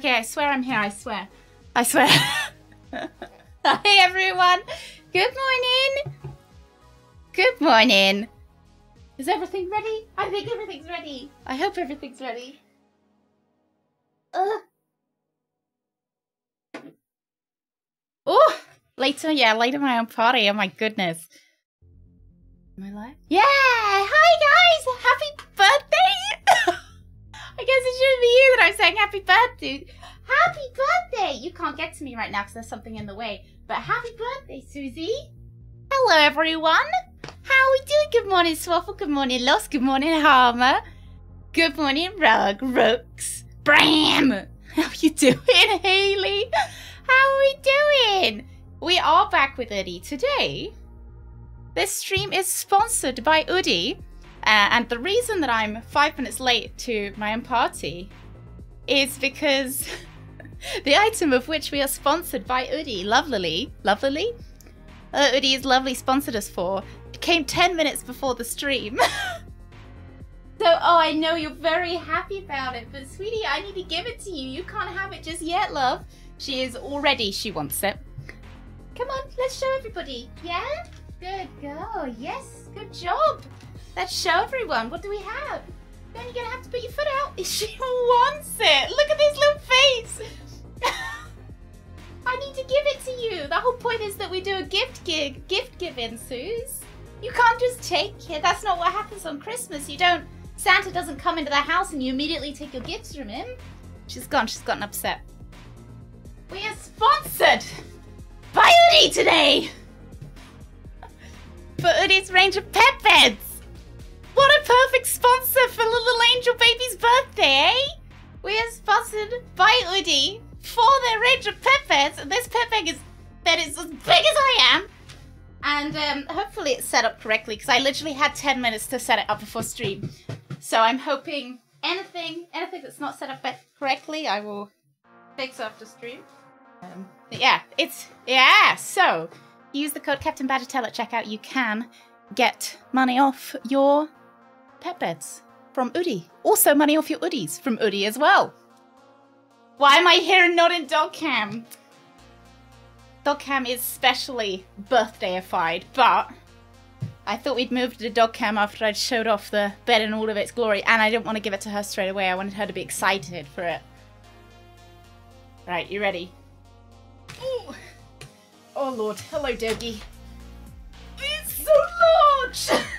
Okay, I swear I'm here. I swear. I swear. Hi, everyone. Good morning. Good morning. Is everything ready? I think everything's ready. I hope everything's ready. Ugh. Oh, later, yeah, later my own party. Oh my goodness. Am I live? Yeah! Be you that I'm saying happy birthday. Happy birthday! You can't get to me right now because there's something in the way. But happy birthday, Susie! Hello, everyone! How are we doing? Good morning, Swaffle. Good morning, Lost. Good morning, Harmer. Good morning, Rug. Rooks. Bram! How are you doing, Haley? How are we doing? We are back with Oodie today. This stream is sponsored by Oodie. Uh, and the reason that I'm five minutes late to my own party is because the item of which we are sponsored by Oodie, Lovelily, Lovelily, uh, Oodie's lovely sponsored us for, came 10 minutes before the stream. so, oh, I know you're very happy about it, but sweetie, I need to give it to you. You can't have it just yet, love. She is already, she wants it. Come on, let's show everybody. Yeah? Good girl. Yes, good job. Let's show everyone. What do we have? Then you're gonna have to put your foot out. She wants it. Look at this little face. I need to give it to you. The whole point is that we do a gift gig, gift giving, Suze. You can't just take it. That's not what happens on Christmas. You don't. Santa doesn't come into the house and you immediately take your gifts from him. She's gone. She's gotten upset. We are sponsored by Oodie today for Oodie's range of pet beds. What a perfect sponsor for little angel baby's birthday? We are sponsored by Oodie for their range of pet beds. And this pet bed is bed is as big as I am. And um, hopefully it's set up correctly because I literally had 10 minutes to set it up before stream. So I'm hoping anything anything that's not set up correctly, I will fix after stream. Um, yeah, it's yeah. So use the code Captain Badgertail at checkout. You can get money off your pet beds from Oodie. Also, money off your Oodies from Oodie as well. Why am I here and not in dog cam? Dog cam is specially birthdayified, but I thought we'd moved to the dog cam after I'd showed off the bed in all of its glory, and I didn't want to give it to her straight away. I wanted her to be excited for it. Right, you ready? Ooh. Oh lord, hello doggy. It's so large!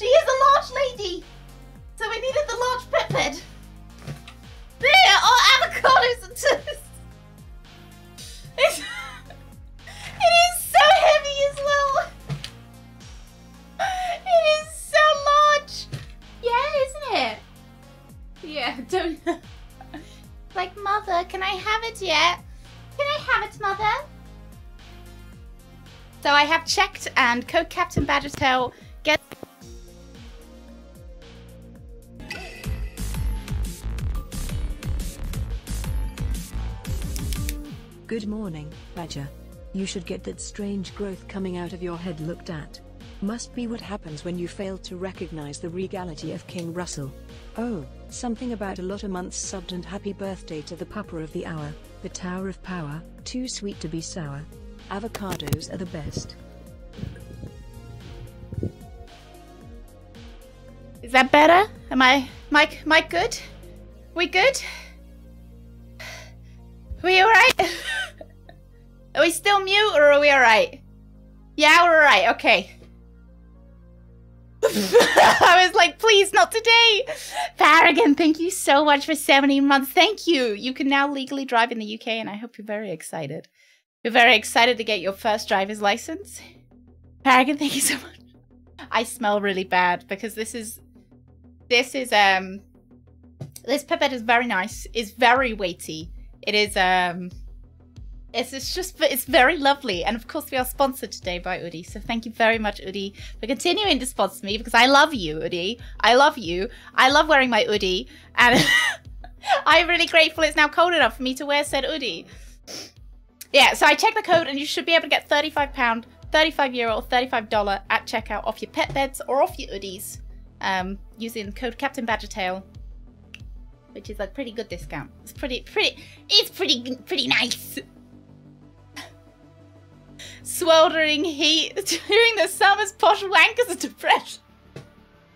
she is a large lady! So we needed the large bed. There are avocados and toast! It's, it is so heavy as well! It is so large! Yeah, isn't it? Yeah, don't... like, mother, can I have it yet? Can I have it, mother? So I have checked and code Captain Badgertail gets Good morning, Badger. You should get that strange growth coming out of your head looked at. Must be what happens when you fail to recognize the regality of King Russell. Oh, something about a lot of months subbed and happy birthday to the pupper of the hour, the Tower of Power, too sweet to be sour. Avocados are the best. Is that better? Am I Mike Mike good? We good? We alright? are we still mute or are we alright? Yeah, we're alright, okay. I was like, please, not today. Paragon, thank you so much for 17 months. Thank you. You can now legally drive in the UK, and I hope you're very excited. You're very excited to get your first driver's license. Paragon, thank you so much. I smell really bad because this is this is um this pipette is very nice. It's very weighty. It is um it's, it's just it's very lovely and of course we are sponsored today by Oodie. so thank you very much Oodie, for continuing to sponsor me because I love you Oodie. I love you I love wearing my Oodie. and I'm really grateful it's now cold enough for me to wear said Oodie. yeah so I checked the code and you should be able to get 35 pound 35 euro 35 dollar at checkout off your pet beds or off your Oodies um, using code Captain Badgertail which is a pretty good discount. It's pretty, pretty, it's pretty, pretty nice. Sweltering heat during the summer's posh wankers of depression.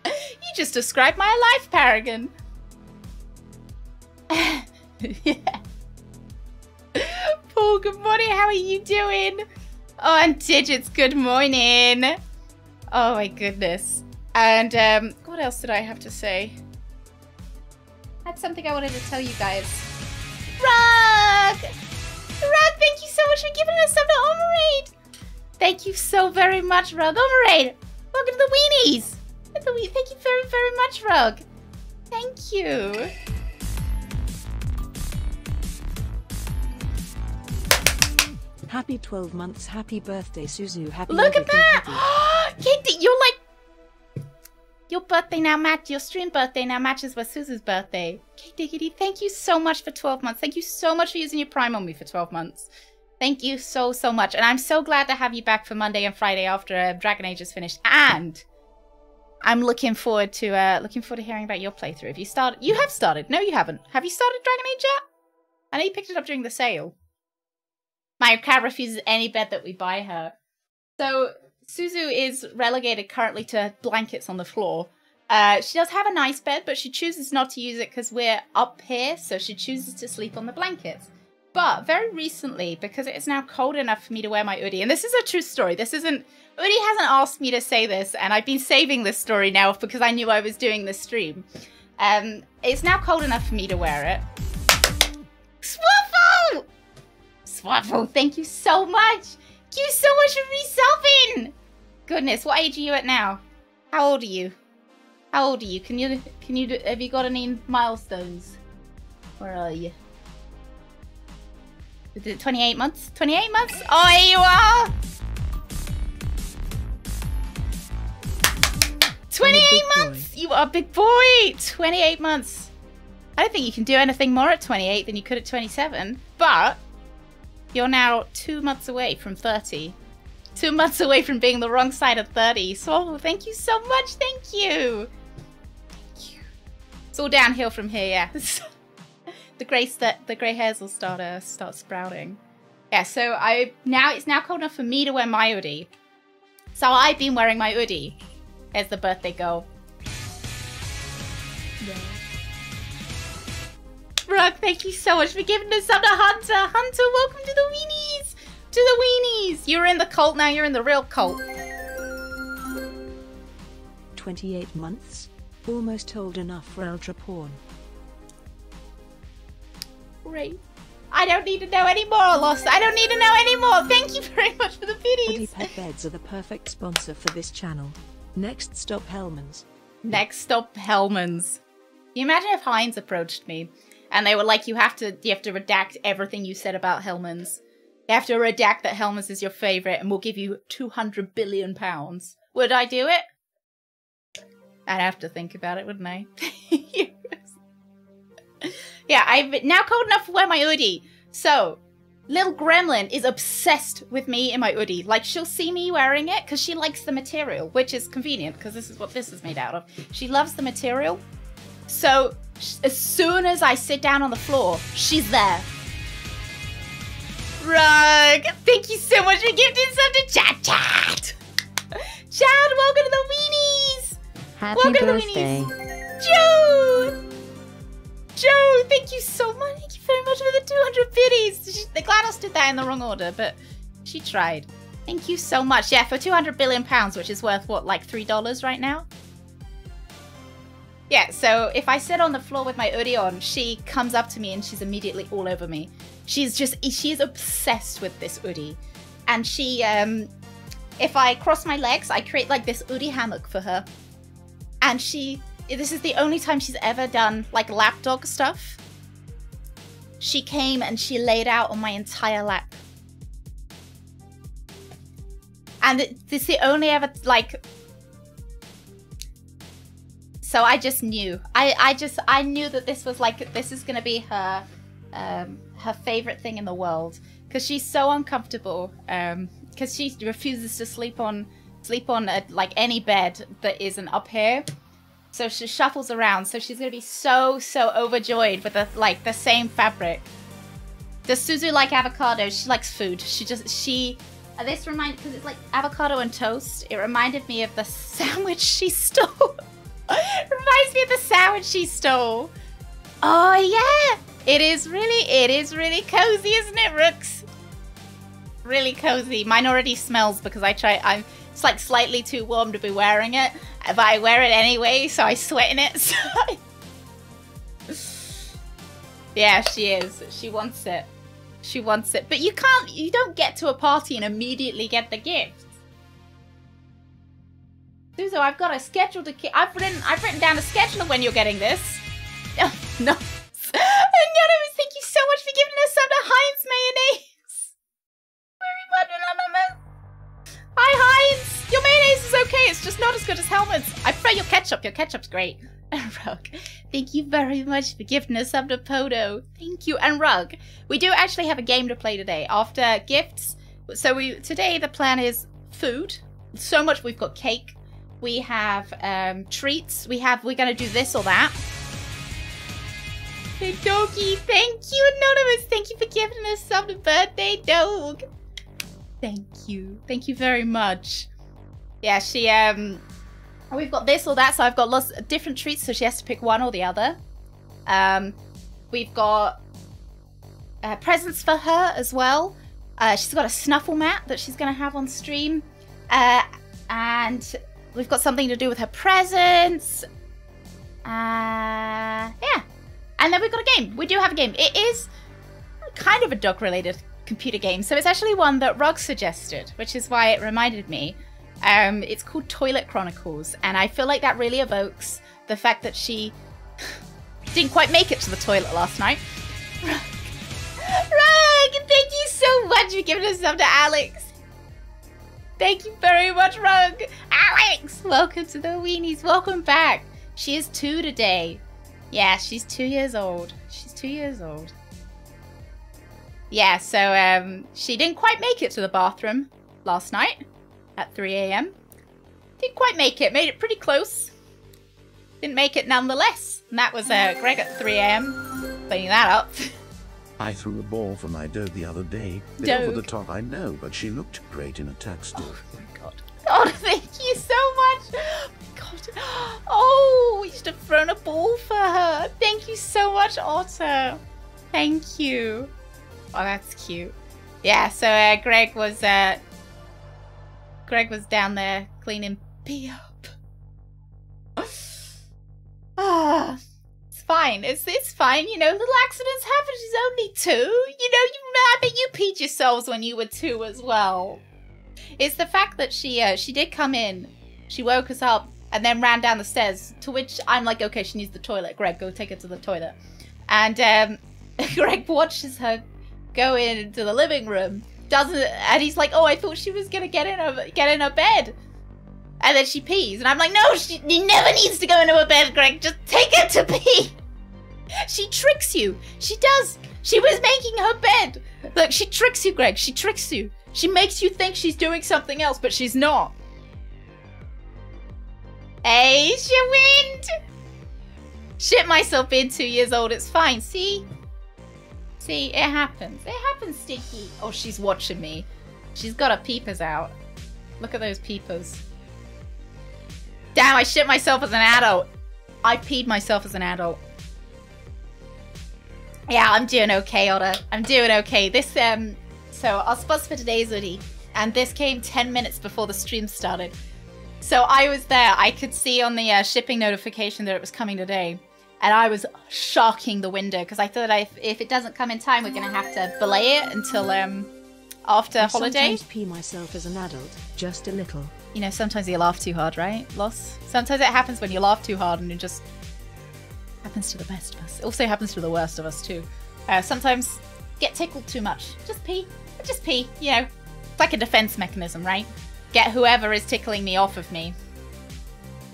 You just described my life, Paragon. yeah. Paul, good morning. How are you doing? Oh, and Digits, good morning. Oh my goodness. And um, what else did I have to say? That's something I wanted to tell you guys. Rug! Rug, thank you so much for giving us some to Omerade! Thank you so very much, Rug. Omerade! Welcome to the weenies! Thank you very, very much, Rug. Thank you. Happy 12 months, happy birthday, Suzu. Happy Look at that! Katie, you're like your birthday now match your stream birthday now matches with Suzu's birthday. Kate Diggity, thank you so much for 12 months. Thank you so much for using your Prime on me for 12 months. Thank you so, so much. And I'm so glad to have you back for Monday and Friday after uh, Dragon Age is finished. And I'm looking forward to uh, looking forward to hearing about your playthrough. Have you started? You have started. No, you haven't. Have you started Dragon Age yet? I know you picked it up during the sale. My cat refuses any bed that we buy her. So Suzu is relegated currently to blankets on the floor. Uh, she does have a nice bed, but she chooses not to use it because we're up here, so she chooses to sleep on the blankets. But very recently, because it is now cold enough for me to wear my hoodie, and this is a true story. This isn't Oodie hasn't asked me to say this, and I've been saving this story now because I knew I was doing this stream. Um, it's now cold enough for me to wear it. Swaffle! Swaffle, thank you so much! Thank you so much for resubbing! Goodness, what age are you at now? How old are you? How old are you? Can you, can you, have you got any milestones? Where are you? Is it 28 months? 28 months? Oh, here you are! 28 months! Boy. You are a big boy! 28 months. I don't think you can do anything more at 28 than you could at 27. But you're now two months away from 30. Two months away from being the wrong side of 30. So thank you so much. Thank you. Thank you. It's all downhill from here, yeah. the grey the grey hairs will start uh, start sprouting. Yeah, so I now it's now cold enough for me to wear my hoodie. So I've been wearing my hoodie as the birthday girl. Yeah. Brooke, thank you so much for giving us some to Hunter. Hunter, welcome to the weenies. To the weenies. You're in the cult now. You're in the real cult. 28 months. Almost old enough for ultra porn. Great. I don't need to know any more, Lost. I don't need to know any more. Thank you very much for the biddies. Pet beds are the perfect sponsor for this channel. Next stop Hellmann's. Next stop Hellmann's. Can you imagine if Heinz approached me and they were like, you have to you have to redact everything you said about Hellmann's. You have to redact that Hellmann's is your favorite and we'll give you 200 billion pounds. Would I do it? I'd have to think about it, wouldn't I? yeah, I've now cold enough to wear my hoodie. So, Little Gremlin is obsessed with me in my hoodie. Like, she'll see me wearing it because she likes the material, which is convenient because this is what this is made out of. She loves the material. So, as soon as I sit down on the floor, she's there. Rug, thank you so much for gifting some to Chat Chat. Chad, welcome to the weenies. Happy welcome birthday. to the weenies. Joe. Joe, thank you so much. Thank you very much for the 200 biddies. The GLaDOS did that in the wrong order, but she tried. Thank you so much. Yeah, for 200 billion pounds, which is worth, what, like $3 right now? Yeah, so if I sit on the floor with my hoodie on, she comes up to me and she's immediately all over me. She's just, she's obsessed with this hoodie. And she, um, if I cross my legs, I create like this hoodie hammock for her. And she this is the only time she's ever done like lapdog stuff. She came and she laid out on my entire lap. And this is the only ever like so I just knew. I, I just I knew that this was like this is gonna be her um, her favorite thing in the world because she's so uncomfortable um because she refuses to sleep on sleep on a, like any bed that isn't up here So she shuffles around. So she's gonna be so so overjoyed with the like the same fabric. Does Suzu like avocado? She likes food. She just she. Uh, this remind because it's like avocado and toast. It reminded me of the sandwich she stole. Reminds me of the sandwich she stole. Oh yeah, it is really it is really cozy, isn't it, Rooks? Really cozy. Mine already smells because I try. I'm. It's like slightly too warm to be wearing it, but I wear it anyway, so I sweat in it. So yeah, she is. She wants it. She wants it. But you can't, you don't get to a party and immediately get the gift. Suzo, I've got a schedule to I've written, I've written down a schedule of when you're getting this. Oh, no. Anonymous, thank you so much for giving us some of Heinz mayonnaise. Very much. Hi, Heinz. Your mayonnaise is okay. It's just not as good as Hellmann's. I prefer your ketchup. Your ketchup's great. And Rug, thank you very much for gifting us up to Poto. Thank you. And Rug, we do actually have a game to play today after gifts. So we today the plan is food. So much we've got cake. We have um, treats. We have we're gonna do this or that. Hey doggy, thank you, Anonymous. Thank you for giving us some birthday dog. Thank you. Thank you very much. Yeah, she um we've got this or that, so I've got lots of different treats, so she has to pick one or the other. Um, we've got uh, presents for her as well. Uh, she's got a snuffle mat that she's going to have on stream. Uh, and we've got something to do with her presents. Uh, yeah. And then we've got a game. We do have a game. It is kind of a dog related computer game. So it's actually one that Rug suggested, which is why it reminded me. Um, it's called Toilet Chronicles, and I feel like that really evokes the fact that she didn't quite make it to the toilet last night. Rug, thank you so much for giving us some to Alex. Thank you very much, Rug. Alex, welcome to the Weenies. Welcome back. She is two today. Yeah, she's two years old. She's two years old. Yeah, so um, she didn't quite make it to the bathroom last night at 3 a.m. Didn't quite make it. Made it pretty close. Didn't make it nonetheless. And that was uh, Greg at 3 a.m. cleaning that up. I threw a ball for my doe the other day. Bit Doe. over the top, I know, but she looked great in a tuxedo. Oh my god. Oh, thank you so much. God. Oh, we should have thrown a ball for her. Thank you so much, Otto. Thank you. Oh, that's cute. Yeah, so uh, Greg was uh, Greg was down there cleaning pee up. ah, it's fine. It's it's fine. You know, little accidents happen. She's only two. You know, you I bet you peed yourselves when you were two as well. It's the fact that she uh, she did come in. She woke us up and then ran down the stairs. To which I'm like, okay, she needs the toilet. Greg, go take her to the toilet. And um, Greg watches her go into the living room doesn't and he's like oh i thought she was gonna get in her get in her bed. And then she pees and i'm like no she, she never needs to go into her bed greg. Just take her to pee. She tricks you. She does. She was making her bed. Look she tricks you greg. She tricks you. She makes you think she's doing something else but she's not. She wind! Shit myself being two years old it's fine. See See, it happens. It happens, Sticky. Oh, she's watching me. She's got her peepers out. Look at those peepers. Damn, I shit myself as an adult. I peed myself as an adult. Yeah, I'm doing okay, Otter. I'm doing okay. This, um, so our spots for today's hoodie, and this came 10 minutes before the stream started. So I was there. I could see on the uh, shipping notification that it was coming today and I was sharking the window because I thought if, if it doesn't come in time, we're going to have to belay it until um, after I holiday. sometimes pee myself as an adult, just a little. You know, sometimes you laugh too hard, right, Loss? Sometimes it happens when you laugh too hard and it just happens to the best of us. It also happens to the worst of us, too. Uh, sometimes get tickled too much. Just pee. Just pee, you know. It's like a defense mechanism, right? Get whoever is tickling me off of me.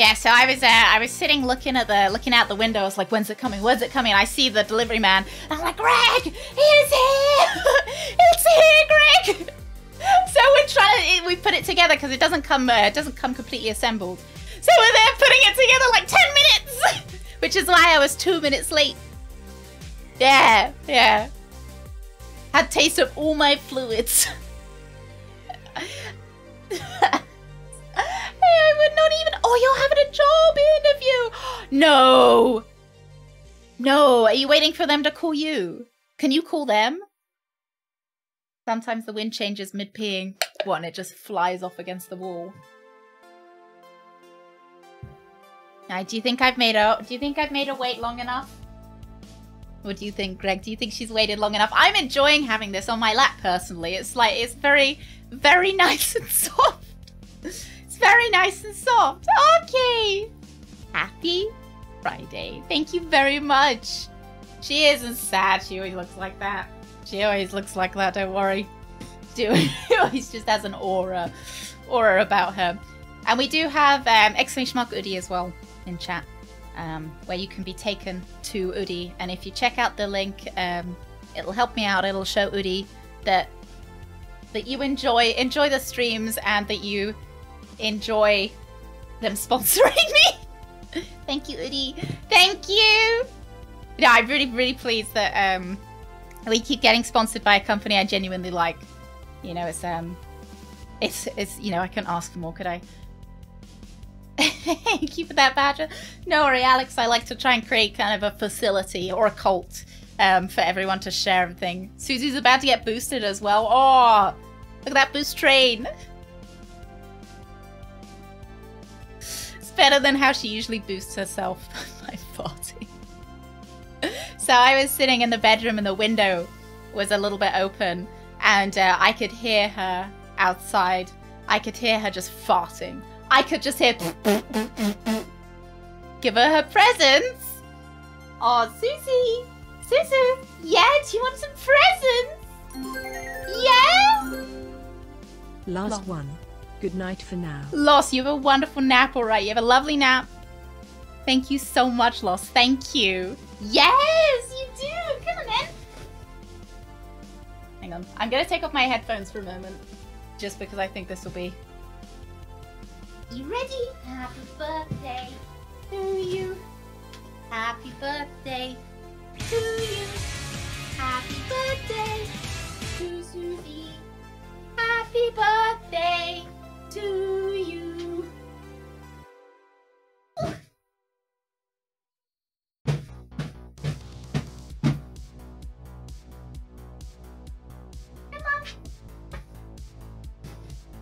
Yeah, so I was uh, I was sitting looking at the looking out the window. I was like, "When's it coming? When's it coming?" I see the delivery man. I'm like, "Greg, it's here! it's here, Greg!" So we're trying. To, we put it together because it doesn't come uh, it doesn't come completely assembled. So we're there putting it together like ten minutes, which is why I was two minutes late. Yeah, yeah. Had taste of all my fluids. Hey, I would not even. Oh, you're having a job interview. No. No. Are you waiting for them to call you? Can you call them? Sometimes the wind changes mid peeing. One, it just flies off against the wall. Do you think I've made her? Do you think I've made her wait long enough? What do you think, Greg? Do you think she's waited long enough? I'm enjoying having this on my lap personally. It's like it's very, very nice and soft. Very nice and soft. Okay. Happy Friday. Thank you very much. She isn't sad. She always looks like that. She always looks like that. Don't worry. She always just has an aura, aura about her. And we do have um, exclamation mark Oodie as well in chat um, where you can be taken to Oodie. And if you check out the link, um, it'll help me out. It'll show Oodie that that you enjoy enjoy the streams and that you enjoy them sponsoring me. Thank you, Oodie. Thank you. Yeah, I'm really, really pleased that um, we keep getting sponsored by a company I genuinely like. You know, it's um, it's it's you know I couldn't ask for more, could I? Thank you for that, Badger. No worry, Alex. I like to try and create kind of a facility or a cult um, for everyone to share everything. Susie's about to get boosted as well. Oh, look at that boost train. Better than how she usually boosts herself by farting. so I was sitting in the bedroom and the window was a little bit open and uh, I could hear her outside. I could hear her just farting. I could just hear. Give her her presents. Oh, Susie. Susie. Yeah, do you want some presents? Yeah? Last Lost. one. Good night for now. Lost, you have a wonderful nap, alright? You have a lovely nap. Thank you so much, Lost. Thank you. Yes, you do. Come on, then. Hang on. I'm going to take off my headphones for a moment. Just because I think this will be you ready? Happy birthday to you. Happy birthday to you. Happy birthday to Susie. Happy birthday to you.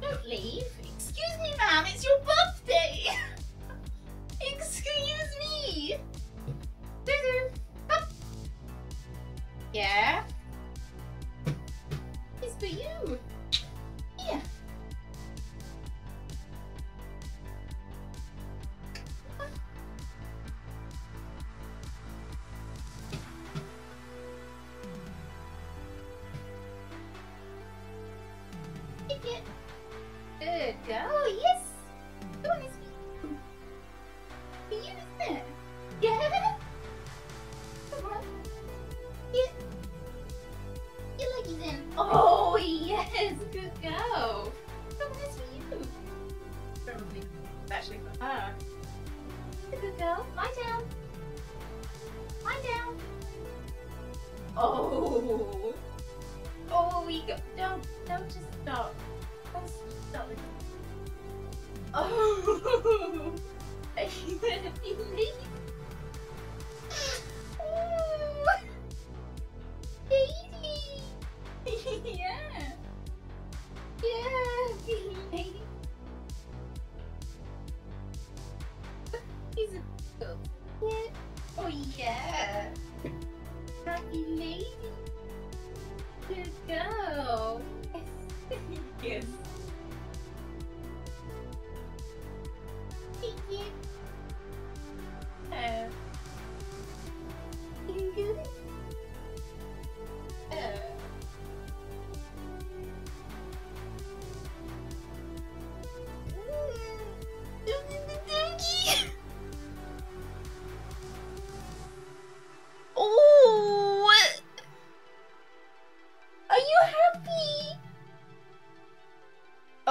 Don't leave. Excuse me, ma'am, it's your birthday! Excuse me! Yeah? Go, oh, yes!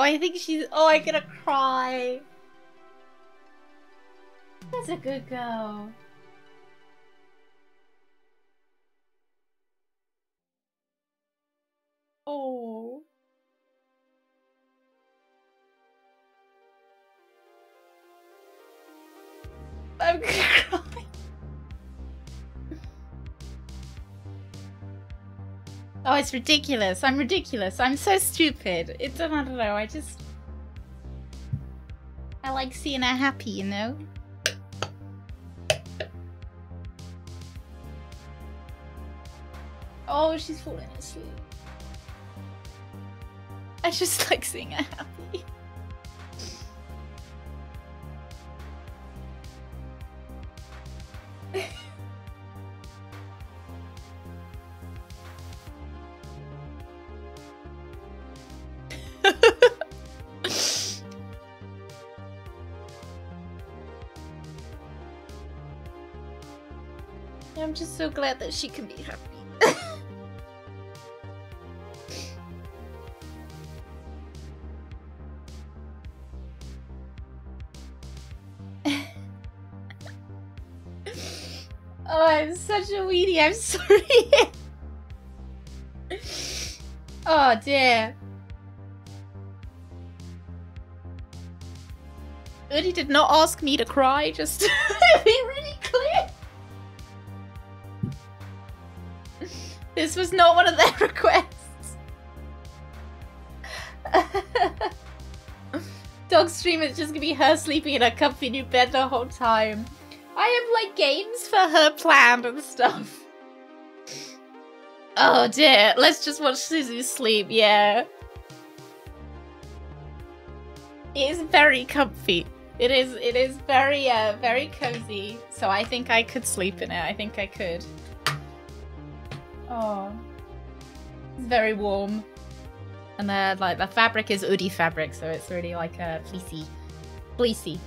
I think she's. Oh, I'm gonna cry. That's a good go. It's ridiculous. I'm ridiculous. I'm so stupid. It's, I don't know, I just... I like seeing her happy, you know? Oh, she's falling asleep. I just like seeing her happy. Glad that she can be happy. oh, I'm such a weenie. I'm sorry. oh, dear. Oodie did not ask me to cry, just was not one of their requests. Dog stream is just gonna be her sleeping in a comfy new bed the whole time. I have like games for her planned and stuff. Oh dear, let's just watch Susie sleep, yeah. It is very comfy. It is it is very uh very cozy. So I think I could sleep in it. I think I could. Very warm. And they're like the fabric is Oodie fabric, so it's really like a fleecy. Fleecy.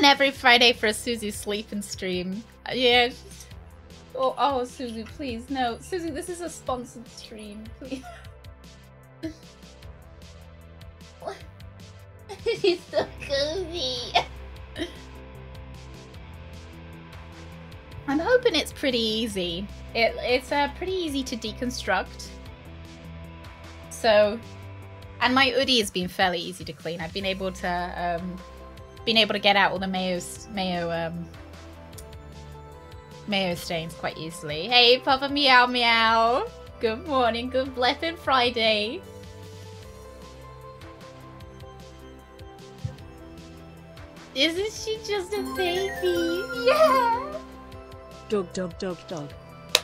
In every Friday for a Susie sleep and stream. Uh, yeah. Oh, oh, Susie, please. No. Susie, this is a sponsored stream. Please. She's so cozy. I'm hoping it's pretty easy. It, it's uh, pretty easy to deconstruct. So, and my Oodie has been fairly easy to clean. I've been able to um, been able to get out all the mayo mayo um mayo stains quite easily. Hey, Papa Meow Meow. Good morning. Good blessed Friday. Isn't she just a baby? Yeah. Dog, dog, dog, dog.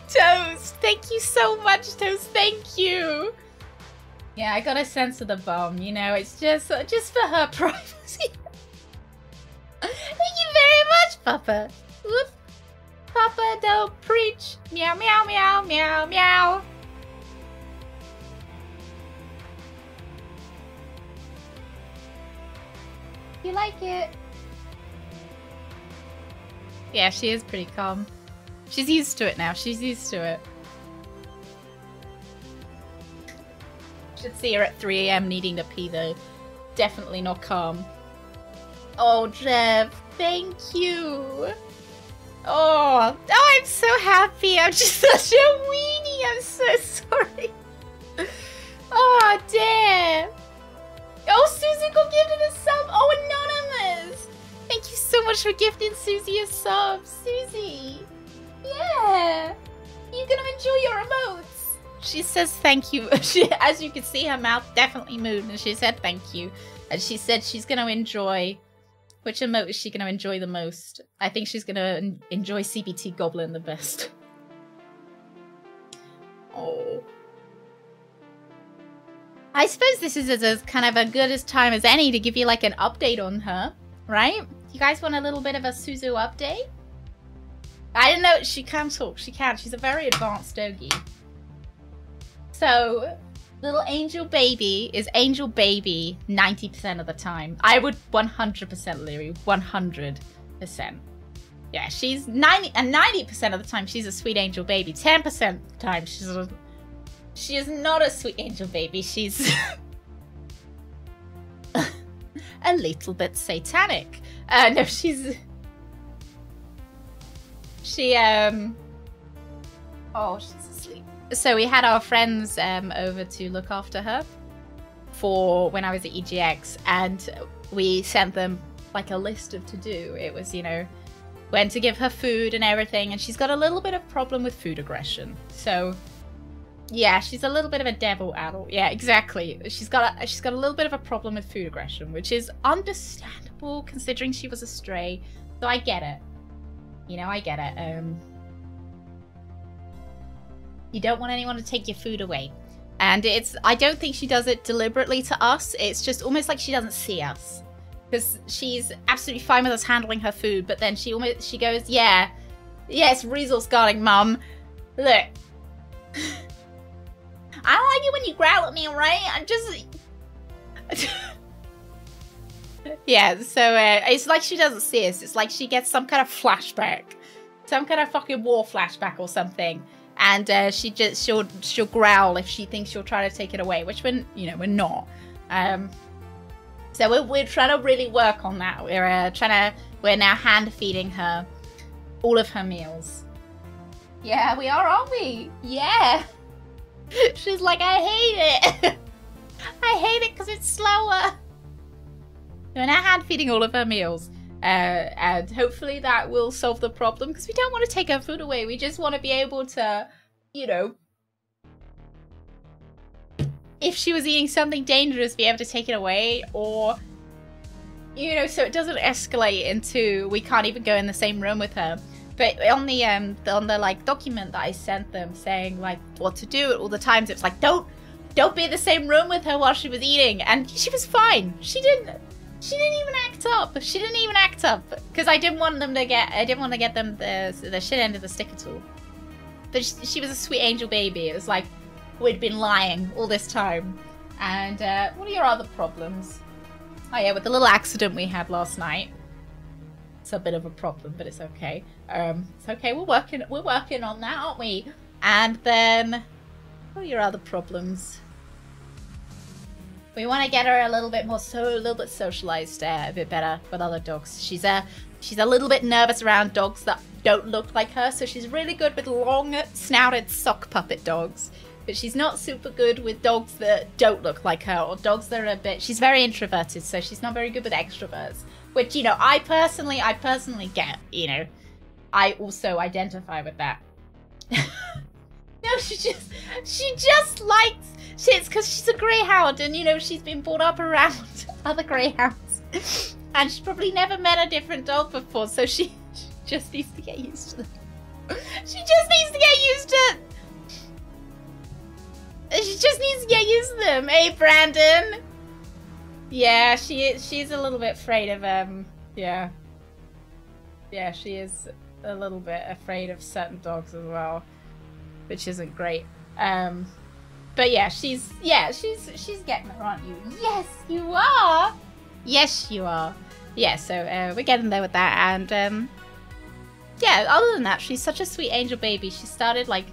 Toast, thank you so much, Toast. Thank you. Yeah, I got a sense of the bomb. You know, it's just just for her privacy. Papa. Whoop. Papa, don't preach. Meow, meow, meow, meow, meow. You like it? Yeah, she is pretty calm. She's used to it now. She's used to it. Should see her at 3 a.m. needing to pee though. Definitely not calm. Oh, Jeff, thank you. Oh, oh, I'm so happy. I'm just such a weenie. I'm so sorry. Oh, damn. Oh, Susie got gifted a sub. Oh, Anonymous. Thank you so much for gifting Susie a sub. Susie. Yeah. You're going to enjoy your emotes. She says thank you. She, as you can see, her mouth definitely moved and she said thank you. And she said she's going to enjoy which emote is she going to enjoy the most? I think she's going to enjoy CBT Goblin the best. Oh. I suppose this is as, kind of a good as time as any to give you like an update on her, right? You guys want a little bit of a Suzu update? I don't know she can talk. She can. She's a very advanced doggy. So, Little angel baby is angel baby 90% of the time. I would 100% Leary, 100%. Yeah, she's 90 and 90% of the time she's a sweet angel baby. 10% of the time she's a She is not a sweet angel baby. She's a little bit satanic. Uh, no, she's she um oh she's. So we had our friends um over to look after her for when I was at EGX, and we sent them like a list of to do. It was you know when to give her food and everything, and she's got a little bit of problem with food aggression. So yeah, she's a little bit of a devil adult. Yeah, exactly. She's got a she's got a little bit of a problem with food aggression, which is understandable considering she was a stray. So I get it. You know, I get it. Um You don't want anyone to take your food away. And it's I don't think she does it deliberately to us. It's just almost like she doesn't see us. Because she's absolutely fine with us handling her food, but then she almost she goes, Yeah, yes, resource guarding, mum. Look. I don't like it when you growl at me, right? I'm just. yeah, so uh, it's like she doesn't see us. It's like she gets some kind of flashback, some kind of fucking war flashback or something, and uh, she just she'll she'll growl if she thinks you'll try to take it away, which we're you know we're not. Um, so we're we're trying to really work on that. We're uh, trying to we're now hand feeding her all of her meals. Yeah, we are, aren't we? Yeah. She's like, I hate it. I hate it because it's slower. We're now hand feeding all of her meals. Uh, and hopefully that will solve the problem because we don't want to take her food away. We just want to be able to, you know, if she was eating something dangerous, be able to take it away or, you know, so it doesn't escalate into we can't even go in the same room with her. But on the um on the like document that I sent them saying like what to do at all the times, it's like don't don't be in the same room with her while she was eating, and she was fine. She didn't she didn't even act up. She didn't even act up because I didn't want them to get I didn't want to get them the the shit end of the stick at all. But she, she was a sweet angel baby. It was like we'd been lying all this time. And uh, what are your other problems? Oh yeah, with the little accident we had last night. It's a bit of a problem, but it's okay. Um, it's okay. We're working. We're working on that, aren't we? And then, what are your other problems? We want to get her a little bit more, so a little bit socialized, uh, a bit better with other dogs. She's a she's a little bit nervous around dogs that don't look like her, so she's really good with long snouted sock puppet dogs. But she's not super good with dogs that don't look like her or dogs that are a bit. She's very introverted, so she's not very good with extroverts which you know i personally i personally get you know i also identify with that no she just she just likes shits because she's a greyhound and you know she's been brought up around other greyhounds and she's probably never met a different dog before so she, she just needs to get used to them she just needs to get used to she just needs to get used to them hey brandon yeah, she is, she's a little bit afraid of um yeah. Yeah, she is a little bit afraid of certain dogs as well, which isn't great. Um but yeah, she's yeah, she's she's getting there, aren't you? Yes, you are. Yes, you are. Yeah, so uh, we're getting there with that, and um, yeah. Other than that, she's such a sweet angel baby. She started like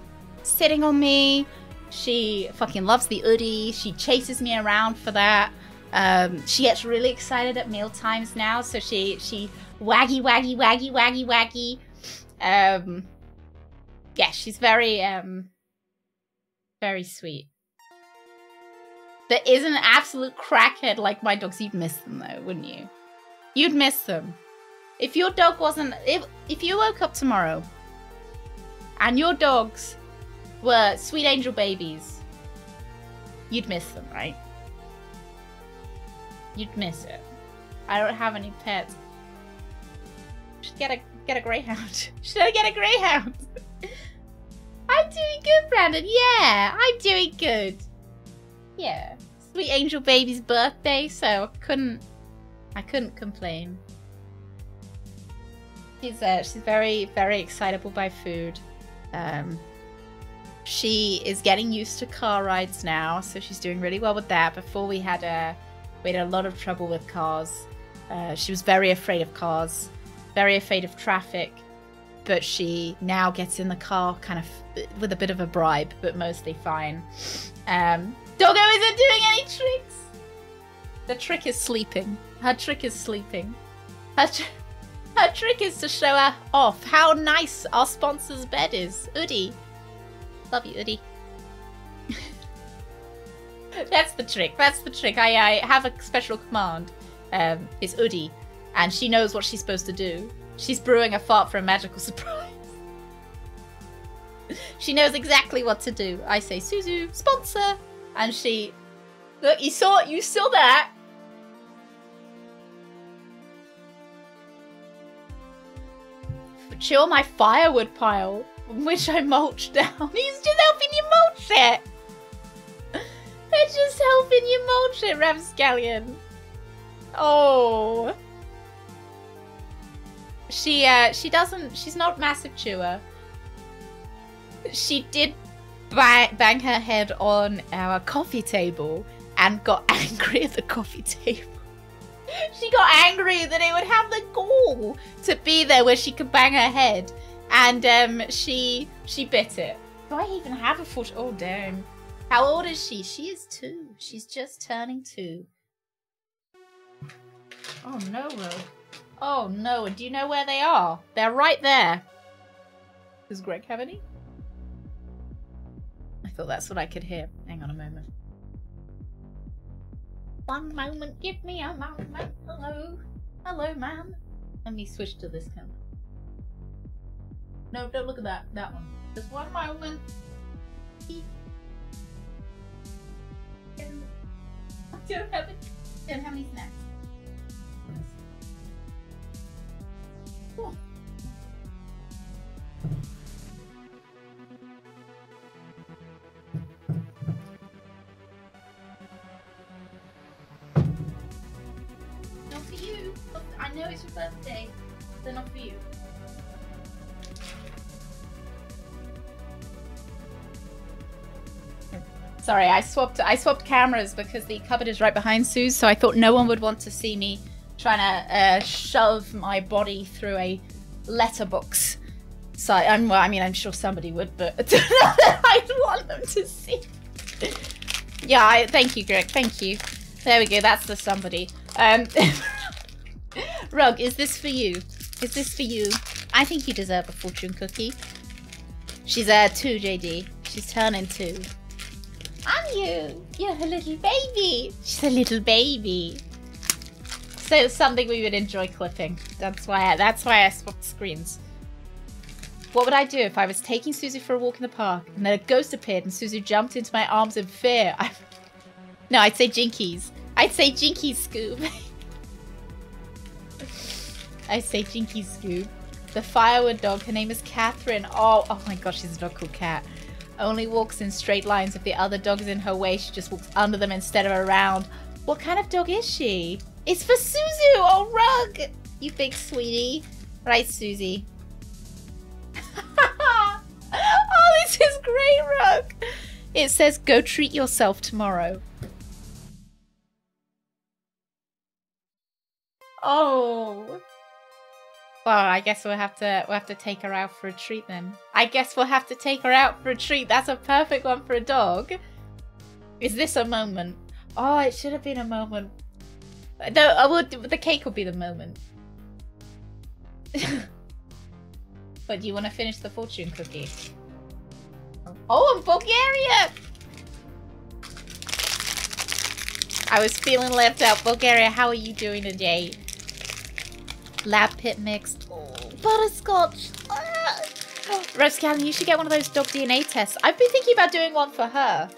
sitting on me. She fucking loves the Oodie. She chases me around for that. Um, she gets really excited at meal times now, so she she waggy waggy waggy waggy waggy. Um, yeah, she's very um very sweet. There isn't an absolute crackhead like my dogs. You'd miss them though, wouldn't you? You'd miss them. If your dog wasn't if if you woke up tomorrow and your dogs were sweet angel babies, you'd miss them, right? You'd miss it. I don't have any pets. Should get a get a greyhound. Should I get a greyhound? I'm doing good, Brandon. Yeah, I'm doing good. Yeah, sweet angel baby's birthday, so I couldn't I couldn't complain. She's uh, she's very very excitable by food. Um, she is getting used to car rides now, so she's doing really well with that. Before we had a we had a lot of trouble with cars. Uh, she was very afraid of cars, very afraid of traffic. but she now gets in the car kind of with a bit of a bribe, but mostly fine. Um, Doggo isn't doing any tricks. The trick is sleeping. Her trick is sleeping. Her, tr her trick is to show her off how nice our sponsor's bed is. Oodie. Love you, Oodie. That's the trick. That's the trick. I, I have a special command. Um, it's Oodie, and she knows what she's supposed to do. She's brewing a fart for a magical surprise. she knows exactly what to do. I say, Suzu, sponsor, and she. Look, you saw, you saw that. Chill my firewood pile, which I mulched down. He's just helping you mulch it. It's just helping you mulch it, Rapscallion. Oh. She uh she doesn't she's not massive chewer. She did bang, her head on our coffee table and got angry at the coffee table. she got angry that it would have the gall to be there where she could bang her head. And um she she bit it. Do I even have a foot? Oh damn. How old is she? She is two. She's just turning two. Oh no, Rogue. Oh no, do you know where they are? They're right there. Does Greg have any? I thought that's what I could hear. Hang on a moment. One moment, give me a moment. Hello. Hello, ma'am. Let me switch to this camera. No, don't look at that. That one. Just one moment. Don't have it. Don't have any snacks. Cool. I know it's your birthday. They're not for you. Sorry, I swapped I swapped cameras because the cupboard is right behind Sue's, so I thought no one would want to see me trying to uh, shove my body through a letterbox. So I'm well, I mean I'm sure somebody would, but I'd want them to see. Yeah, I, thank you, Greg. Thank you. There we go. That's the somebody. Um, Rug, is this for you? Is this for you? I think you deserve a fortune cookie. She's uh two, JD. She's turning two. I'm you. You're a little baby. She's a little baby. So it's something we would enjoy clipping. That's why I, that's why I swapped screens. What would I do if I was taking Suzu for a walk in the park and then a ghost appeared and Suzu jumped into my arms in fear? I... No, I'd say Jinkies. I'd say Jinkies, Scoob. I'd say Jinkies, Scoob. The firewood dog, her name is Catherine. Oh, oh my gosh, she's a dog called Cat. Only walks in straight lines. If the other dog is in her way, she just walks under them instead of around. What kind of dog is she? It's for Suzu! Oh, Rug! You big sweetie. Right, Susie. oh, this is great, Rug! It says, go treat yourself tomorrow. Oh. Well, I guess we'll have to we'll have to take her out for a treat then. I guess we'll have to take her out for a treat. That's a perfect one for a dog. Is this a moment? Oh, it should have been a moment. No, I would. The cake would be the moment. but do you want to finish the fortune cookie? Oh, Bulgaria! I was feeling left out. Bulgaria, how are you doing today? Lab pit mixed. Oh, butterscotch. Ah. Rose you should get one of those dog DNA tests. I've been thinking about doing one for her.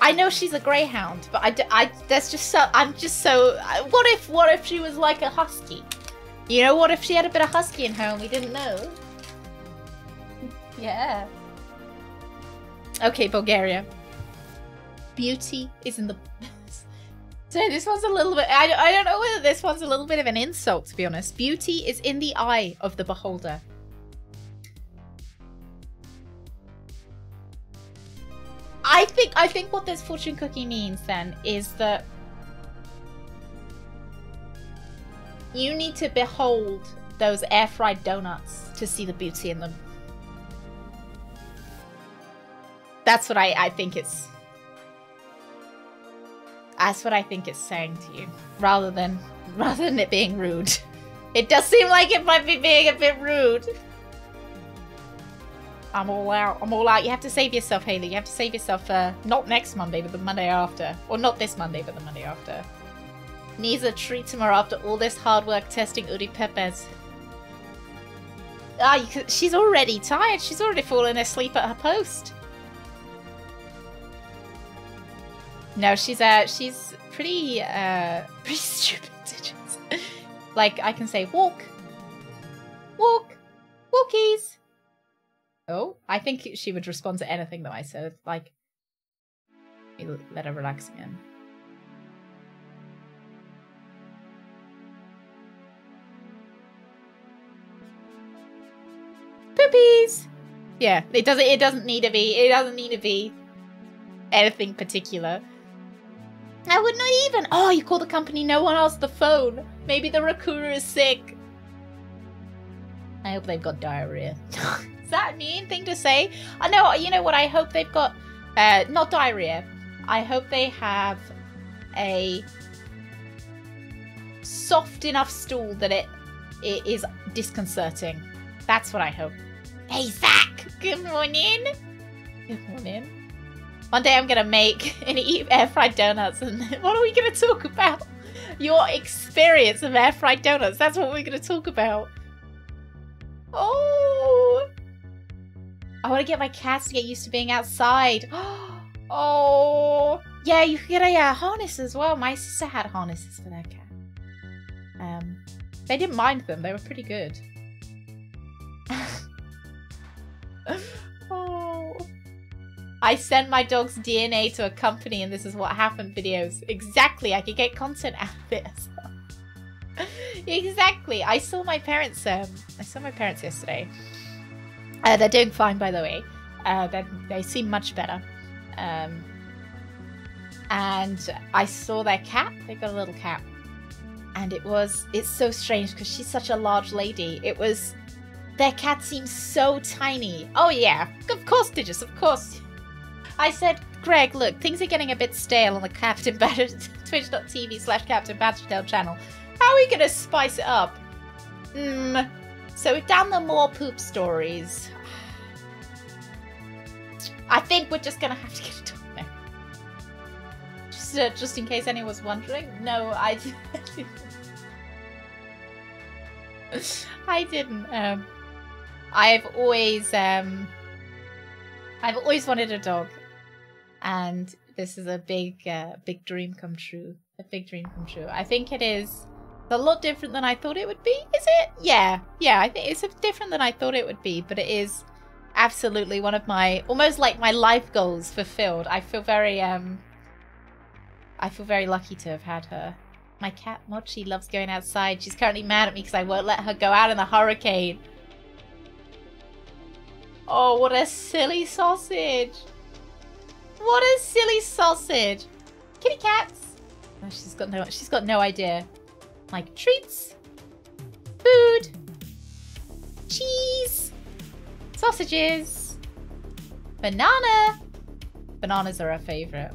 I know she's a greyhound, but I, I, that's just so, I'm just so, what if, what if she was like a husky? You know, what if she had a bit of husky in her and we didn't know? yeah. Okay, Bulgaria. Beauty is in the... so this one's a little bit, I, I don't know whether this one's a little bit of an insult, to be honest. Beauty is in the eye of the beholder. I think I think what this fortune cookie means then is that you need to behold those air fried donuts to see the beauty in them. That's what I, I think it's. That's what I think it's saying to you, rather than rather than it being rude. It does seem like it might be being a bit rude. I'm all out. I'm all out. You have to save yourself, Haley. You have to save yourself uh, not next Monday, but the Monday after. Or not this Monday, but the Monday after. Needs a treat tomorrow after all this hard work testing Uri Pepes. Ah, she's already tired. She's already fallen asleep at her post. No, she's uh, she's pretty uh, pretty stupid. like I can say walk, walk, walkies. Oh, I think she would respond to anything that I said. Like, let her relax again. Poopies. Yeah, it doesn't. It doesn't need to be. It doesn't need to be anything particular. I would not even. Oh, you call the company. No one answered the phone. Maybe the Rakura is sick. I hope they've got diarrhea. is that a mean thing to say? I know. You know what? I hope they've got uh, not diarrhea. I hope they have a soft enough stool that it it is disconcerting. That's what I hope. Hey, Zach! Good morning! Good morning. One day I'm gonna make and eat air fried donuts, and what are we gonna talk about? Your experience of air fried donuts. That's what we're gonna talk about. Oh! I want to get my cats to get used to being outside. oh! Yeah, you can get a uh, harness as well. My sister had harnesses for their cat. Um, they didn't mind them. They were pretty good. I sent my dog's DNA to a company and this is what happened videos. Exactly, I could get content out of well. exactly. I saw my parents um I saw my parents yesterday. Uh, they're doing fine by the way. Uh, they, they seem much better. Um, and I saw their cat. They got a little cat. And it was, it's so strange because she's such a large lady. It was their cat seems so tiny. Oh yeah, of course, Digis, of course. I said, Greg, look, things are getting a bit stale on the Captain Badger twitch.tv slash Captain Badgertail channel. How are we gonna spice it up? Hmm. So we've done the more poop stories. I think we're just gonna have to get a dog now. Just, uh, just in case anyone was wondering. No, I I didn't. Um, I've always um I've always wanted a dog. And this is a big uh, big dream come true. A big dream come true. I think it is a lot different than I thought it would be. Is it? Yeah. Yeah, I think it's different than I thought it would be, but it is absolutely one of my almost like my life goals fulfilled. I feel very um I feel very lucky to have had her. My cat Mochi loves going outside. She's currently mad at me because I won't let her go out in the hurricane. Oh, what a silly sausage. What a silly sausage. Kitty cats. Oh, she's got no she's got no idea. Like treats, food, cheese, sausages, banana. Bananas are our favorite.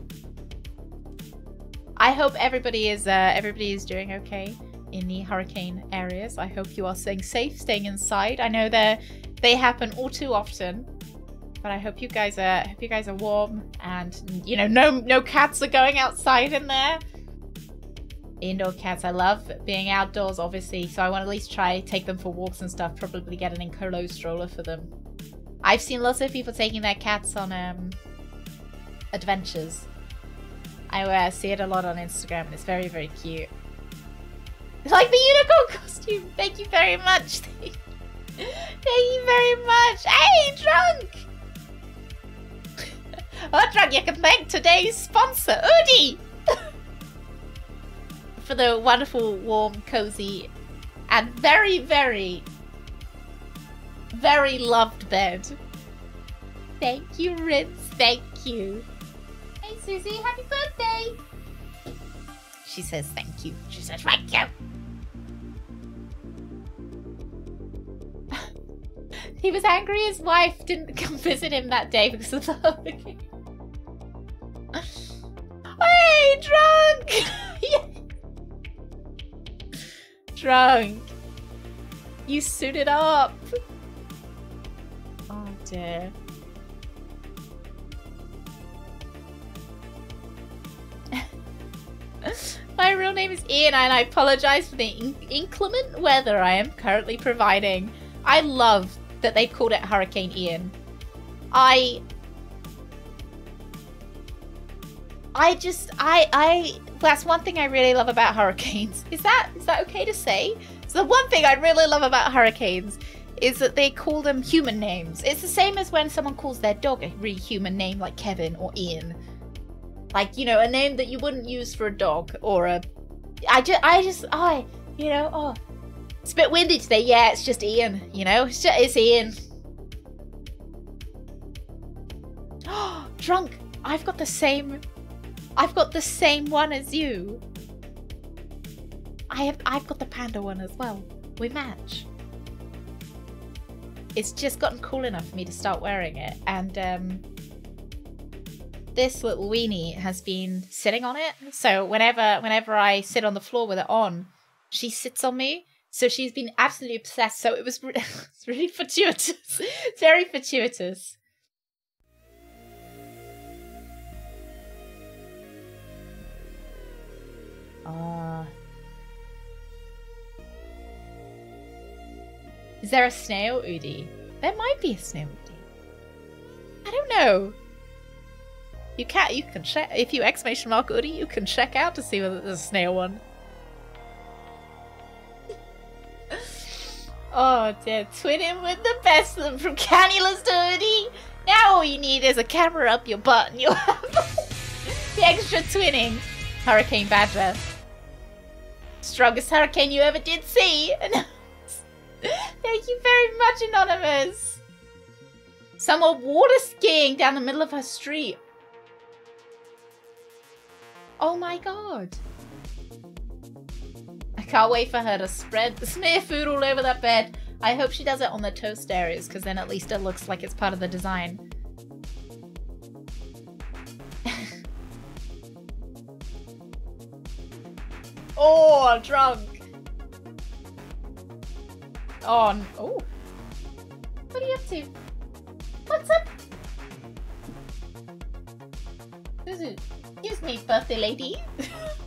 I hope everybody is uh, everybody is doing okay in the hurricane areas. I hope you are staying safe, staying inside. I know they they happen all too often, but I hope you guys are hope you guys are warm and you know no no cats are going outside in there. Indoor cats, I love being outdoors, obviously, so I want to at least try take them for walks and stuff. Probably get an enclosed stroller for them. I've seen lots of people taking their cats on um, adventures I uh, see it a lot on Instagram and it's very, very cute. It's Like the unicorn costume! Thank you very much! Thank you very much! Hey, Drunk! Oh, Drunk, you can thank today's sponsor, Oodie! For the wonderful, warm, cozy, and very, very, very loved bed. Thank you, Ritz. Thank you. Hey, Susie, happy birthday! She says thank you. She says thank you. He was angry his wife didn't come visit him that day because of the hurricane. hey, drunk! drunk. You suited up. Oh dear. My real name is Ian and I apologize for the in inclement weather I am currently providing. I love that they called it Hurricane Ian. I... I just, I, I, that's one thing I really love about hurricanes. Is that, is that okay to say? So the one thing I really love about hurricanes is that they call them human names. It's the same as when someone calls their dog a really human name like Kevin or Ian. Like, you know, a name that you wouldn't use for a dog or a... I just, I just, I, you know, oh, it's a bit windy today. Yeah, it's just Ian, you know, it's, just, it's Ian. Oh, drunk. I've got the same, I've got the same one as you. I have, I've got the panda one as well. We match. It's just gotten cool enough for me to start wearing it. And, um, this little weenie has been sitting on it. So whenever whenever I sit on the floor with it on, she sits on me. So she's been absolutely obsessed. So it was re it's really fortuitous. very fortuitous. Ah. Uh, is there a snail Oodie? There might be a snail Oodie. I don't know. You can you can check if you exclamation mark Oodie, you can check out to see whether there's a snail one. Oh dear, twin him with the best from cannulas to. Now all you need is a camera up your butt and you'll have the extra twinning. Hurricane Badger. Strongest hurricane you ever did see. Thank you very much, Anonymous. Someone water skiing down the middle of her street. Oh my god. Can't wait for her to spread the smear food all over that bed. I hope she does it on the toast areas because then at least it looks like it's part of the design. oh, drunk. Oh, oh. What are you up to? What's up? Excuse me, birthday lady.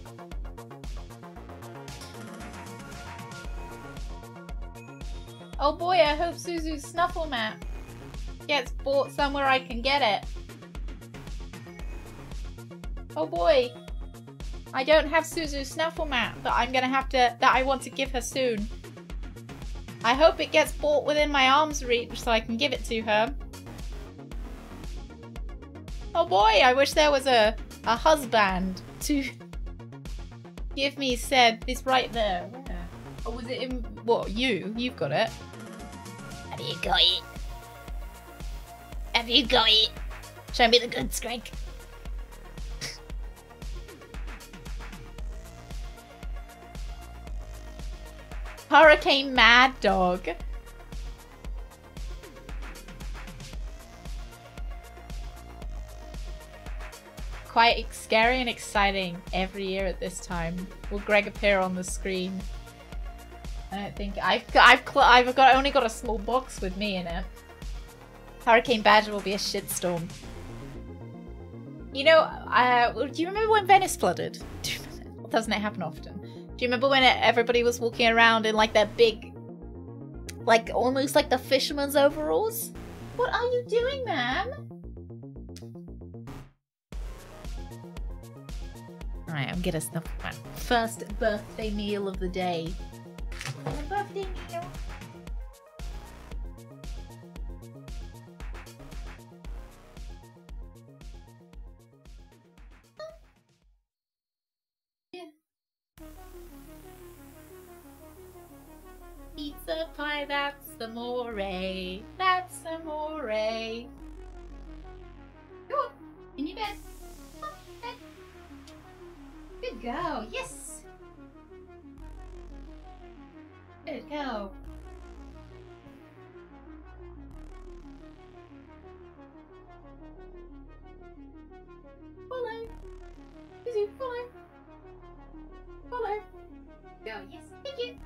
oh boy, I hope Suzu's snuffle mat gets bought somewhere I can get it. Oh boy. I don't have Suzu's snuffle mat that I'm gonna have to, that I want to give her soon. I hope it gets bought within my arm's reach so I can give it to her. Oh boy, I wish there was a a husband to give me said this right there. Where? Or was it in what you? You've got it. Have you got it? Have you got it? Show me the goods, Greg. Hurricane Mad Dog. quite scary and exciting every year at this time. Will Greg appear on the screen? I don't think I've I've I've got only got a small box with me in it. Hurricane Badger will be a shitstorm. You know, uh, do you remember when Venice flooded? Doesn't it happen often? Do you remember when everybody was walking around in like their big, like almost like the fisherman's overalls? What are you doing, ma'am? Alright, I'm gonna getting the first birthday meal of the day. Birthday meal. Pizza pie, that's amore. That's amore. Go on, in your bed. Good girl, Yes. Good go. Follow. Busy, follow. Follow. Go, yes, thank you.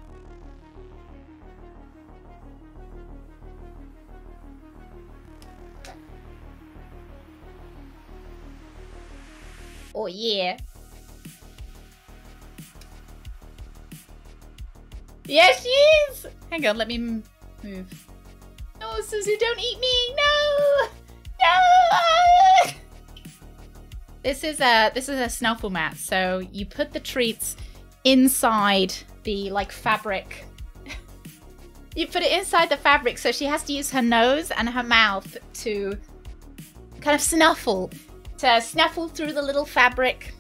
Oh yeah. Yes, she is! Hang on, let me move. No, Suzu, don't eat me! No! No! This is a this is a snuffle mat. So you put the treats inside the like fabric. you put it inside the fabric, so she has to use her nose and her mouth to kind of snuffle, to snuffle through the little fabric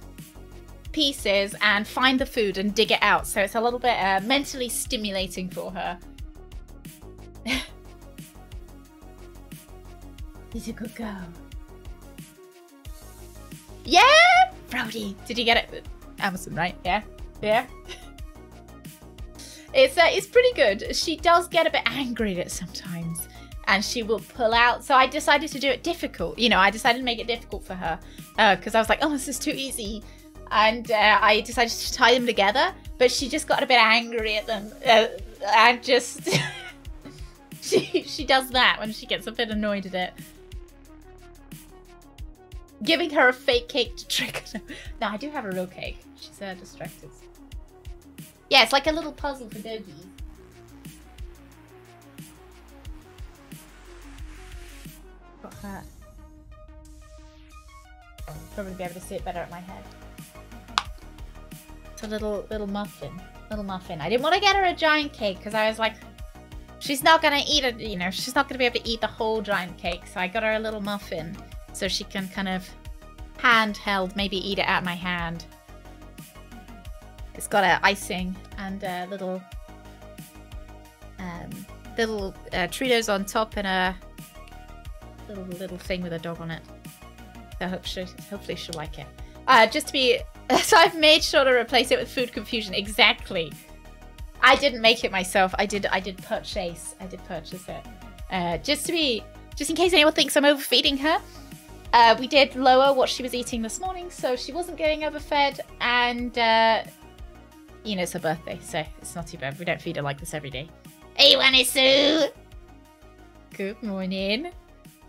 pieces and find the food and dig it out. So it's a little bit uh, mentally stimulating for her. He's a good girl. Yeah, Brody. Did you get it? Amazon, right? Yeah, yeah. it's uh, it's pretty good. She does get a bit angry at it sometimes, and she will pull out. So I decided to do it difficult. You know, I decided to make it difficult for her because uh, I was like, oh, this is too easy, and uh, I decided to tie them together. But she just got a bit angry at them, uh, and just she she does that when she gets a bit annoyed at it giving her a fake cake to trick her. no, I do have a real cake. She's uh, distracted. Yeah, it's like a little puzzle for Dogi. Got. I'll probably be able to see it better at my head. A little little muffin. Little muffin. I didn't want to get her a giant cake because I was like, she's not gonna eat it. You know, she's not gonna be able to eat the whole giant cake. So I got her a little muffin so she can kind of handheld, maybe eat it out my hand. It's got a icing and a little um, little uh, on top and a little little thing with a dog on it. So hope she, hopefully she'll like it. Uh, just to be, so I've made sure to replace it with food confusion. Exactly. I didn't make it myself. I did. I did purchase. I did purchase it. Uh, just to be, just in case anyone thinks I'm overfeeding her. Uh, we did lower what she was eating this morning, so she wasn't getting overfed, and uh, you know it's her birthday, so it's not too bad. We don't feed her like this every day. Hey, Wanisu! Good morning.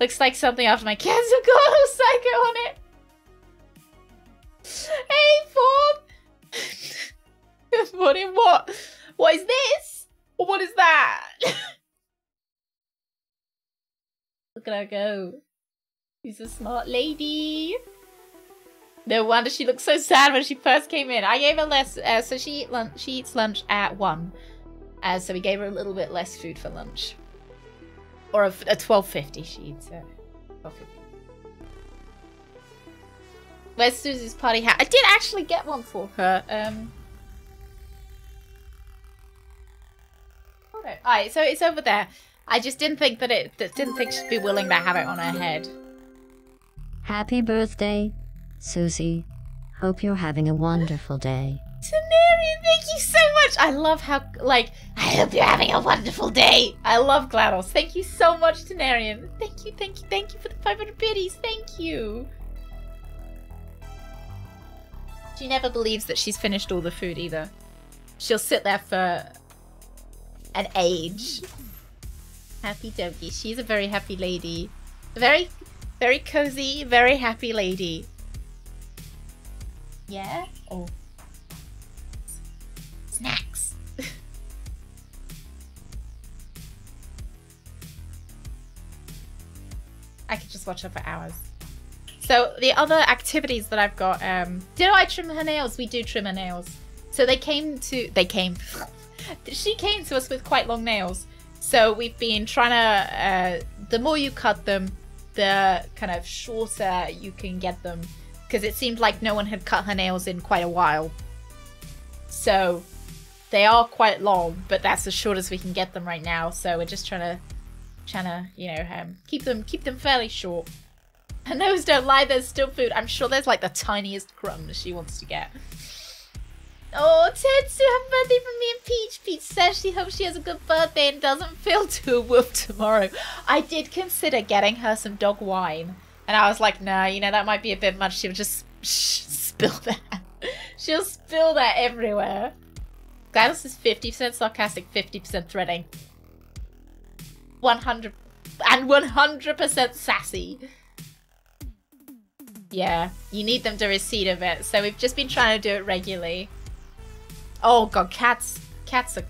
Looks like something after my have got a psycho on it. Hey, Form! Good morning. What? What is this? What is that? Look at her go. She's a smart lady. No wonder she looked so sad when she first came in. I gave her less, uh, so she eat lunch. She eats lunch at one, uh, so we gave her a little bit less food for lunch, or a, a twelve fifty. She eats it. Where's Susie's party hat? I did actually get one for her. Um. Alright, so it's over there. I just didn't think that it didn't think she'd be willing to have it on her head. Happy birthday, Susie. Hope you're having a wonderful day. Tenarian, thank you so much. I love how, like, I hope you're having a wonderful day. I love GLaDOS. Thank you so much, Tenarian. Thank you, thank you, thank you for the 500 biddies. Thank you. She never believes that she's finished all the food either. She'll sit there for an age. Happy doggy. She's a very happy lady. Very very cozy, very happy lady. Yeah? Oh. Snacks. I could just watch her for hours. So the other activities that I've got, um, did I trim her nails? We do trim her nails. So they came to, they came, she came to us with quite long nails. So we've been trying to, uh, the more you cut them, the kind of shorter you can get them because it seemed like no one had cut her nails in quite a while. So they are quite long, but that's as short as we can get them right now. So we're just trying to, trying to, you know, um, keep them keep them fairly short. Her nose don't lie. There's still food. I'm sure there's like the tiniest crumbs she wants to get. Oh, Tetsu, happy birthday from me and Peach. Peach says she hopes she has a good birthday and doesn't feel too whoop tomorrow. I did consider getting her some dog wine. And I was like, no, you know, that might be a bit much. She'll just spill that. She'll spill that everywhere. GLaDOS is 50% sarcastic, 50% threatening. 100 and 100% sassy. Yeah, you need them to recede a bit. So we've just been trying to do it regularly. Oh god, cats, cats are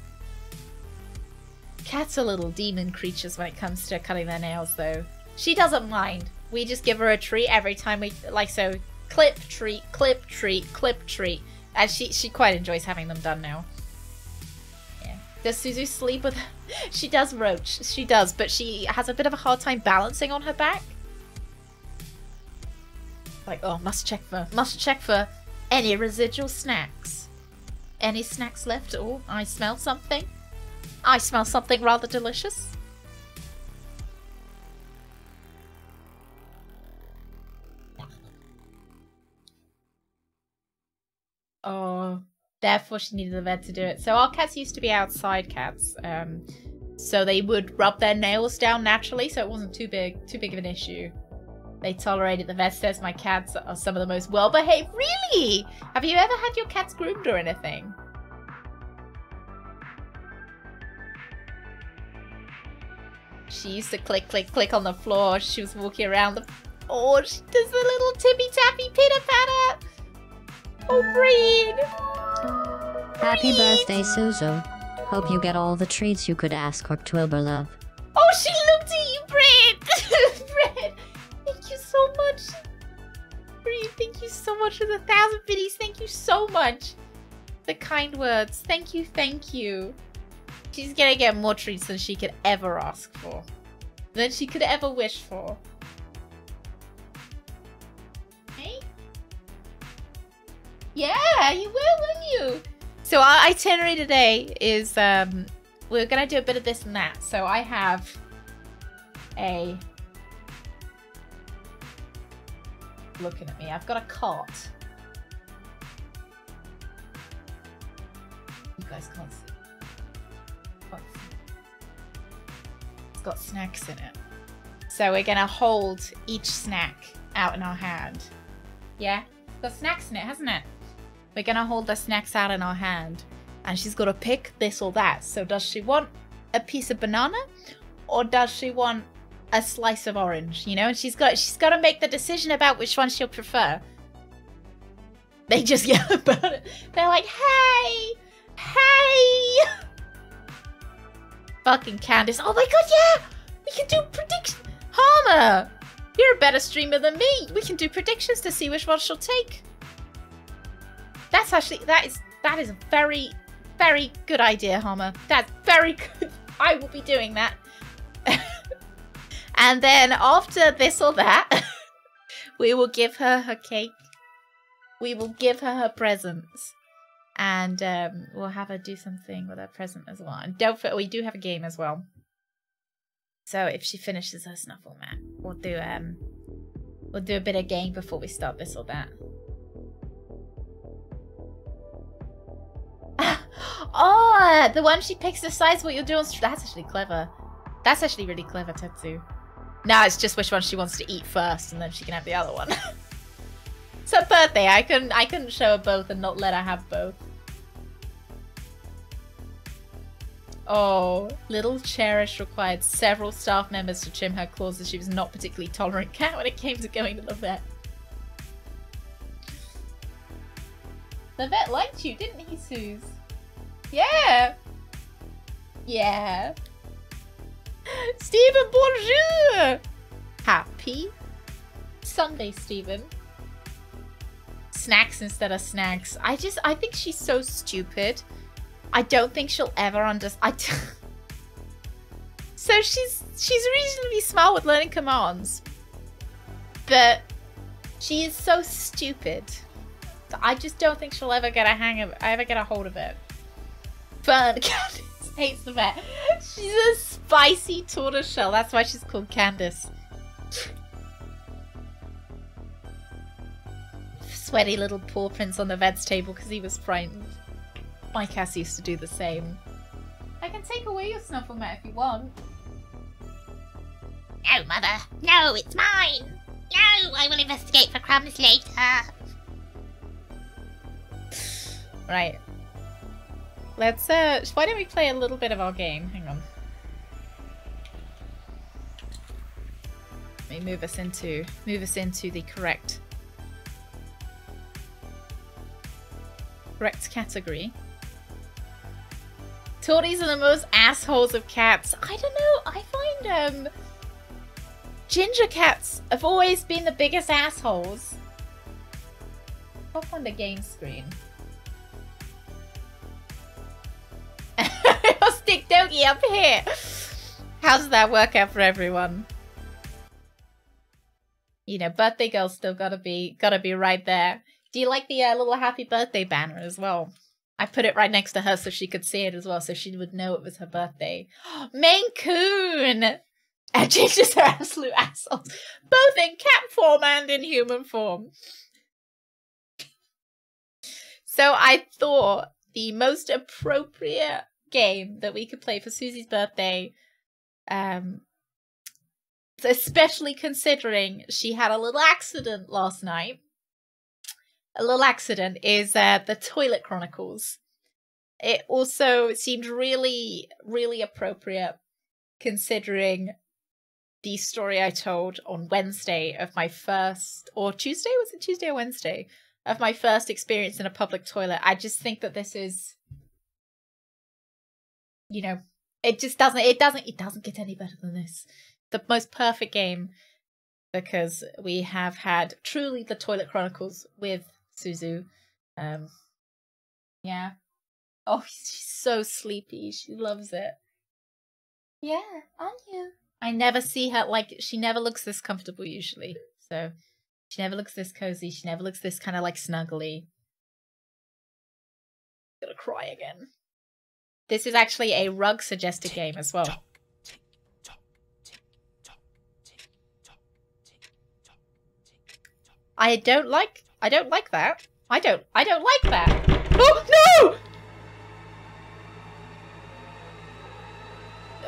cats are little demon creatures when it comes to cutting their nails, though. She doesn't mind. We just give her a treat every time we like so. Clip treat, clip treat, clip treat, and she she quite enjoys having them done now. Yeah. Does Suzu sleep with? she does roach. She does, but she has a bit of a hard time balancing on her back. Like, oh, must check for must check for any residual snacks. Any snacks left? Oh, I smell something. I smell something rather delicious. Oh, therefore she needed the vet to do it. So our cats used to be outside cats. Um, so they would rub their nails down naturally, so it wasn't too big, too big of an issue. They tolerated the vet says my cats are some of the most well behaved. Really? Have you ever had your cats groomed or anything? She used to click, click, click on the floor. She was walking around the. Oh, she does the little tippy tappy pitter patter. Oh, Breen. Happy birthday, Suzu. Hope you get all the treats you could ask for Twilber love. Oh, she looked at you, thank you so much. Breen, thank you so much for the thousand biddies. Thank you so much. The kind words. Thank you, thank you. She's gonna get more treats than she could ever ask for. Than she could ever wish for. Hey? Yeah, you will, won't you? So our itinerary today is um we're gonna do a bit of this and that. So I have a looking at me. I've got a cart. You guys can't see. It's got snacks in it. So we're gonna hold each snack out in our hand. Yeah? It's got snacks in it, hasn't it? We're gonna hold the snacks out in our hand. And she's gotta pick this or that. So does she want a piece of banana? Or does she want a slice of orange? You know, and she's got she's gotta make the decision about which one she'll prefer. They just yell about it. They're like, hey! Hey! Fucking Candace. Oh my god, yeah! We can do prediction. Harmer! You're a better streamer than me. We can do predictions to see which one she'll take. That's actually that is that is a very, very good idea, Harmer. That's very good. I will be doing that. and then after this or that, we will give her her cake. We will give her her presents and um, we'll have her do something with her present as well. And don't forget, we do have a game as well. So if she finishes her snuffle mat, we'll do um, we'll do a bit of game before we start this or that. oh, the one she picks decides what you're doing. That's actually clever. That's actually really clever, Tetsu. Now it's just which one she wants to eat first, and then she can have the other one. it's her birthday. I couldn't. I couldn't show her both and not let her have both. Oh, little Cherish required several staff members to trim her claws as she was not particularly tolerant cat when it came to going to the vet. The vet liked you, didn't he, Suze? Yeah. Yeah. Stephen, bonjour! Happy Sunday, Stephen. Snacks instead of snacks. I just, I think she's so stupid. I don't think she'll ever understand. so she's, she's reasonably smart with learning commands. But she is so stupid. I just don't think she'll ever get a hang of ever get a hold of it. Fern Hates the vet. She's a spicy tortoiseshell. That's why she's called Candace. Sweaty little paw prints on the vet's table because he was frightened. My Cass used to do the same. I can take away your snuffle mat if you want. No, Mother. No, it's mine. No, I will investigate for crumbs later. Right. Let's, uh, why don't we play a little bit of our game? Hang on. Let me move us into, move us into the correct, correct category. Torties are the most assholes of cats. I don't know, I find, um, ginger cats have always been the biggest assholes. Up on the game screen. I'll stick Dogi up here. How does that work out for everyone? You know, birthday girl still gotta be gotta be right there. Do you like the uh, little happy birthday banner as well? I put it right next to her so she could see it as well, so she would know it was her birthday. Maine Coon! And Ginger's her absolute assholes, both in cat form and in human form. So I thought the most appropriate game that we could play for Susie's birthday, um, especially considering she had a little accident last night. A little accident is uh, the Toilet Chronicles. It also seemed really, really appropriate considering the story I told on Wednesday of my first, or Tuesday? Was it Tuesday or Wednesday? Of my first experience in a public toilet. I just think that this is you know, it just doesn't it doesn't it doesn't get any better than this. The most perfect game because we have had truly the Toilet Chronicles with Suzu. Um yeah. Oh, she's so sleepy. She loves it. Yeah, aren't you? I never see her like she never looks this comfortable usually. So she never looks this cozy. She never looks this kind of like snuggly. Gonna cry again. This is actually a rug suggested game as well. I don't like I don't like that. I don't I don't like that. Oh no!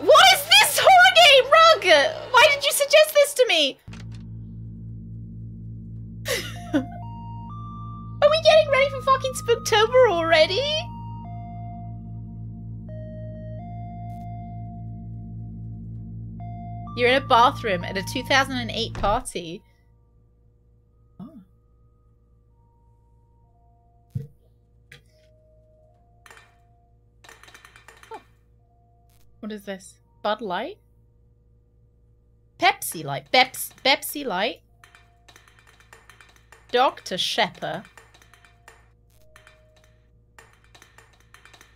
What is this horror game, Rug? Why did you suggest this to me? Are we getting ready for fucking Spooktober already? You're in a bathroom at a 2008 party. Oh. What is this? Bud Light? Pepsi Light. Beps Pepsi Light. Dr. Shepper.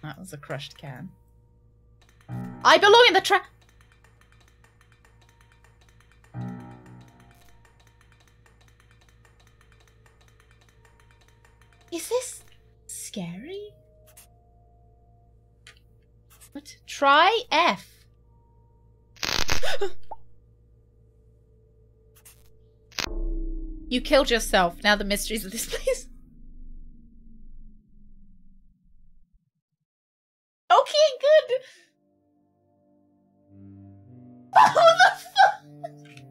That was a crushed can. I belong in the trap. Is this scary? What? Try F. you killed yourself. Now the mysteries of this place. Okay, good. Oh, the fuck?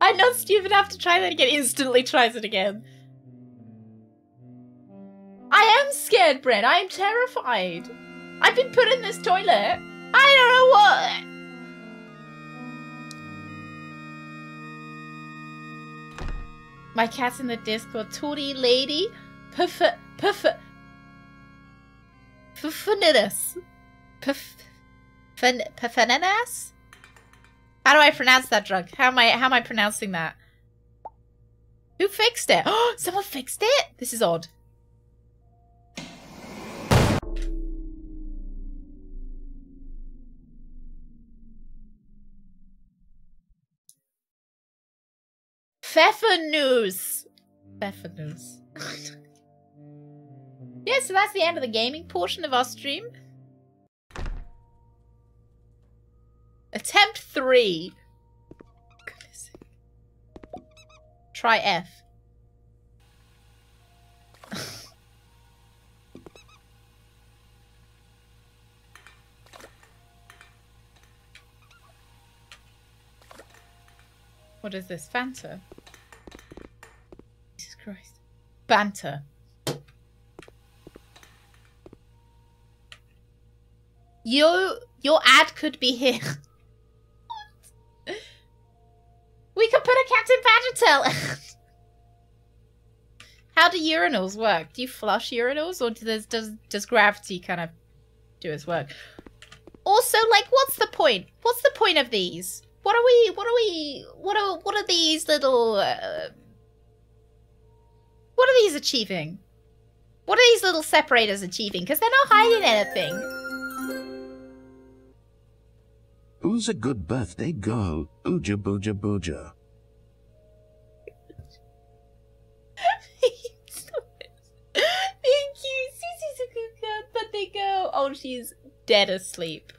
I'm not stupid enough to try that again. Instantly tries it again. I am scared, Brent. I am terrified. I've been put in this toilet. I don't know what. My cat's in the Discord. Tory lady. Puff. Puff. Puffinidus. Puff. Puffinidus? How do I pronounce that drug? How am I how am I pronouncing that? Who fixed it? Oh, someone fixed it? This is odd. Pfeffernuss. Pfeffernuss. yeah, so that's the end of the gaming portion of our stream. Attempt three. Goodness. Try F. what is this? Fanta? Christ. Banter. You, your ad could be here. we could put a Captain Badgertail. How do urinals work? Do you flush urinals or does does does gravity kind of do its work? Also, like, what's the point? What's the point of these? What are we? What are we? What are what are these little? Uh, what are these achieving? What are these little separators achieving? Because they're not hiding anything. Who's a good birthday girl? Booja booja booja. Thank you. Susie's a good girl, but they go. Oh, she's dead asleep.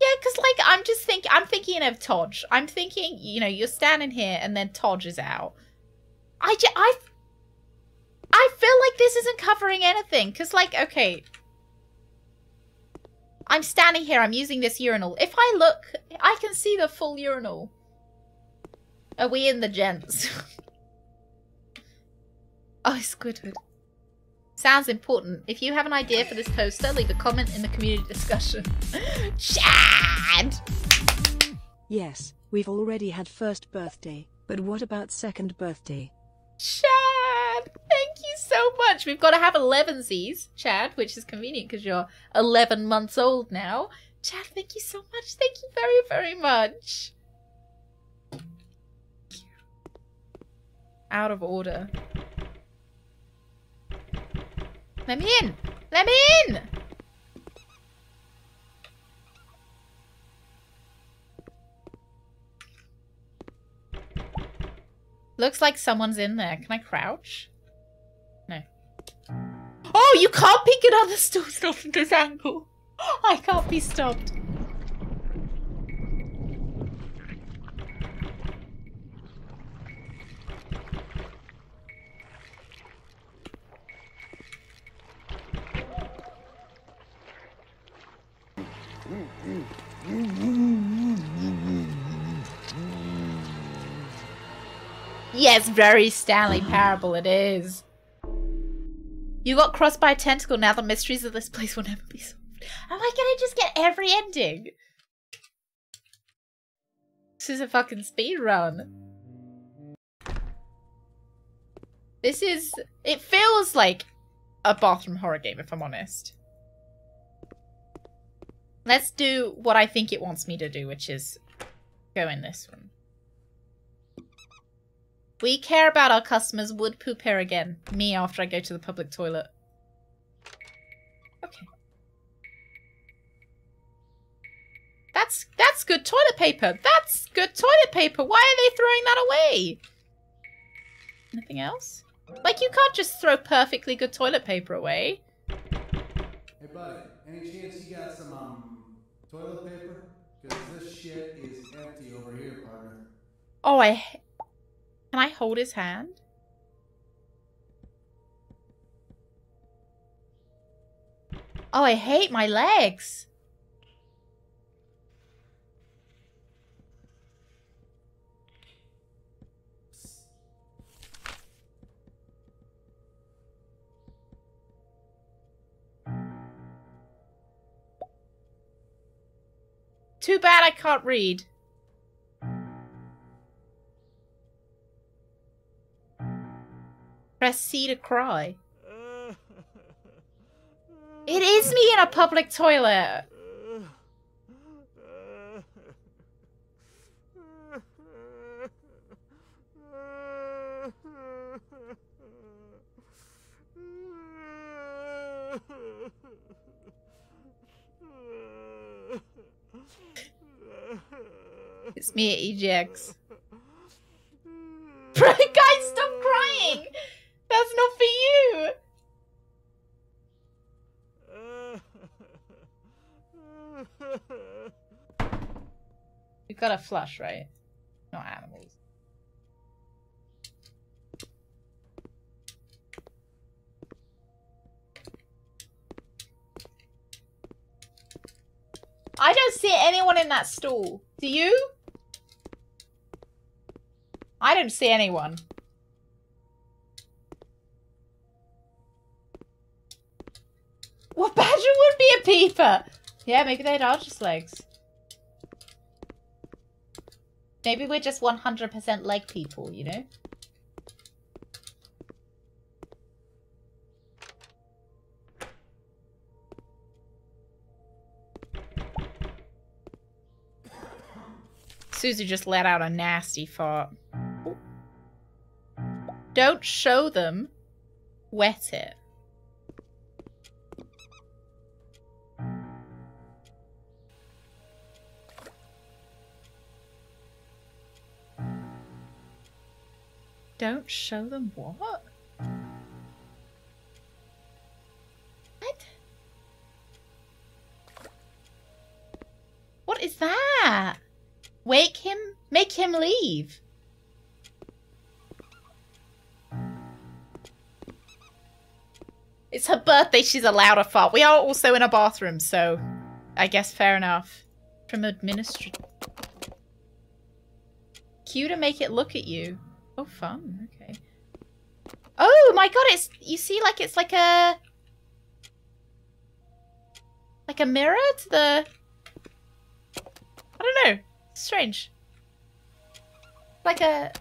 Yeah, because like I'm just thinking, I'm thinking of Todge. I'm thinking, you know, you're standing here and then Todge is out. I, I, I feel like this isn't covering anything. Because like, okay, I'm standing here. I'm using this urinal. If I look, I can see the full urinal. Are we in the gents? oh, Squidward. Sounds important. If you have an idea for this poster, leave a comment in the community discussion. Chad! Yes, we've already had first birthday, but what about second birthday? Chad! Thank you so much. We've got to have 11sies, Chad, which is convenient because you're 11 months old now. Chad, thank you so much. Thank you very, very much. Out of order. Let me in! Let me in! Looks like someone's in there. Can I crouch? Oh, you can't peek at other stores not from this angle. I can't be stopped. Yes, very Stanley Parable it is. You got crossed by a tentacle, now the mysteries of this place will never be solved. Am I gonna just get every ending? This is a fucking speed run. This is... It feels like a bathroom horror game, if I'm honest. Let's do what I think it wants me to do, which is go in this one. We care about our customers would poop here again. Me after I go to the public toilet. Okay. That's that's good toilet paper. That's good toilet paper. Why are they throwing that away? Anything else? Like you can't just throw perfectly good toilet paper away. Hey, buddy, any chance you got some, um, toilet paper? Because this shit is empty over here, partner. Oh, I Can I hold his hand? Oh, I hate my legs. Too bad I can't read. Press C to cry. It is me in a public toilet. It's me at EGX. Guys, stop crying! That's not for you! You've got to flush, right? Not animals. I don't see anyone in that stall. Do you? I don't see anyone. Well, Badger would be a peeper. Yeah, maybe they had just legs. Maybe we're just 100% leg people, you know? Susie just let out a nasty fart. Don't show them. Wet it. Don't show them what? What? What is that? Wake him? Make him leave. It's her birthday, she's allowed a fart. We are also in a bathroom, so I guess fair enough. From administrator. Cue to make it look at you. Oh, fun. Okay. Oh my god, it's you see like it's like a like a mirror to the I don't know. Strange. Like a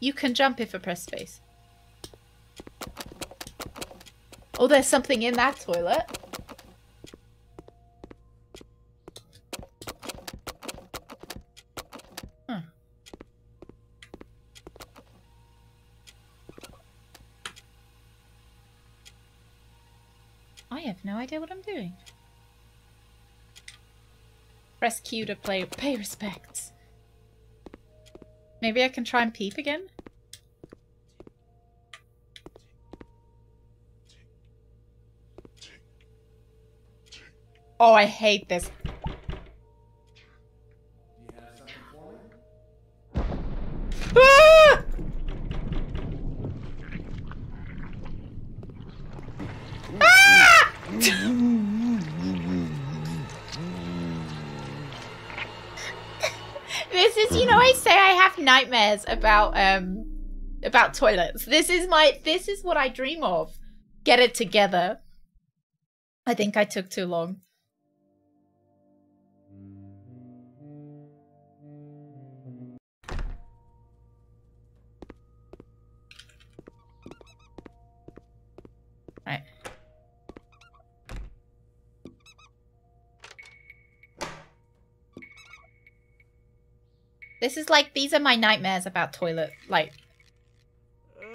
you can jump if I press space. Oh, there's something in that toilet. Huh. I have no idea what I'm doing. Press Q to play pay respects. Maybe I can try and peep again? Oh, I hate this. Nightmares about um about toilets. This is my this is what I dream of. Get it together. I think I took too long. This is like these are my nightmares about toilet like Hey,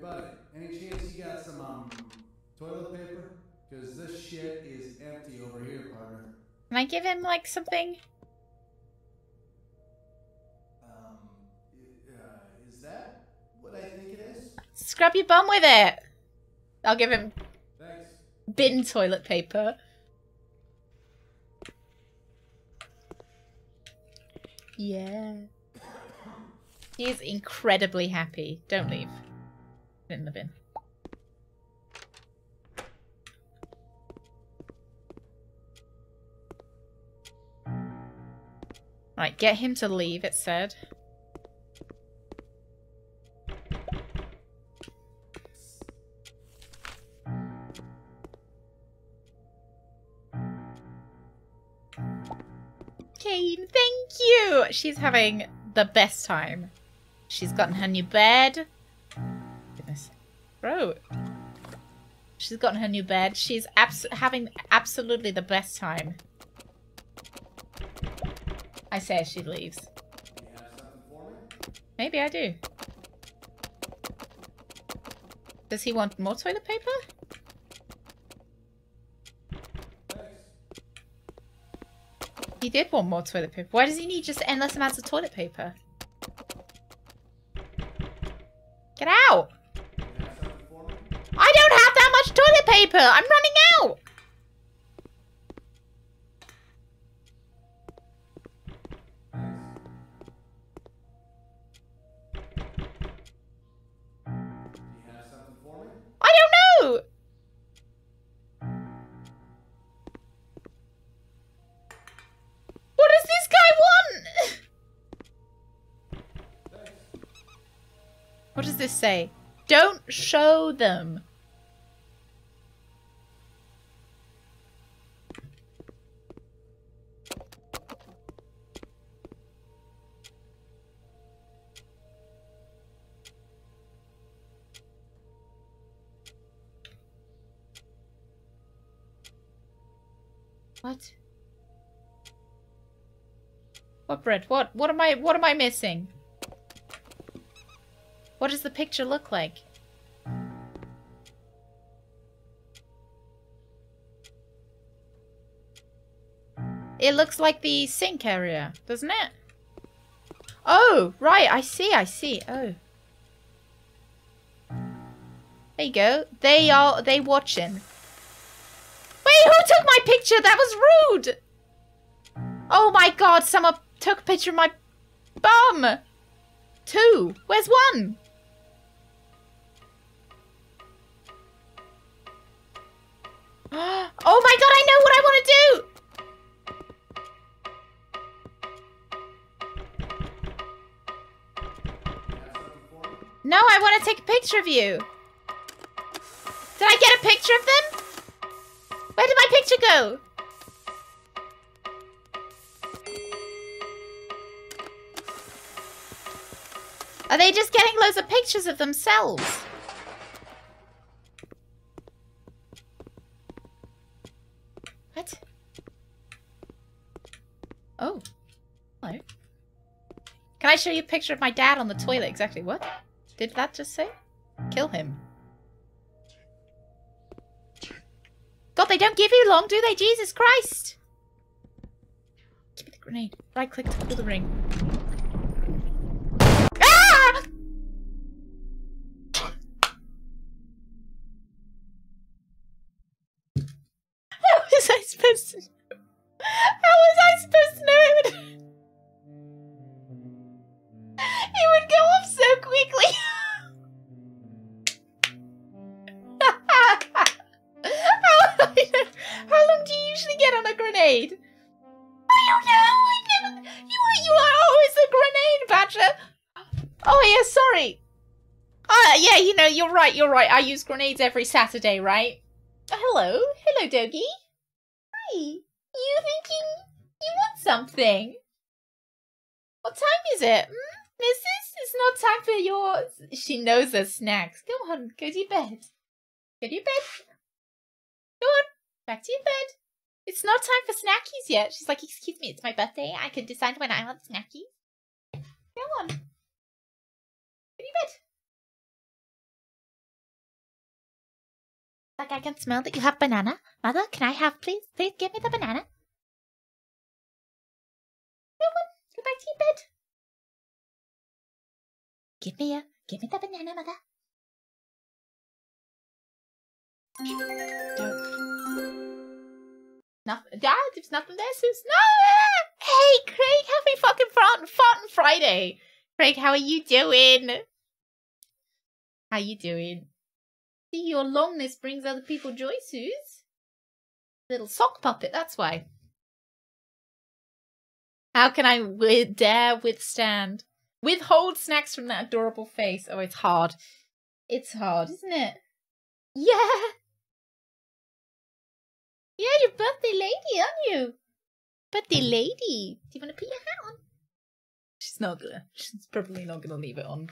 buddy, any chance you got some um toilet paper? Cause this shit is empty over here, partner. Can I give him like something? Um, uh, is that what I think it is? Scrub your bum with it. I'll give him. Bin toilet paper. Yeah. He is incredibly happy. Don't leave. In the bin. Right, get him to leave, it said. She's having the best time. She's gotten her new bed. Goodness. Bro. She's gotten her new bed. She's abs having absolutely the best time. I say as she leaves. Maybe I do. Does he want more toilet paper? He did want more toilet paper. Why does he need just endless amounts of toilet paper? Get out! I don't have that much toilet paper! I'm running say. Don't show them. What? What, bread? What? What am I? What am I missing? What does the picture look like? It looks like the sink area, doesn't it? Oh, right. I see. I see. Oh. There you go. They are. They watching. Wait, who took my picture? That was rude. Oh my god, someone took a picture of my bum. Two. Where's one? Oh my god, I know what I want to do. No, I want to take a picture of you. Did I get a picture of them? Where did my picture go? Are they just getting loads of pictures of themselves? What? Oh. Hello. Can I show you a picture of my dad on the toilet? Exactly what? Did that just say? Kill him. God, they don't give you long, do they? Jesus Christ! Give me the grenade. Right click to pull the ring. You're right. I use grenades every Saturday, right? Hello, hello, doggy. Hi. You thinking you want something? What time is it, hmm? Missus? It's not time for your. She knows her snacks. Go on, go to your bed. Go to your bed. Go on, back to your bed. It's not time for snackies yet. She's like, excuse me, it's my birthday. I can decide when I want snackies. Go on. Go to your bed. Like I can smell that you have banana. Mother, can I have please? Please give me the banana. Go on, go back to your bed. Give me a, give me the banana, mother. Nothing, Dad, there's nothing there, Sus. No! Hey, Craig, happy fucking Fun, fun Friday. Craig, how are you doing? How you doing? See, your longness brings other people joy, Sus. Little sock puppet, that's why. How can I dare withstand? Withhold snacks from that adorable face. Oh, it's hard. It's hard, isn't it? Yeah. Yeah, you're birthday lady, aren't you? Birthday lady. Do you want to put your hat on? She's not gonna. She's probably not gonna leave it on.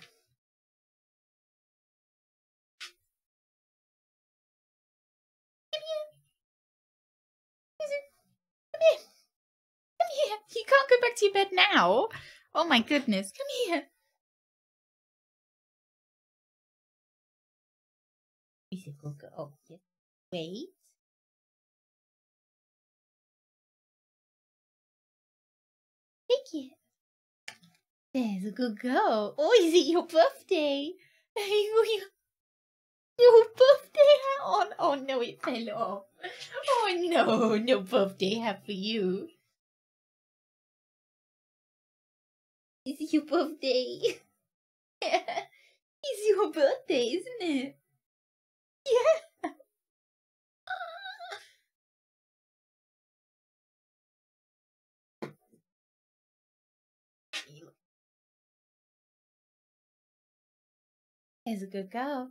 Here. You can't go back to your bed now. Oh my goodness. Come here. He's a good girl. Oh. Wait. Take it. There's a good girl. Oh, is it your birthday? Your birthday hat on? Oh no, it fell off. Oh no, no birthday hat for you. It's your birthday. it's your birthday, isn't it? Yeah. Is a good girl.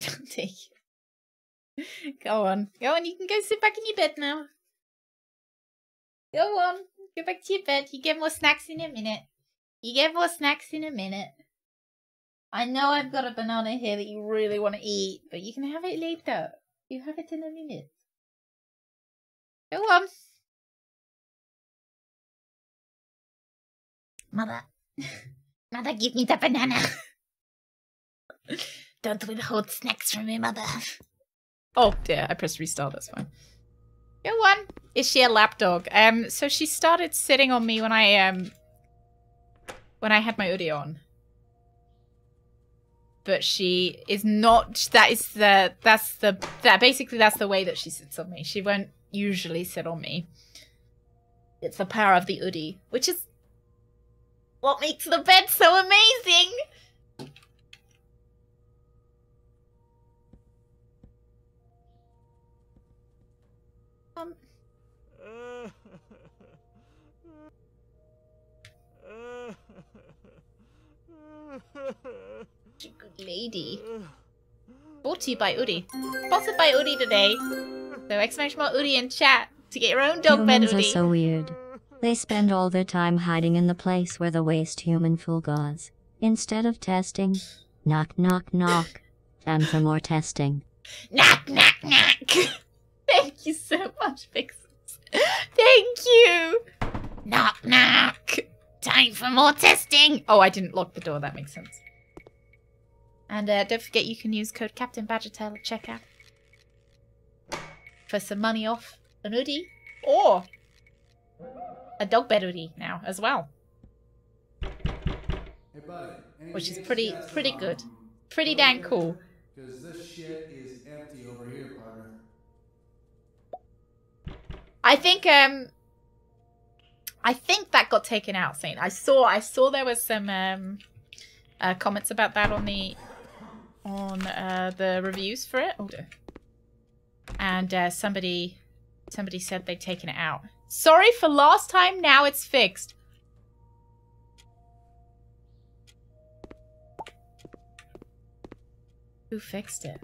Don't take it. Go on. Go on, you can go sit back in your bed now. Go on. Go back to your bed. You get more snacks in a minute. You get more snacks in a minute. I know I've got a banana here that you really want to eat, but you can have it later. You have it in a minute. Go on. Mother. Mother, give me the banana. Don't withhold snacks from me, mother. Oh dear, I pressed restart, that's fine. Go on. Is she a lapdog? Um, so she started sitting on me when I, um, when I had my hoodie on. But she is not, that is the, that's the, that basically that's the way that she sits on me. She won't usually sit on me. It's the power of the hoodie, which is what makes the bed so amazing. Such a good lady. Brought to you by Oodie. Sponsored by Oodie today. So exclamation mark Oodie in chat to get your own dog bed Humans are so weird. They spend all their time hiding in the place where the waste human fool goes. Instead of testing, knock, knock, knock. Time for more testing. Knock, knock, knock. Thank you so much, Pixels. Thank you. Knock, knock. Time for more testing. Oh, I didn't lock the door. That makes sense. And uh, don't forget you can use code Captain Badgertail at checkout for some money off an hoodie or a dog bed hoodie now as well, Hey, buddy. which is pretty pretty good, pretty dang cool. Cause this shit is empty over here, partner. I think um I think that got taken out, Saint. I saw I saw there was some um uh, comments about that on the on uh, the reviews for it. Oh dear. And uh, somebody somebody said they'd taken it out. Sorry for last time, now it's fixed. Who fixed it?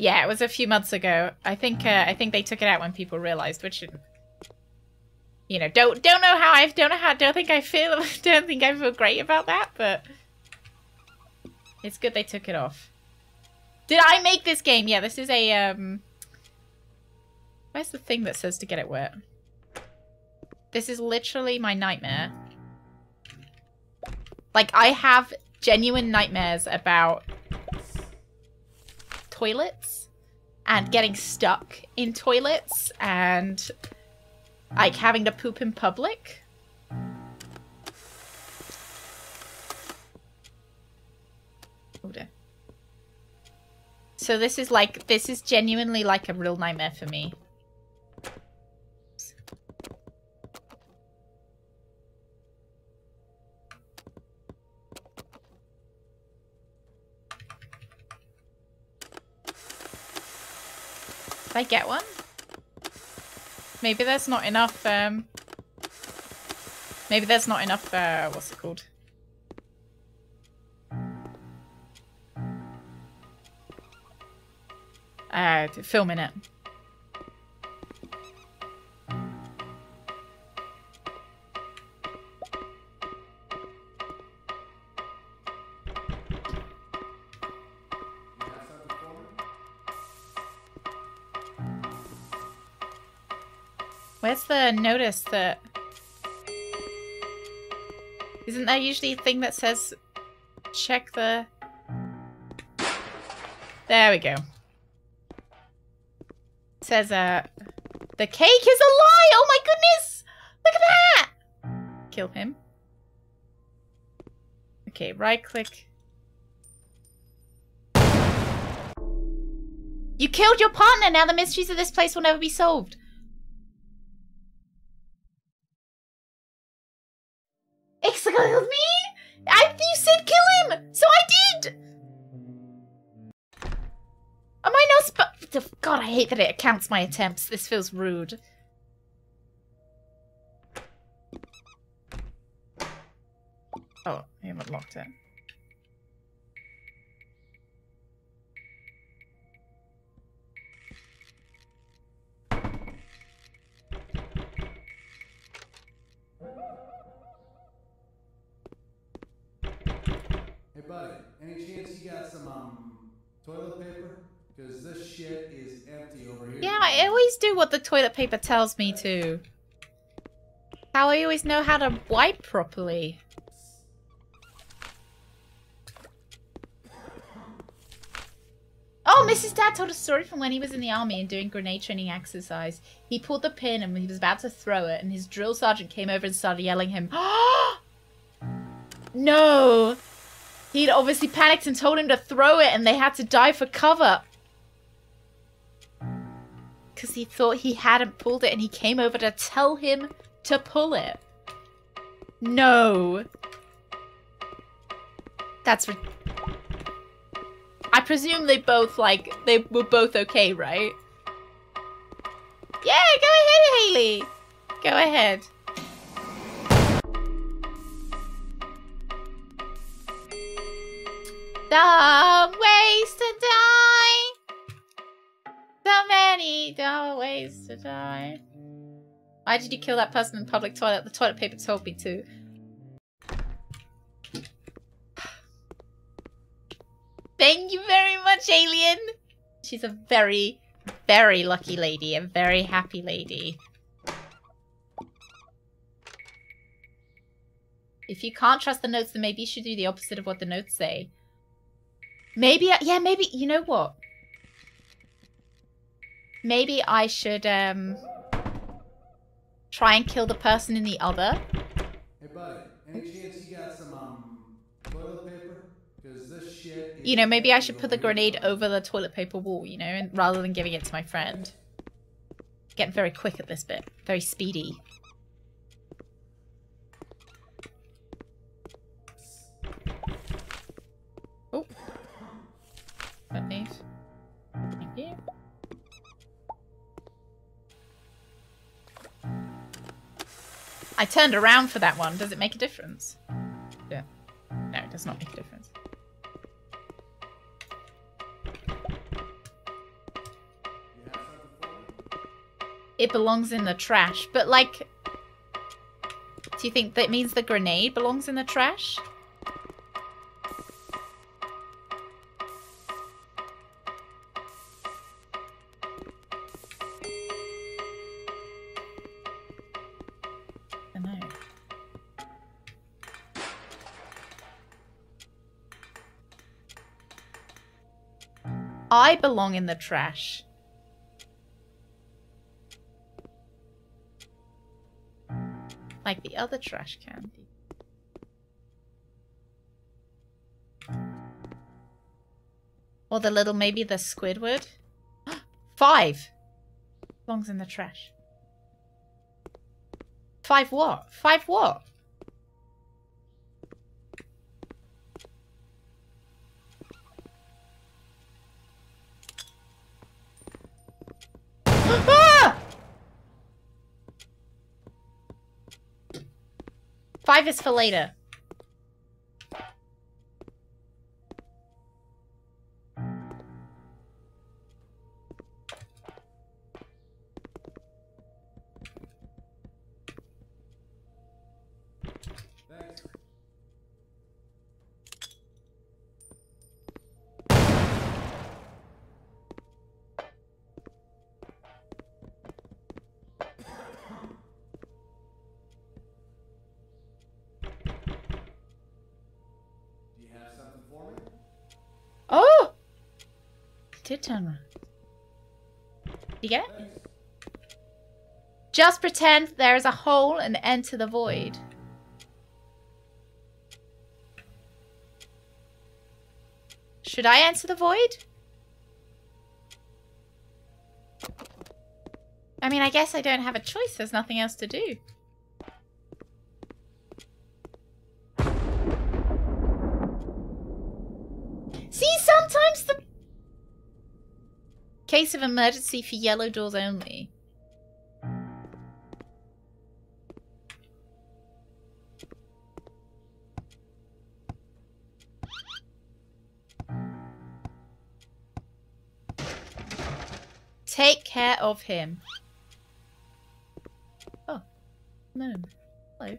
Yeah, it was a few months ago. I think uh, I think they took it out when people realized, which you know, don't don't know how I don't know how don't think I feel don't think I feel great about that, but it's good they took it off. Did I make this game? Yeah, this is a um Where's the thing that says to get it wet? This is literally my nightmare. Like I have genuine nightmares about toilets and mm. getting stuck in toilets and like having to poop in public. Oh dear. So this is like this is genuinely like a real nightmare for me. I get one? Maybe there's not enough, um... Maybe there's not enough, uh, what's it called? Uh, to film in it. Where's the notice that... Isn't there usually a thing that says check the... There we go. It says, uh, the cake is a lie! Oh my goodness! Look at that! Kill him. Okay, right click. You killed your partner! Now the mysteries of this place will never be solved. So I did. Am I not sp- God, I hate that it counts my attempts. This feels rude. Oh, I haven't locked it. Buddy. Any chance you got some um toilet paper? Because this shit is empty over here. Yeah, I always do what the toilet paper tells me to. How I always know how to wipe properly. Oh, Mrs. Dad told a story from when he was in the army and doing grenade training exercise. He pulled the pin and he was about to throw it, and his drill sergeant came over and started yelling him, No! He'd obviously panicked and told him to throw it, and they had to dive for cover. Because he thought he hadn't pulled it, and he came over to tell him to pull it. No. That's I presume they both like they were both okay, right? Yeah, go ahead, Haley. Go ahead. Dumb ways to die. So many dumb ways to die. Why did you kill that person in public toilet? The toilet paper told me to. Thank you very much, Alien. She's a very, very lucky lady, a very happy lady. If you can't trust the notes, then maybe you should do the opposite of what the notes say. Maybe, yeah, maybe, you know what? Maybe I should, um, try and kill the person in the other. Hey, buddy, any chance you got some, um, toilet paper? Because this shit You know, maybe I should put the grenade over the toilet paper wall, you know, and rather than giving it to my friend. Get very quick at this bit. Very speedy. That needs. Thank you. I turned around for that one. Does it make a difference? Yeah. No, it does not make a difference. It belongs in the trash. But like, do you think that means the grenade belongs in the trash? I belong in the trash. Like the other trash can. Or the little, maybe the Squidward. Five! Belongs in the trash. Five what? Five what? Five is for later. Turn around. You get it? Just pretend there is a hole and enter the void. Should I enter the void? I mean, I guess I don't have a choice. There's nothing else to do. See, sometimes the case of emergency for yellow doors only. Take care of him. Oh, moon. Hello.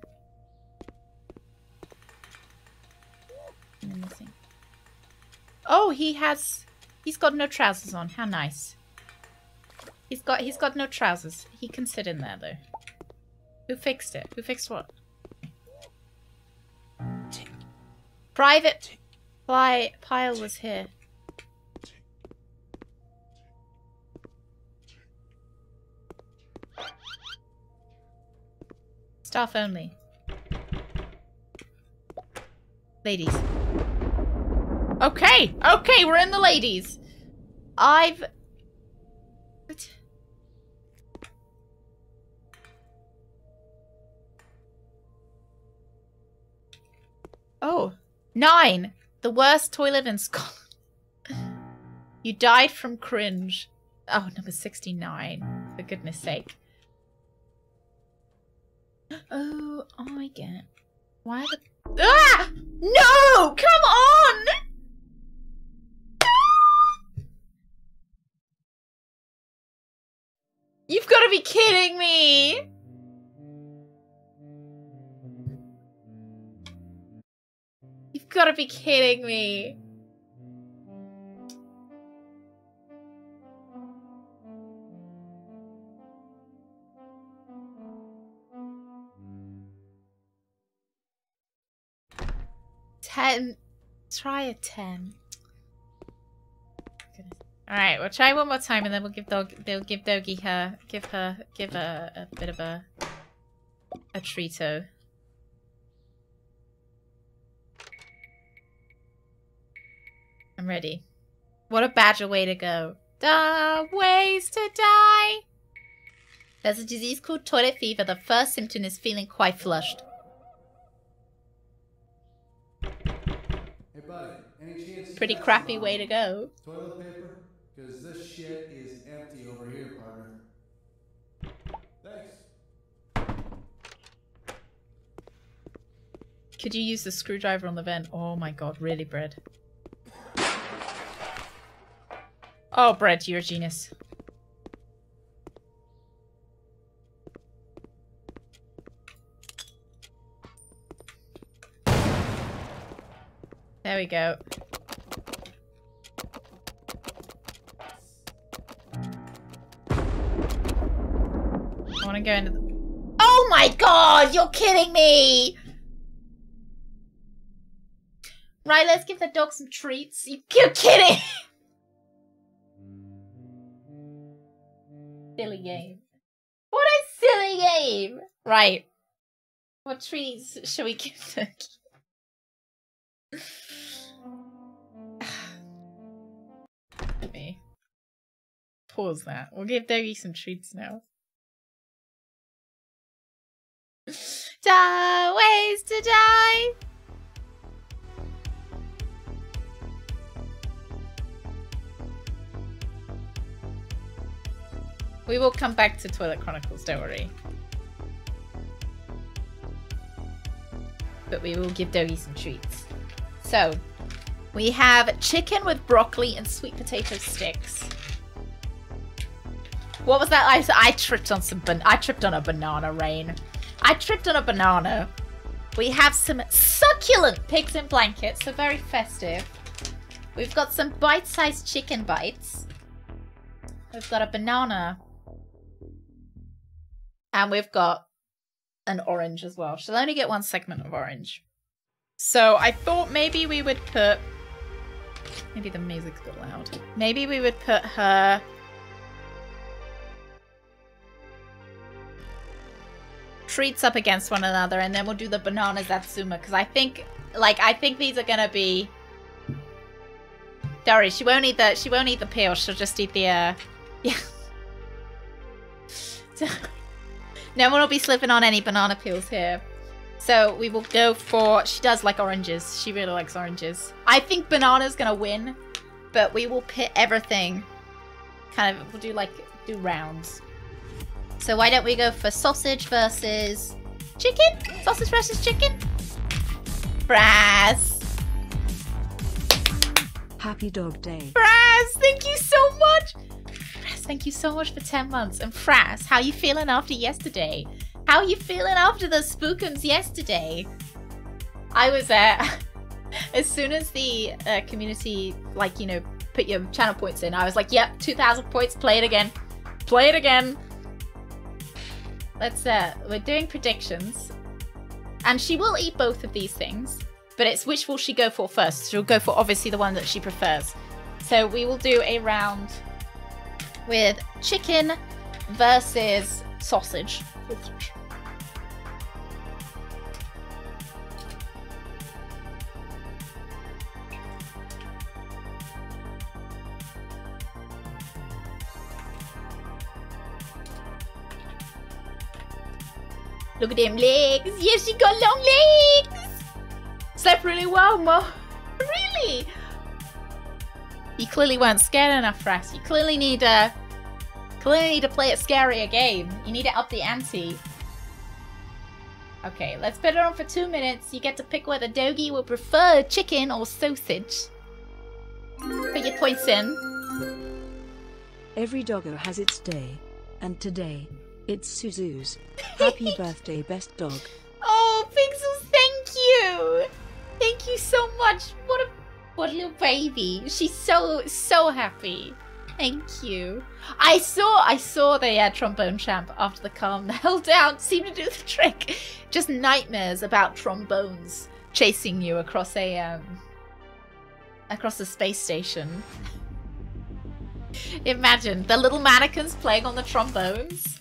Oh, he has He's got no trousers on. How nice. He's got he's got no trousers. He can sit in there though. Who fixed it? Who fixed what? Private Pli Pile was here. Staff only. Ladies. Okay, okay, we're in the ladies. I've... What? Oh, nine. The worst toilet in Scotland. You died from cringe. Oh, number 69. For goodness sake. Oh, I get. Why the. Ah! No! Come on! You've got to be kidding me! You've got to be kidding me. Ten. Try a ten. All right, we'll try one more time, and then we'll give dog. They'll give Doggy her, give her, give her a bit of a, a treato. I'm ready. What a badger way to go. The ways to die. There's a disease called toilet fever. The first symptom is feeling quite flushed. Hey, buddy, any chance Pretty crappy um, way to go. Toilet paper? Because this shit is empty over here, partner. Thanks. Could you use the screwdriver on the vent? Oh my god, really, Bread? Oh, Bread, you're a genius. There we go. I want to go into the... Oh my god, you're kidding me! Right, let's give the dog some treats. You- You're kidding! silly mm-hmm. game. What a silly game! Right. What treats should we give Turkey? Let me pause that. We'll give Doggy some treats now. Die ways to die. We will come back to Toilet Chronicles, don't worry. But we will give Doggy some treats. So, we have chicken with broccoli and sweet potato sticks. What was that? I, I tripped on some I tripped on a banana rain. I tripped on a banana. We have some succulent pigs in blankets, so very festive. We've got some bite-sized chicken bites. We've got a banana. And we've got an orange as well. She'll only get one segment of orange. So I thought maybe we would put... Maybe the music's a bit loud. Maybe we would put her... treats up against one another and then we'll do the banana Satsuma because I think like I think these are gonna be Don't worry, she won't eat the she won't eat the peel, she'll just eat the uh yeah. No one will be slipping on any banana peels here. So we will go for she does like oranges. She really likes oranges. I think banana's gonna win, but we will pit everything kind of we'll do like do rounds. So why don't we go for sausage versus chicken? Sausage versus chicken? Brass. Happy Dog Day. Fraz, thank you so much. Fraz, thank you so much for 10 months. And Fraz, how you feeling after yesterday? How you feeling after the spookums yesterday? I was uh as soon as the uh, community like, you know, put your channel points in. I was like, yep, 2,000 points, play it again. Play it again. Let's, uh, we're doing predictions. And she will eat both of these things, but it's which will she go for first? She'll go for obviously the one that she prefers. So we will do a round with chicken versus sausage. Look at them legs. Yes, she got long legs. Slept really well, Mo. really? You clearly weren't scared enough, Frass. You clearly need to clearly need to play it scarier game. You need to up the ante. Okay, let's put it on for two minutes. You get to pick whether Dogi will prefer chicken or sausage. Put your points in. Every doggo has its day. And today, it's Suzu's. Happy birthday, best dog. Oh, Pixels, thank you. Thank you so much. What a what little baby. She's so so happy. Thank you. I saw I saw the uh, trombone champ after the calm held down seemed to do the trick. Just nightmares about trombones chasing you across a um across a space station. Imagine the little mannequins playing on the trombones.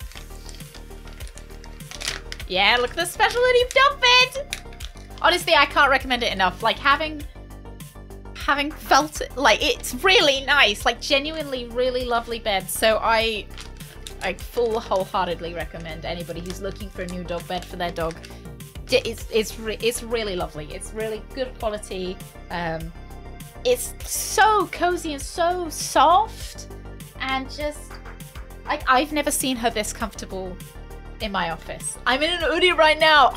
Yeah, look at the specialty dump it! Honestly, I can't recommend it enough. Like having having felt it, like it's really nice, like genuinely really lovely bed. So I I full wholeheartedly recommend anybody who's looking for a new dog bed for their dog. It's it's re it's really lovely. It's really good quality. Um, it's so cozy and so soft, and just like I've never seen her this comfortable in my office. I'm in an Oodie right now.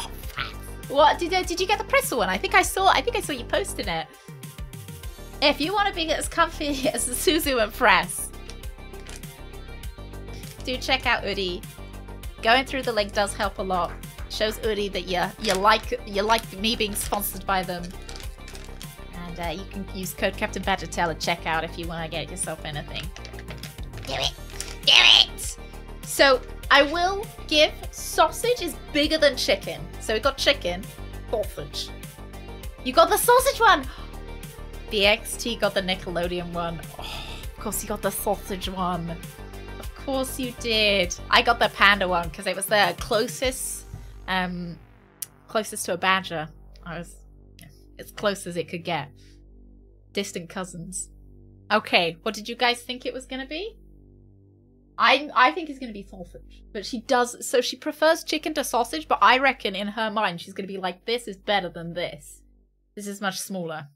What did did you get the Pretzel one? I think I saw. I think I saw you posting it. If you want to be as comfy as the Suzu and Press, do check out Oodie. Going through the link does help a lot. Shows Oodie that you you like you like me being sponsored by them. And uh, you can use code Captain Tail at checkout if you want to get yourself anything. Do it. Do it. So I will give sausage is bigger than chicken. So we got chicken, sausage. You got the sausage one. The XT got the Nickelodeon one. Oh, of course you got the sausage one. Of course you did. I got the panda one because it was the closest, um, closest to a badger. I was as close as it could get. Distant cousins. Okay, what did you guys think it was gonna be? I I think it's gonna be sausage, but she does. So she prefers chicken to sausage, but I reckon in her mind she's gonna be like, "This is better than this. This is much smaller."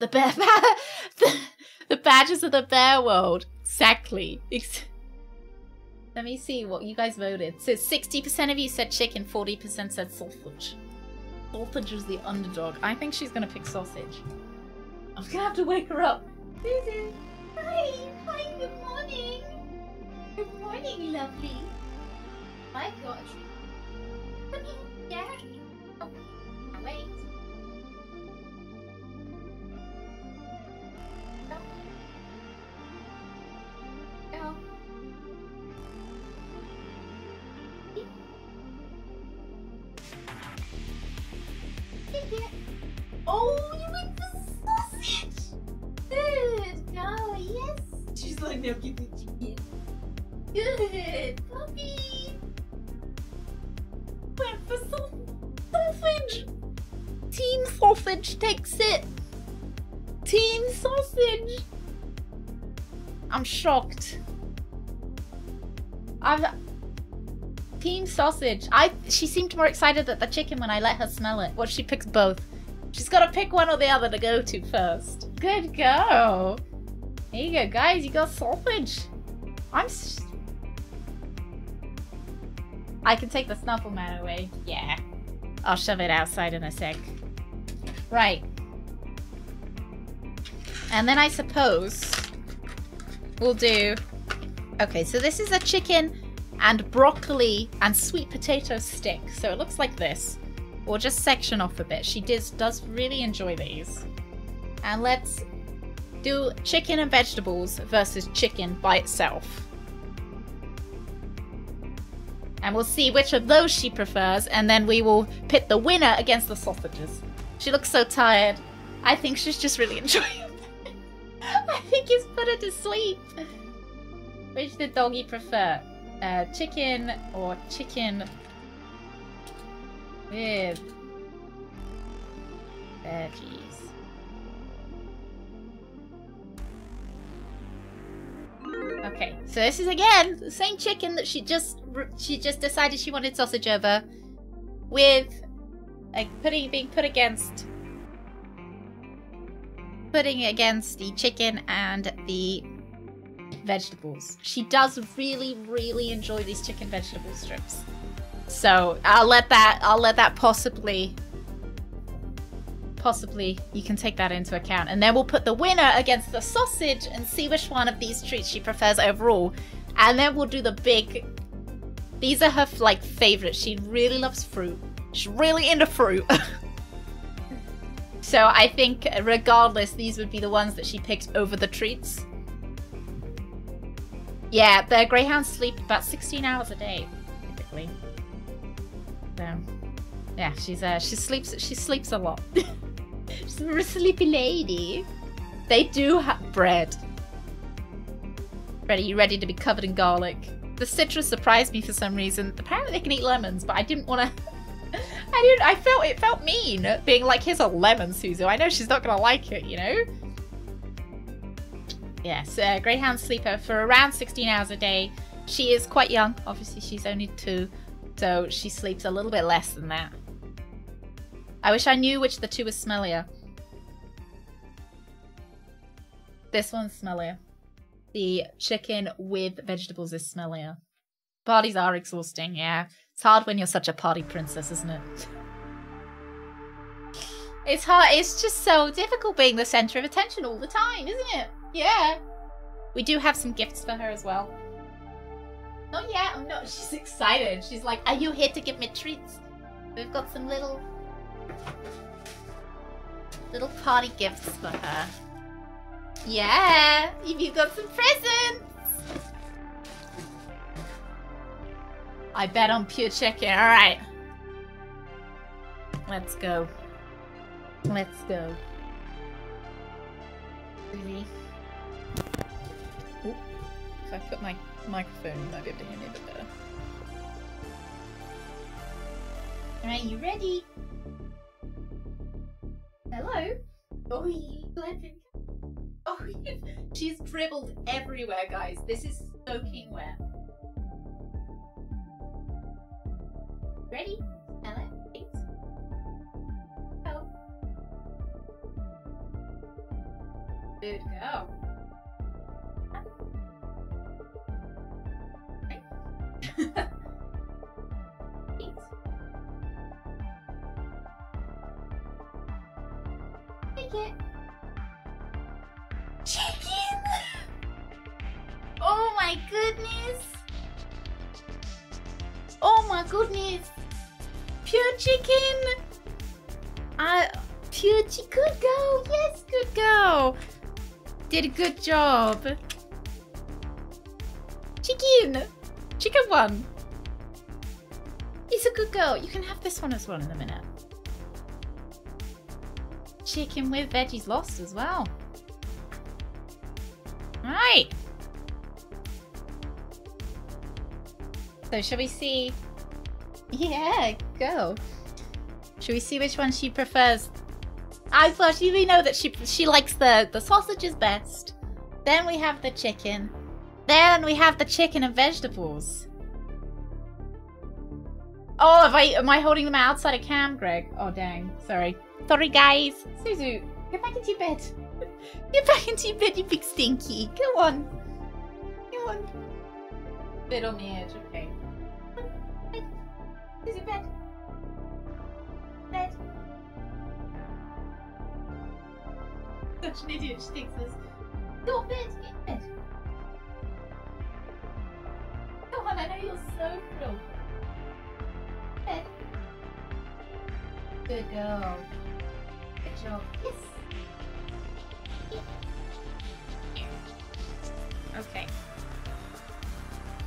The bear, the, the badges of the bear world, exactly. Let me see what you guys voted. So sixty percent of you said chicken, forty percent said sausage. Sausage was the underdog. I think she's gonna pick sausage. I'm gonna have to wake her up. Hi. Hi. Good morning. Good morning, lovely. My gosh. Come here, Go, yes. She's like, no, give me chicken. Good puppy. Went for sa- sausage. Team sausage takes it. Team sausage. I'm shocked. I've Team sausage. I she seemed more excited at the chicken when I let her smell it. Well, she picks both. She's got to pick one or the other to go to first. Good go. There you go, guys. You got sausage. I'm. I can take the snuffle man away. Yeah. I'll shove it outside in a sec. Right. And then I suppose we'll do. Okay, so this is a chicken and broccoli and sweet potato stick. So it looks like this. We'll just section off a bit. She does, does really enjoy these. And let's do chicken and vegetables versus chicken by itself. And we'll see which of those she prefers, and then we will pit the winner against the sausages. She looks so tired. I think she's just really enjoying it. I think he's put her to sleep. Which did doggy prefer? Uh, chicken or chicken with veggies? Okay, so this is again the same chicken that she just she just decided she wanted sausage over, with like putting being put against putting against the chicken and the vegetables. She does really, really enjoy these chicken vegetable strips. So I'll let that I'll let that possibly possibly you can take that into account. And then we'll put the winner against the sausage and see which one of these treats she prefers overall. And then we'll do the big these are her like favorites. She really loves fruit. She's really into fruit. so I think regardless, these would be the ones that she picks over the treats. Yeah, the greyhounds sleep about 16 hours a day, typically. So, yeah, she's uh, she sleeps she sleeps a lot. a sleepy lady. They do have bread. Ready, you ready to be covered in garlic? The citrus surprised me for some reason. Apparently they can eat lemons, but I didn't want to. I didn't. I felt it felt mean being like, "Here's a lemon, Suzu." I know she's not gonna like it, you know. Yes, uh, greyhound sleeper for around 16 hours a day. She is quite young. Obviously, she's only two, so she sleeps a little bit less than that. I wish I knew which the two was smellier. This one's smellier. The chicken with vegetables is smellier. Parties are exhausting, yeah. It's hard when you're such a party princess, isn't it? It's hard. It's just so difficult being the center of attention all the time, isn't it? Yeah. We do have some gifts for her as well. Oh yeah, oh no, she's excited. She's like, are you here to give me treats? We've got some little... Little party gifts for her. Yeah, if you've got some presents! I bet on pure chicken. Alright. Let's go. Let's go. Really? If I put my microphone, you might be able to hear me a bit better. Alright, you ready? Hello? Oh, you Oh, she's dribbled everywhere, guys. This is soaking wet. Ready? Hello? Eight. Go. Good go. Eight. Take it. Chicken! Oh my goodness! Oh my goodness! Pure chicken! I pure chicken. good girl! Yes, good girl! Did a good job. Chicken! Chicken one! He's a good girl. You can have this one as well in a minute. Chicken with veggies lost as well. Right. So shall we see? Yeah, go. Shall we see which one she prefers? I thought we know that she she likes the the sausages best. Then we have the chicken. Then we have the chicken and vegetables. Oh, have I am I holding them outside of cam, Greg? Oh dang. Sorry. Sorry guys. Suzu, get back into your bed. Get back into your bed, you big stinky. Come on. Come on. Bed on the edge, okay. Suzu, bed. Bed. Such an idiot, she thinks this. Go bed, get bed. Come on, I know you're so thrilled. Bed. Good girl. Good. Okay.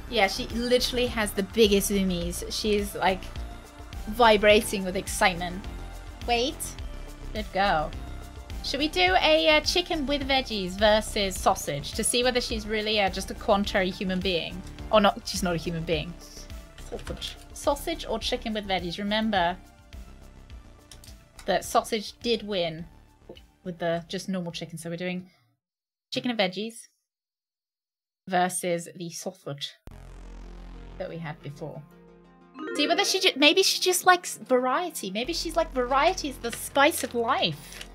Yeah, she literally has the biggest zoomies. She's like vibrating with excitement. Wait. Let go. Should we do a uh, chicken with veggies versus sausage to see whether she's really uh, just a contrary human being? Or not, she's not a human being. Sausage. Sausage or chicken with veggies? Remember that sausage did win with the just normal chicken. So we're doing chicken and veggies versus the sausage that we had before. See whether she ju- maybe she just likes variety. Maybe she's like variety is the spice of life.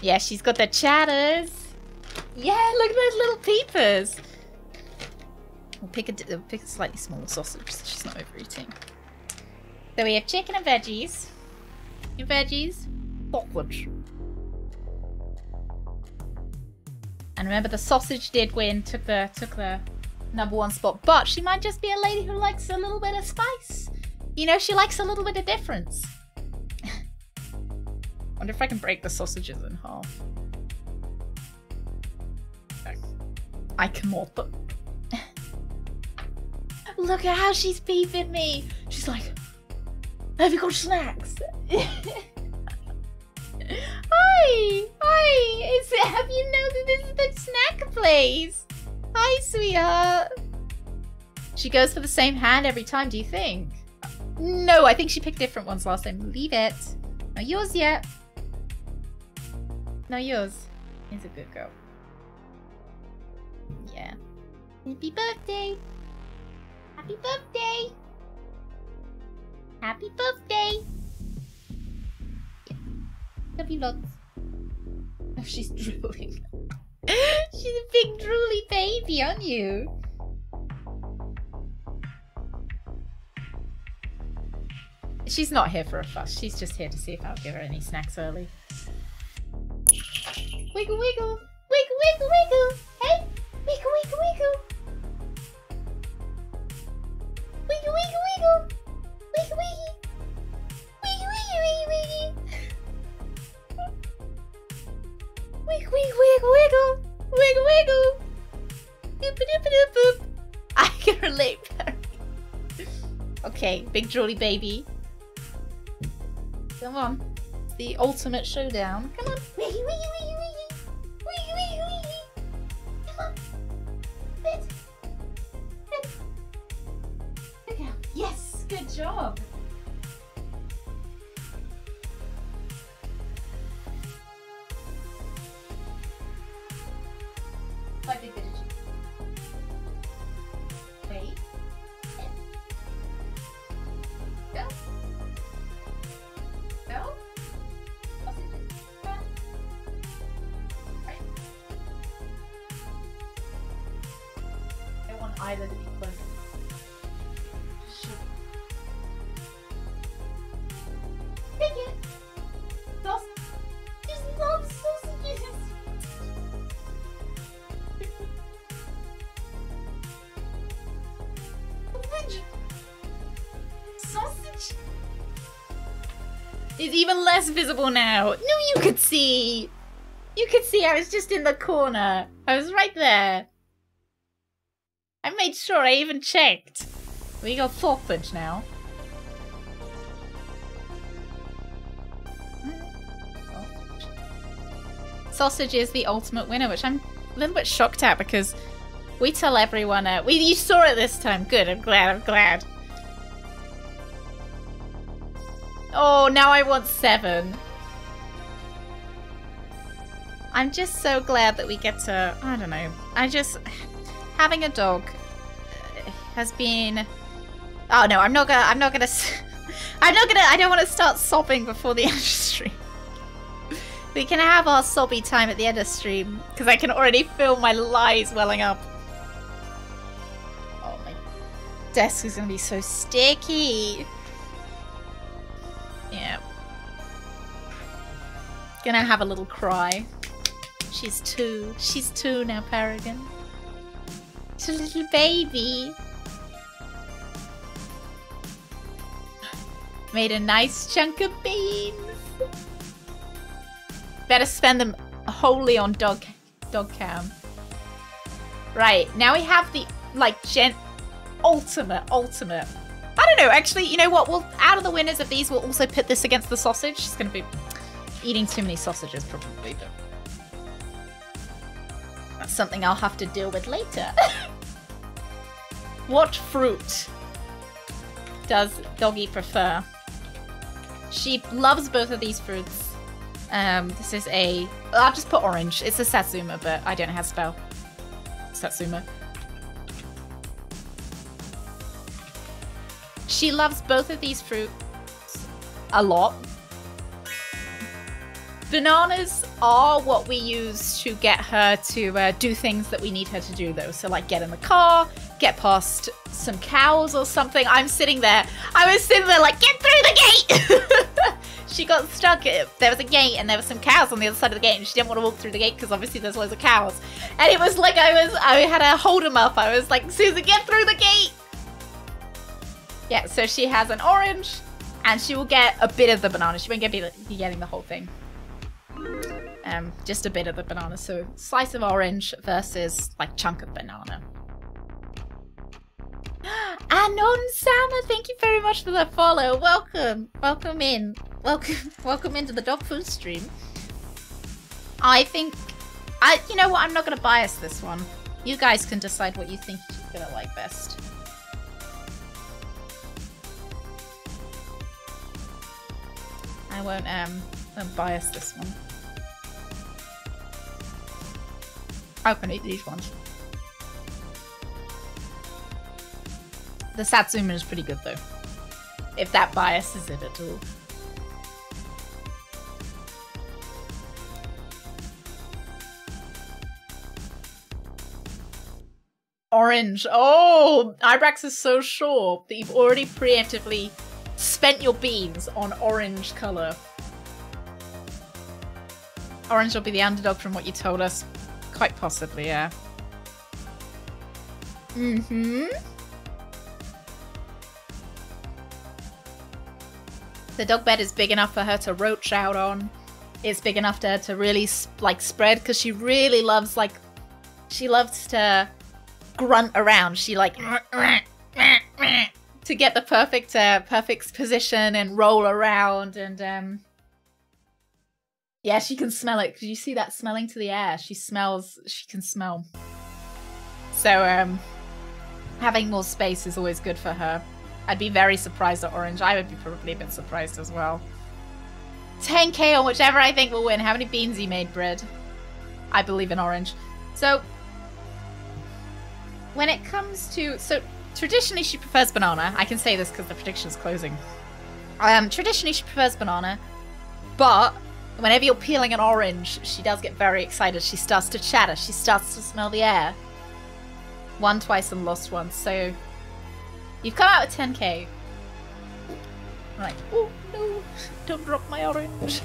Yeah, she's got the chatters. Yeah, look at those little peepers. We'll pick a, we'll pick a slightly smaller sausage so she's not overeating. So we have chicken and veggies. Veggies, sausage. And remember, the sausage did win, took the took the number one spot. But she might just be a lady who likes a little bit of spice. You know, she likes a little bit of difference. Wonder if I can break the sausages in half. I cannot. Look at how she's peeping me. She's like, have you got snacks? Hi! Hi! Is it, have you that this is the snack place? Hi, sweetheart. She goes for the same hand every time, do you think? No, I think she picked different ones last time. Leave it. Not yours yet. Not yours. He's a good girl. Yeah. Happy birthday! Happy birthday! Happy birthday! Yeah. Love you lots. Oh, she's drooling. she's a big drooly baby, aren't you? She's not here for a fuss. She's just here to see if I'll give her any snacks early. Wiggle, wiggle, wiggle, wiggle, wiggle. Hey, wiggle, wiggle, wiggle. Wiggle, wiggle, wiggle. Wiggle, wiggle. Wiggle, wiggle, wiggle, wiggle. Doop, doop. I can relate. Okay, big drooly baby. Come on. The ultimate showdown. Come on. Come on. Yes, good job. Less visible now. No, you could see. You could see I was just in the corner. I was right there. I made sure I even checked. We got sausage now. Sausage is the ultimate winner, which I'm a little bit shocked at because we tell everyone. Uh, we you saw it this time. Good. I'm glad. I'm glad. Oh, now I want seven. I'm just so glad that we get to. I don't know. I just having a dog uh, has been. Oh no, I'm not gonna. I'm not gonna. I'm not gonna. I don't want to start sobbing before the end of stream. We can have our sobby time at the end of stream because I can already feel my lies welling up. Oh, my desk is gonna be so sticky. Yeah. Gonna have a little cry. She's two. She's two now, Paragon. She's a little baby. Made a nice chunk of beans. Better spend them wholly on dog dog cam. Right, now we have the, like, gen... Ultimate, ultimate. I don't know, actually, you know what? We'll, out of the winners of these, we'll also pit this against the sausage. She's gonna be eating too many sausages, probably, but... That's something I'll have to deal with later. what fruit does Doggy prefer? She loves both of these fruits. Um, this is a... I'll just put orange. It's a Satsuma, but I don't know how to spell Satsuma. She loves both of these fruits a lot. Bananas are what we use to get her to uh, do things that we need her to do, though. So, like, get in the car, get past some cows or something. I'm sitting there. I was sitting there, like, get through the gate! she got stuck. There was a gate and there were some cows on the other side of the gate, and she didn't want to walk through the gate because obviously there's loads of cows. And it was like I was, I had to hold him up. I was like, Susan, get through the gate! Yeah, so she has an orange, and she will get a bit of the banana. She won't get be getting the whole thing. Um, just a bit of the banana. So slice of orange versus like chunk of banana. Anon Sama, thank you very much for the follow. Welcome, welcome in, welcome, welcome into the dog food stream. I think, I, you know what? I'm not gonna bias this one. You guys can decide what you think you're gonna like best. I won't um won't bias this one. I can eat these ones. The Satsuma is pretty good though. If that biases it at all. Orange. Oh, Ibrax is so sure that you've already preemptively spent your beans on orange color. Orange will be the underdog from what you told us. Quite possibly, yeah. Mm-hmm. The dog bed is big enough for her to roach out on. It's big enough to to really like spread because she really loves like she loves to grunt around. She like to get the perfect uh, perfect position and roll around and um yeah she can smell it. Because you see that smelling to the air? She smells she can smell. So um having more space is always good for her. I'd be very surprised at orange. I would be probably a bit surprised as well. 10k on whichever i think will win. How many beans you made bread i believe in orange. So when it comes to so Traditionally, she prefers banana. I can say this because the prediction's closing. Um, traditionally, she prefers banana, but whenever you're peeling an orange, she does get very excited. She starts to chatter. She starts to smell the air. Won twice and lost once, so you've come out with 10k. I'm like, oh no, don't drop my orange.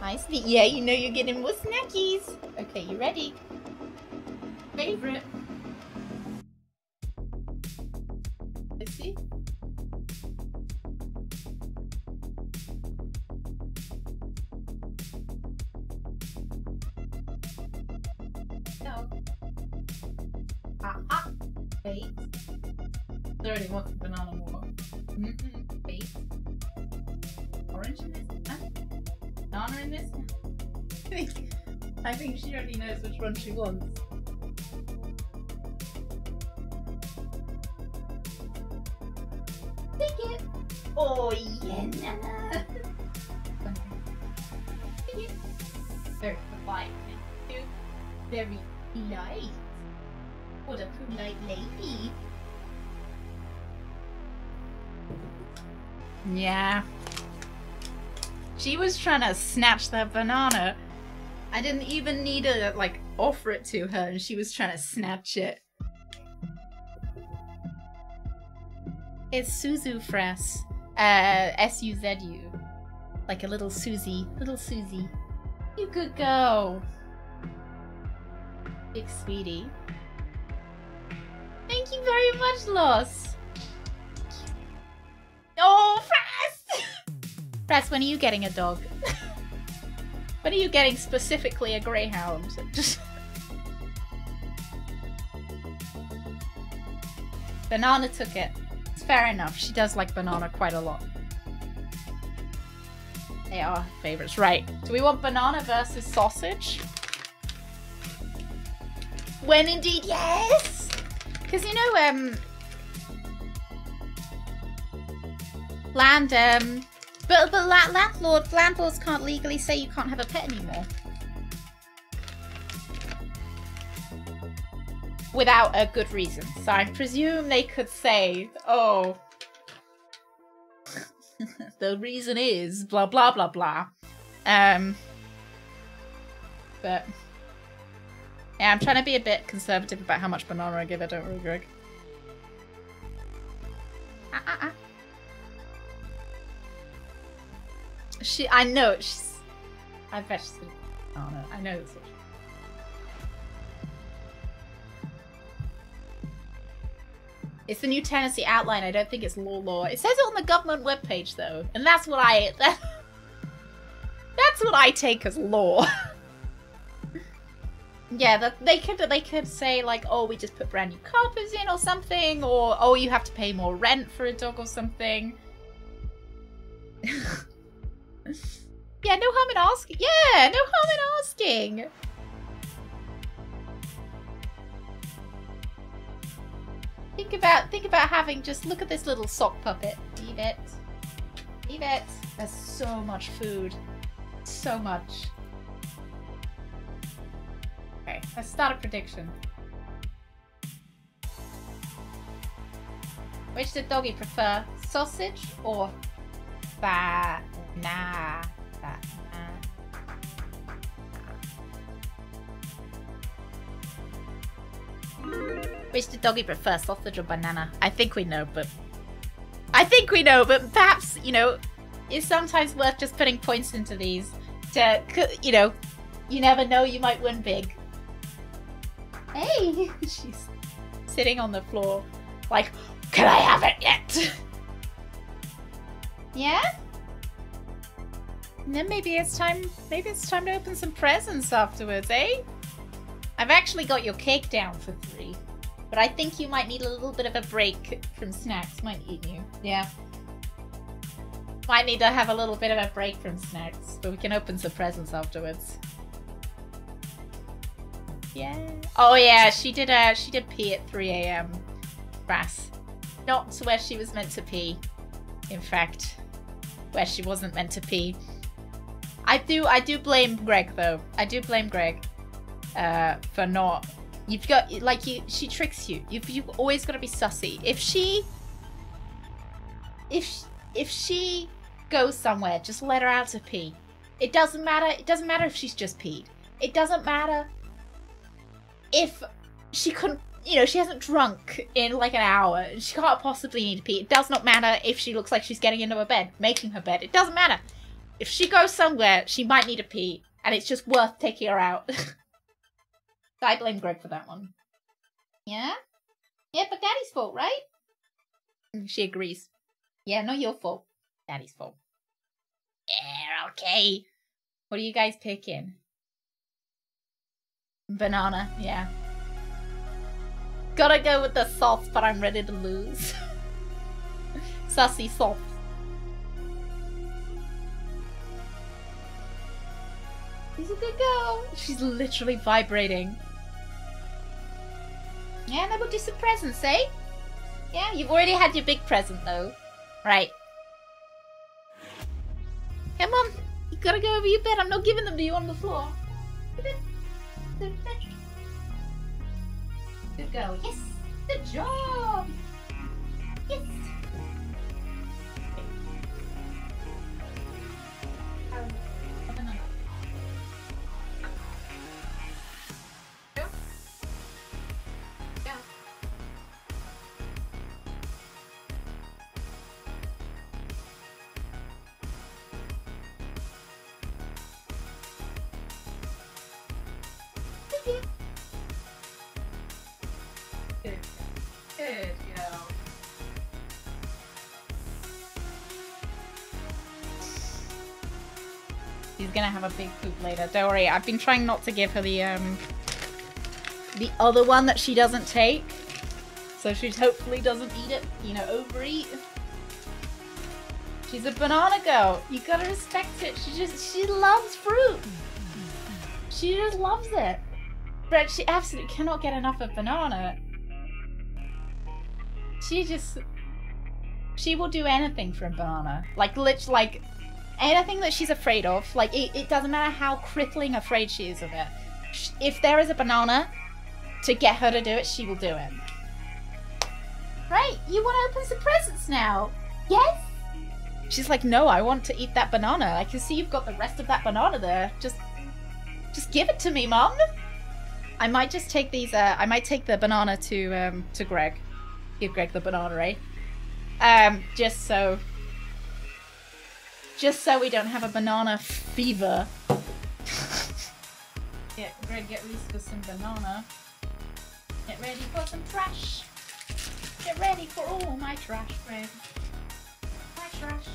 Nice. Yeah, you know you're getting more snackies. Okay, you ready? Favorite. See. No. Aha! Wait. There already wants banana more. Mm -mm. Wait. Orange in this? Huh? Banana in this? I think she already knows which one she wants. Take it. Oh yeah. Very polite. Very light. What a polite lady. Yeah. She was trying to snatch that banana. I didn't even need to like offer it to her and she was trying to snatch it. It's Suzu Fress. Uh, S U Z U. Like a little Susie. Little Susie. You could go. Big sweetie. Thank you very much, Los. Oh, Fress! Fress, when are you getting a dog? when are you getting specifically a greyhound? Banana took it. Fair enough. She does like banana quite a lot. They are favorites. Right. Do we want banana versus sausage? When indeed, yes! Because, you know, um... Land, um... But, but la landlord, landlords can't legally say you can't have a pet anymore. Without a good reason. So I presume they could say, oh... the reason is blah blah blah blah. Um... But... Yeah, I'm trying to be a bit conservative about how much banana I give I don't really, Greg. Ah, ah, ah. She, I know, she's... I bet she's gonna... Oh no, I know. It's the new Tennessee outline. I don't think it's law law. It says it on the government webpage though, and that's what I... That, that's what I take as law. Yeah, that they could they could say like, oh, we just put brand new carpets in or something, or oh, you have to pay more rent for a dog or something. yeah, no harm in asking. Yeah, no harm in asking. Think about think about having just look at this little sock puppet. Leave it. Leave it. There's so much food. So much. Okay, let's start a prediction. Which did doggy prefer? Sausage or banana? Which did doggy prefer? Sausage or banana? I think we know, but... I think we know, but perhaps, you know, it's sometimes worth just putting points into these to, you know, you never know, you might win big. Hey! She's sitting on the floor, like, can I have it yet? yeah? And then maybe it's time, maybe it's time to open some presents afterwards, eh? I've actually got your cake down for three, but I think you might need a little bit of a break from snacks, might eat you. Yeah. Might need to have a little bit of a break from snacks, but we can open some presents afterwards. Yeah. Oh yeah, she did uh she did pee at 3 a.m. Brass. Not to where she was meant to pee. In fact, where she wasn't meant to pee. I do I do blame Greg though. I do blame Greg uh for not you've got like you she tricks you. You've you've always got to be sussy. If she if if she goes somewhere, just let her out to pee. It doesn't matter. It doesn't matter if she's just peed. It doesn't matter if she couldn't, you know, she hasn't drunk in like an hour, she can't possibly need to pee. It does not matter if she looks like she's getting into her bed, making her bed. It doesn't matter. If she goes somewhere, she might need a pee, and it's just worth taking her out. I blame Greg for that one. Yeah? Yeah, but Daddy's fault, right? Mm, she agrees. Yeah, not your fault. Daddy's fault. Yeah, okay. What are you guys picking? Banana, yeah. Gotta go with the soft, but I'm ready to lose. Sassy soft. She's a good girl. She's literally vibrating. Yeah, then we'll do some presents, eh? Yeah, you've already had your big present, though. Right. Come on. You gotta go over your bed. I'm not giving them to you on the floor. Good girl. Yes. Good job. Yes. Have a big poop later. Don't worry, I've been trying not to give her the um the other one that she doesn't take. So she hopefully doesn't eat it, you know, overeat. She's a banana girl. You gotta respect it. She just, she loves fruit. She just loves it. But she absolutely cannot get enough of banana. She just, she will do anything for a banana. Like, literally, like, anything that she's afraid of. Like, it, it doesn't matter how crippling afraid she is of it. If there is a banana to get her to do it, she will do it. Right, you want to open some presents now? Yes? She's like, no, I want to eat that banana. I can see you've got the rest of that banana there. Just, just give it to me, mom. I might just take these. Uh, I might take the banana to um to Greg. Give Greg the banana, right? Um, just so, just so we don't have a banana fever. get Greg, get ready for some banana. Get ready for some trash. Get ready for all my trash, Greg. My trash.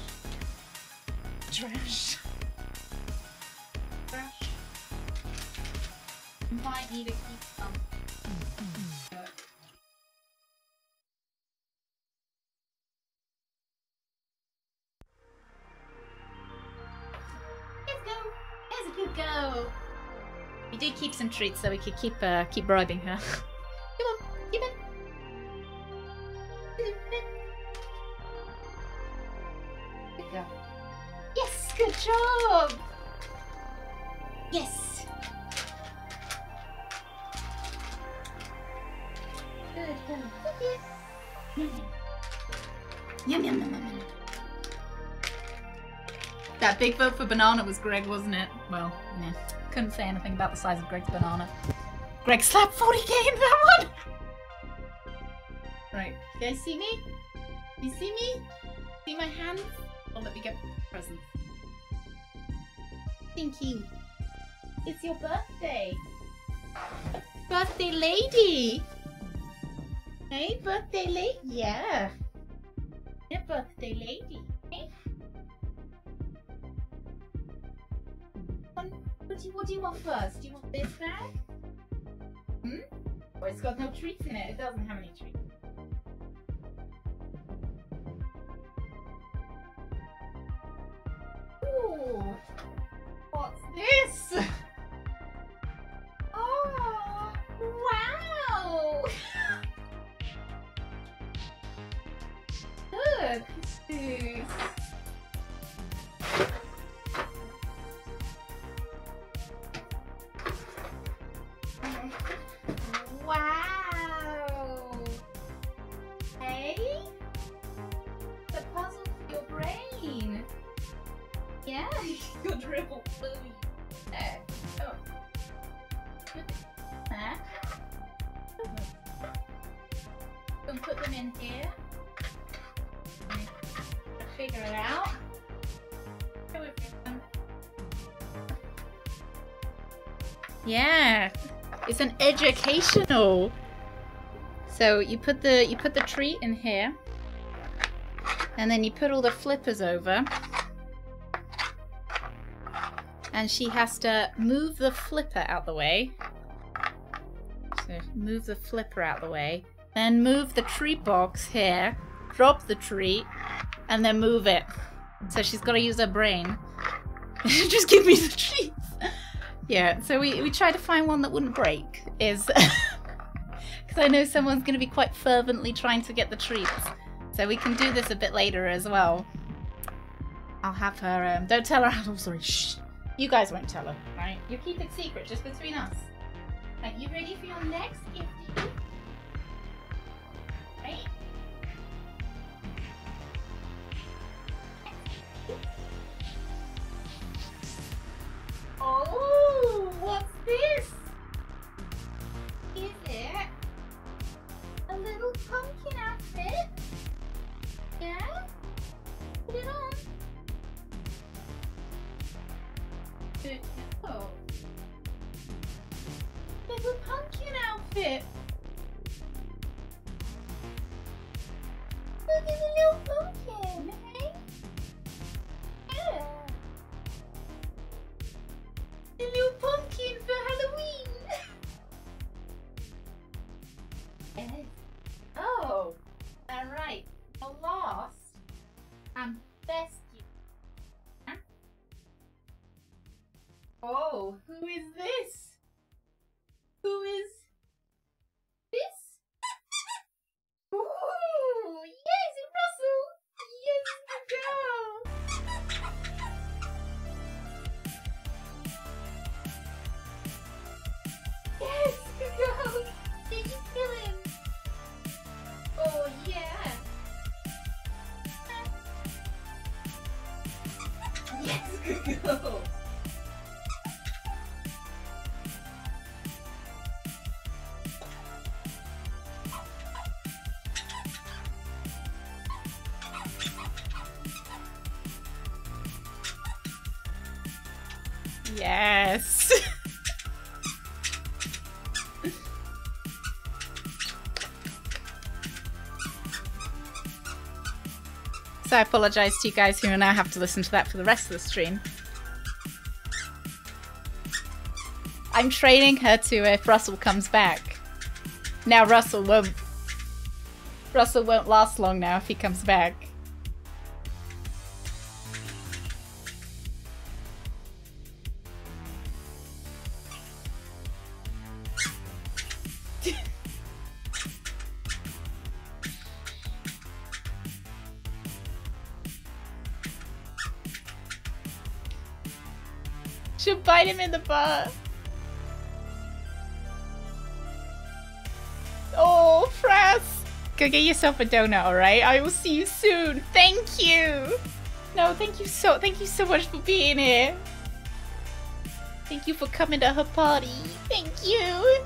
Trash. Trash. Might need to keep some. Go. We do keep some treats so we could keep uh, keep bribing her. Come on, keep it. Good. Yes, good job. Yes. Good girl. Yum yum yum yum. yum. That big vote for banana was Greg, wasn't it? Well, yeah. Couldn't say anything about the size of Greg's banana. Greg slapped 40k in that one! Right. You guys see me? You see me? See my hands? Oh, let me get presents. Thank you. It's your birthday. Birthday lady. Hey, birthday lady. Yeah. Yeah, birthday lady. What, do you, what do you want first? Do you want this bag? Hmm? Oh, it's got no treats in it. It doesn't have any treats. Ooh. What's this? Oh, wow! Oh. Put them in here. Figure it out. Yeah, it's an educational. So you put the you put the treat in here, and then you put all the flippers over, and she has to move the flipper out the way. So move the flipper out the way, then move the tree box here, drop the tree. and then move it. So she's got to use her brain. Just give me the treats. Yeah, so we, we tried to find one that wouldn't break. Is because I know someone's going to be quite fervently trying to get the treats. So we can do this a bit later as well. I'll have her. Um, don't tell her. I'm sorry. Shh. You guys won't tell her, right? You keep it secret, just between us. Are you ready for your next gift? Right. Oh, what's this? Is it a little pumpkin outfit? Yeah? Put it on. Good. Oh. Little pumpkin outfit. Look at the little pumpkin, hey? Yeah. A little pumpkin for Halloween. Oh, All right. The last and best Oh, who is this? Who is this? Ooh, yes, Russell! Yes, the girl! Yes, good girl! Did you kill him? Oh, yeah! Yes, good girl! Yes. so I apologize to you guys who now have to listen to that for the rest of the stream. I'm training her to if Russell comes back. Now Russell won't Russell won't last long now if he comes back. Him in the butt. Oh, Frass! Go get yourself a donut, alright? I will see you soon. Thank you! No, thank you so thank you so much for being here. Thank you for coming to her party. Thank you!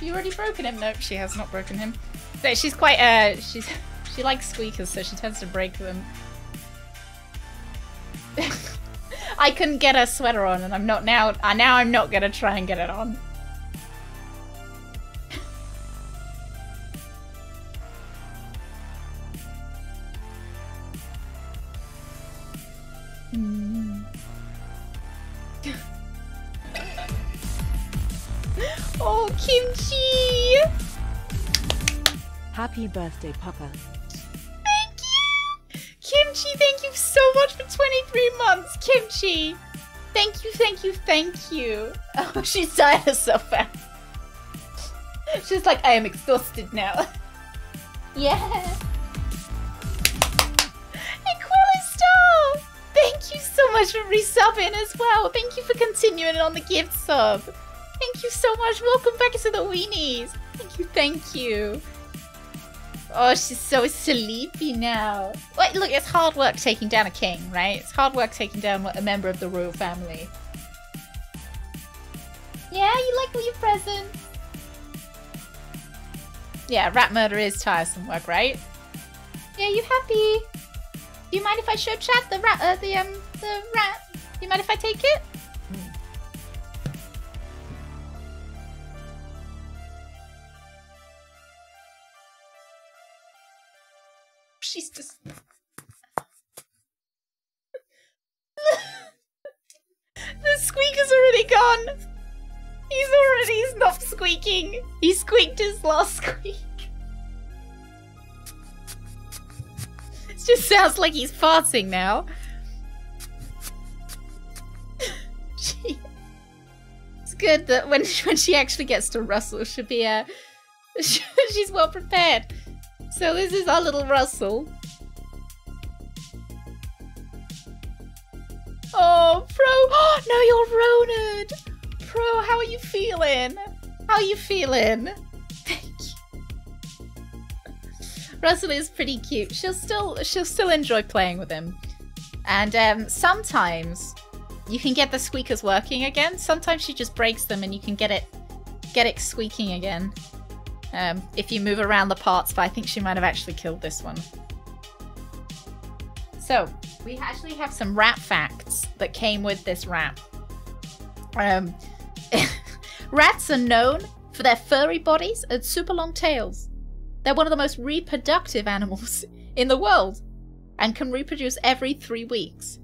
You already broken him? Nope, she has not broken him. So she's quite uh she's she likes squeakers, so she tends to break them. I couldn't get a sweater on, and I'm not now. Uh, now I'm not gonna try and get it on. Mm. oh, kimchi! Happy birthday, Papa. Kimchi, thank you so much for 23 months, Kimchi! Thank you, thank you, thank you. Oh, she's tired so fast. She's like, I am exhausted now. yeah. Equalistar! Thank you so much for resubbing as well. Thank you for continuing on the gift sub. Thank you so much. Welcome back to the weenies. Thank you, thank you. Oh, she's so sleepy now. Wait, look, it's hard work taking down a king, right? It's hard work taking down a member of the royal family. Yeah, you like all your presents? Yeah, rat murder is tiresome work, right? Yeah, you happy? Do you mind if I show chat the rat, uh, the um, the rat? Do you mind if I take it? She's just. the squeaker's already gone. He's already stopped squeaking. He squeaked his last squeak. It just sounds like he's farting now. she... It's good that when when she actually gets to Russell, she'll be uh, she's well prepared. So this is our little Russell. Oh, Pro! Oh, no, you're Ronald! Pro, how are you feeling? How are you feeling? Thank you. Russell is pretty cute. She'll still she'll still enjoy playing with him. And um, sometimes you can get the squeakers working again. Sometimes she just breaks them and you can get it get it squeaking again. Um, if you move around the parts, but I think she might have actually killed this one. So, we actually have some rat facts that came with this rat. Um, rats are known for their furry bodies and super long tails. They're one of the most reproductive animals in the world and can reproduce every three weeks.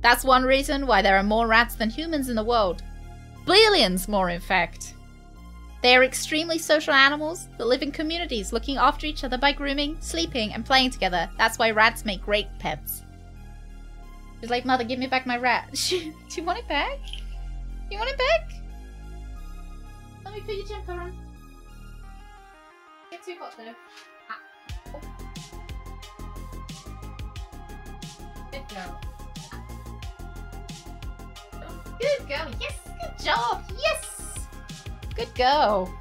That's one reason why there are more rats than humans in the world. Billions more, in fact. They are extremely social animals that live in communities, looking after each other by grooming, sleeping, and playing together. That's why rats make great pets. She's like, Mother, give me back my rat. Do you want it back? You want it back? Let me put your jumper on. Get too hot though. Ah. Oh. Good girl. Good girl. Yes. Good job. Yes. Good girl.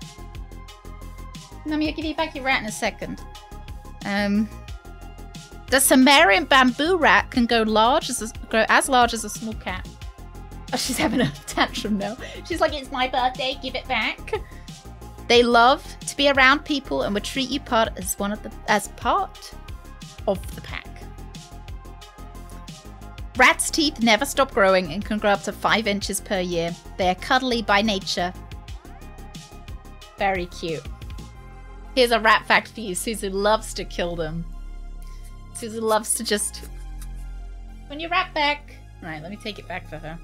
Let me give you back your rat in a second. Um, the Sumatran bamboo rat can go large as a, grow as large as a small cat. Oh, she's having a tantrum now. She's like, "It's my birthday. Give it back." They love to be around people and would treat you part as one of the as part of the pack. Rats' teeth never stop growing and can grow up to five inches per year. They are cuddly by nature. Very cute. Here's a rat fact for you. Suzu loves to kill them. Suzu loves to just... When you rat back... Right, let me take it back for her.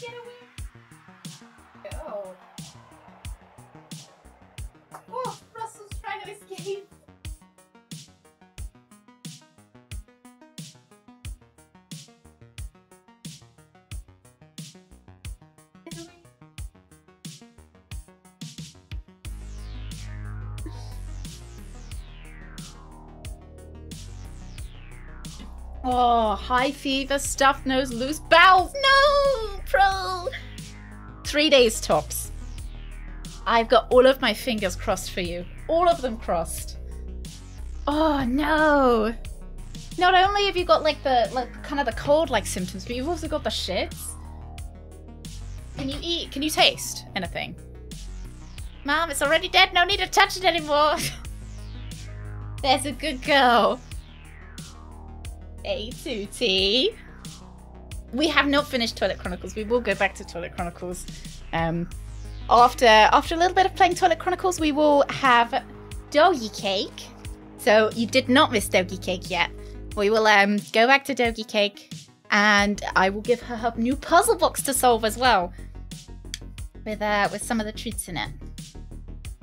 Get away? Oh. Oh, Russell's trying to escape. Oh, high fever, stuffed nose, loose bowels. No, pro. Three days tops. I've got all of my fingers crossed for you. All of them crossed. Oh no. Not only have you got like the like kind of the cold like symptoms, but you've also got the shits. Can you eat? Can you taste anything? Mom, it's already dead. No need to touch it anymore. There's a good girl. Hey, Tootie. We have not finished Toilet Chronicles. We will go back to Toilet Chronicles. Um, after after a little bit of playing Toilet Chronicles, we will have Doggy Cake. So you did not miss Doggy Cake yet. We will um go back to Doggy Cake, and I will give her her new puzzle box to solve as well, with uh with some of the treats in it.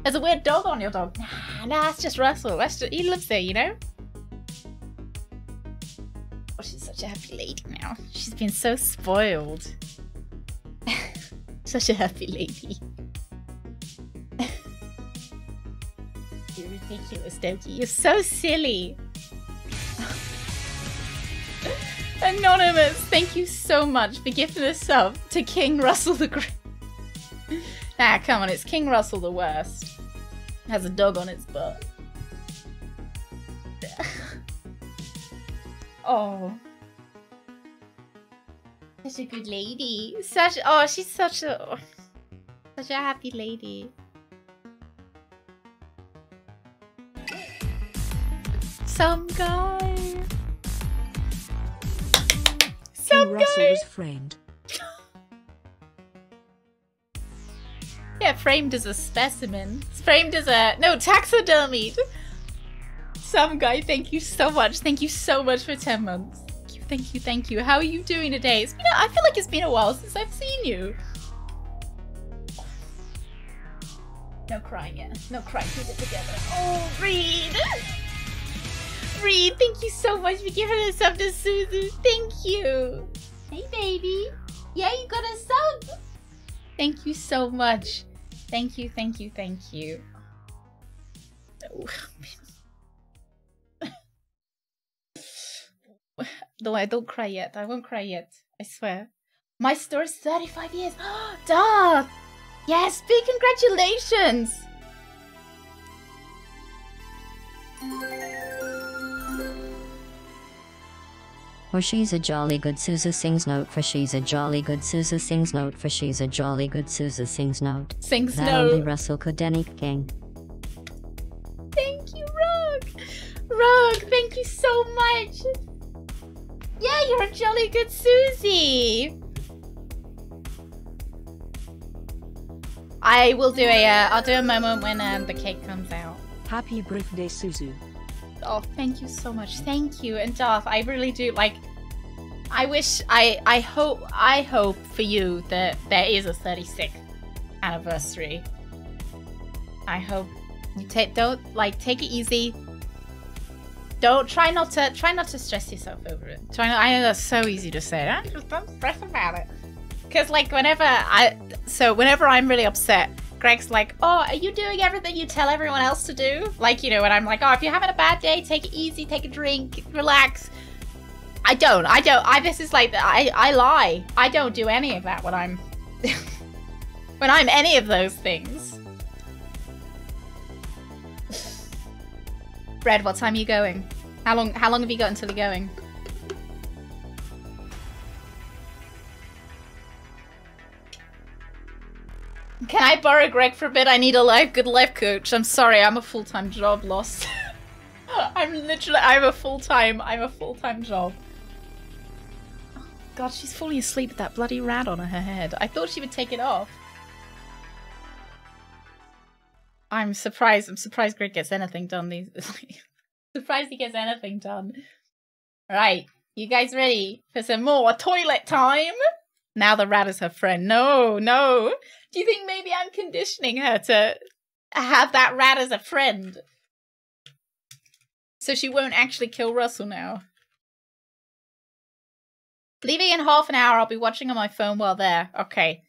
There's a weird dog on your dog. Nah, nah, it's just Russell. That's just, he lives there, you know. Oh, she's such a happy lady now. She's been so spoiled. such a happy lady. You're ridiculous, Doki. You're so silly. Anonymous, thank you so much for gifting a sub to King Russell the Great. ah, come on, it's King Russell the worst. Has a dog on its butt. Oh. Such a good lady. Such oh, she's such a such a happy lady. Some guy. Some King Russell guy. was framed. Yeah, framed as a specimen. Framed as a no taxidermied. Some guy, thank you so much. Thank you so much for 10 months. Thank you, thank you, thank you. How are you doing today? It's been a, I feel like it's been a while since I've seen you. No crying yet. No crying. Keep it together. Oh, Reed! Reed, thank you so much for giving us up to Suzu. Thank you. Hey, baby. Yeah, you got a sub. Thank you so much. Thank you, thank you, thank you. Oh, No, I don't cry yet. I won't cry yet. I swear. My store's 35 years. Dog! Yes, big congratulations! For she's a jolly good Suzu sings note for she's a jolly good Suzu sings note for she's a jolly good Suzu sings note. Sings That only. Russell could any king. Thank you, Rug! Rug, thank you so much! Yeah, you're a jolly good Susie. I will do a. Uh, I'll do a moment when um, the cake comes out. Happy birthday, Suzu. Oh, thank you so much. Thank you. And Darth, I really do like I wish I I hope I hope for you that there is a 36th anniversary. I hope you take don't like take it easy. Don't try not to try not to stress yourself over it. Try not, I know that's so easy to say. Just don't stress about it. Cause like whenever I so whenever I'm really upset, Greg's like, oh, are you doing everything you tell everyone else to do? Like, you know, when I'm like, oh, if you're having a bad day, take it easy, take a drink, relax. I don't. I don't. I. This is like I. I lie. I don't do any of that when I'm when I'm any of those things. Red, what time are you going? How long? How long have you got until you're going? Can I borrow Greg for a bit? I need a life, good life coach. I'm sorry, I'm a full-time job lost. I'm literally, I'm a full-time, I'm a full-time job. Oh, God, she's falling asleep with that bloody rat on her head. I thought she would take it off. I'm surprised. I'm surprised Greg gets anything done. These surprised he gets anything done. Right, you guys ready for some more toilet time? Now the rat is her friend. No, no. Do you think maybe I'm conditioning her to have that rat as a friend? So she won't actually kill Russell now. Leaving in half an hour. I'll be watching on my phone while there. Okay.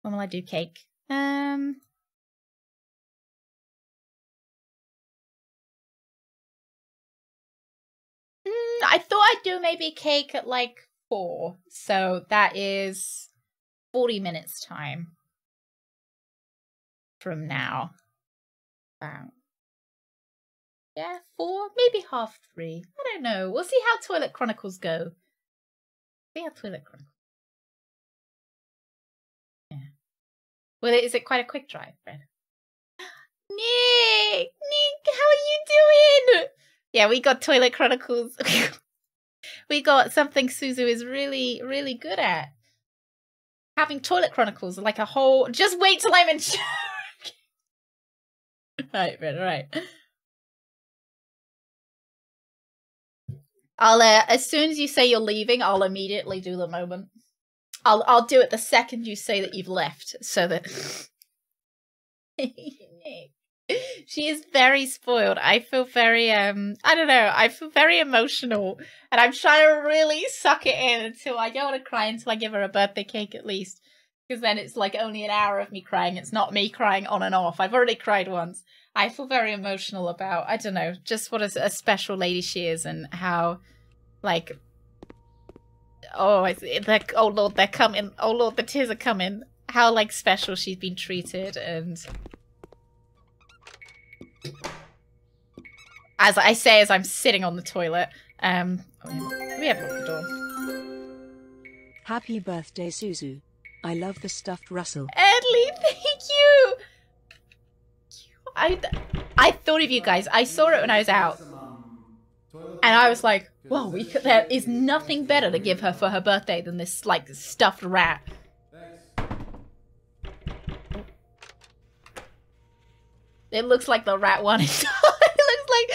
When will I do cake? Um. Mm, I thought I'd do maybe cake at like four. So that is 40 minutes time from now. Yeah, four, maybe half three. I don't know. We'll see how Toilet Chronicles go. See how Toilet Chronicles. Yeah. Well, is it quite a quick drive, Fred? Nick! Nick, how are you doing? Yeah, we got Toilet Chronicles. we got something Suzu is really, really good at. Having Toilet Chronicles, like a whole. Just wait till I'm in. right, Fred, right. I'll uh, as soon as you say you're leaving, I'll immediately do the moment. I'll I'll do it the second you say that you've left, so that she is very spoiled. I feel very um I don't know, I feel very emotional and I'm trying to really suck it in until I don't want to cry until I give her a birthday cake at least. Because then it's like only an hour of me crying. It's not me crying on and off. I've already cried once. I feel very emotional about, I don't know, just what a, a special lady she is and how, like, oh, I see, they're, oh lord, they're coming. Oh lord, the tears are coming. How, like, special she's been treated and as I say as I'm sitting on the toilet. Um, we have locked the door. Happy birthday, Suzu. I love the stuffed Russell. Edley, thank you. I I thought of you guys. I saw it when I was out, and I was like, "Well, we could, there is nothing better to give her for her birthday than this like stuffed rat." It looks like the rat it. it looks like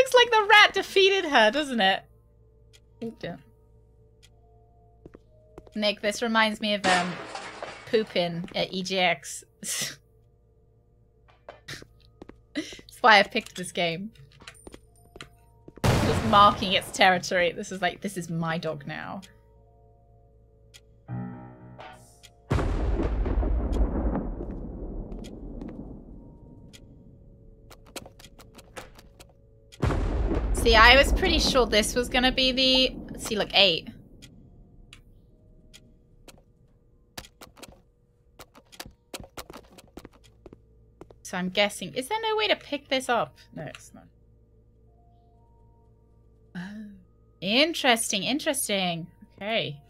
looks like the rat defeated her, doesn't it? Nick, this reminds me of um pooping at EGX. That's why I picked this game. Just marking its territory. This is like, this is my dog now. See, I was pretty sure this was gonna be the... Let's see, look, eight. So I'm guessing... Is there no way to pick this up? No, it's not. Oh. Interesting, interesting. Okay.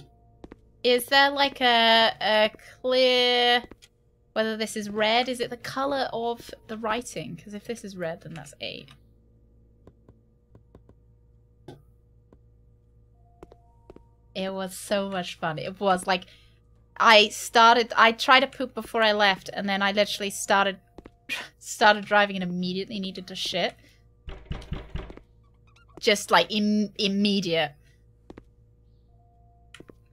Is there like a, a clear... Whether this is red? Is it the colour of the writing? Because if this is red, then that's eight. It was so much fun. It was like I started I tried to poop before I left and then I literally started started driving and immediately needed to shit. Just like Im immediate.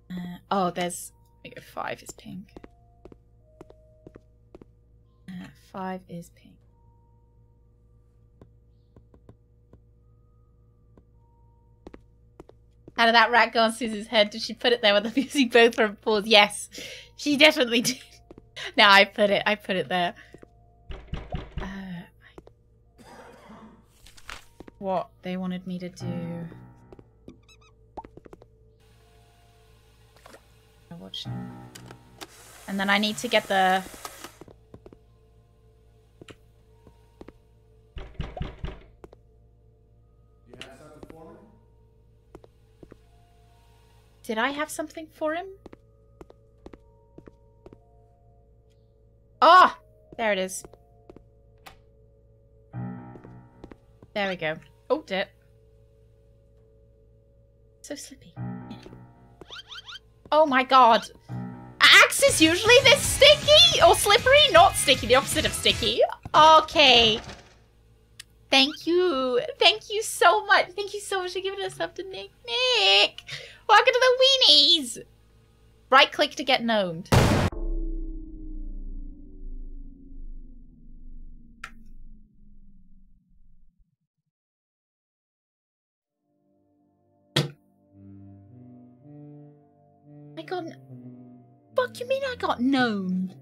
Uh, oh, there's five is pink. Uh, five is pink. How did that rat go on Susie's head? Did she put it there with the music both from pause? Yes, she definitely did. No, I put it. I put it there. Uh, what they wanted me to do. I watch. And then I need to get the. Did I have something for him? Oh! There it is. There we go. Oh, dear. So slippy. Oh my god. Axe is usually this sticky or slippery? Not sticky, the opposite of sticky. Okay. Thank you. Thank you so much. Thank you so much for giving us up to Nick. Nick! Welcome to the weenies! Right click to get gnomed. I got... Fuck you mean I got gnomed?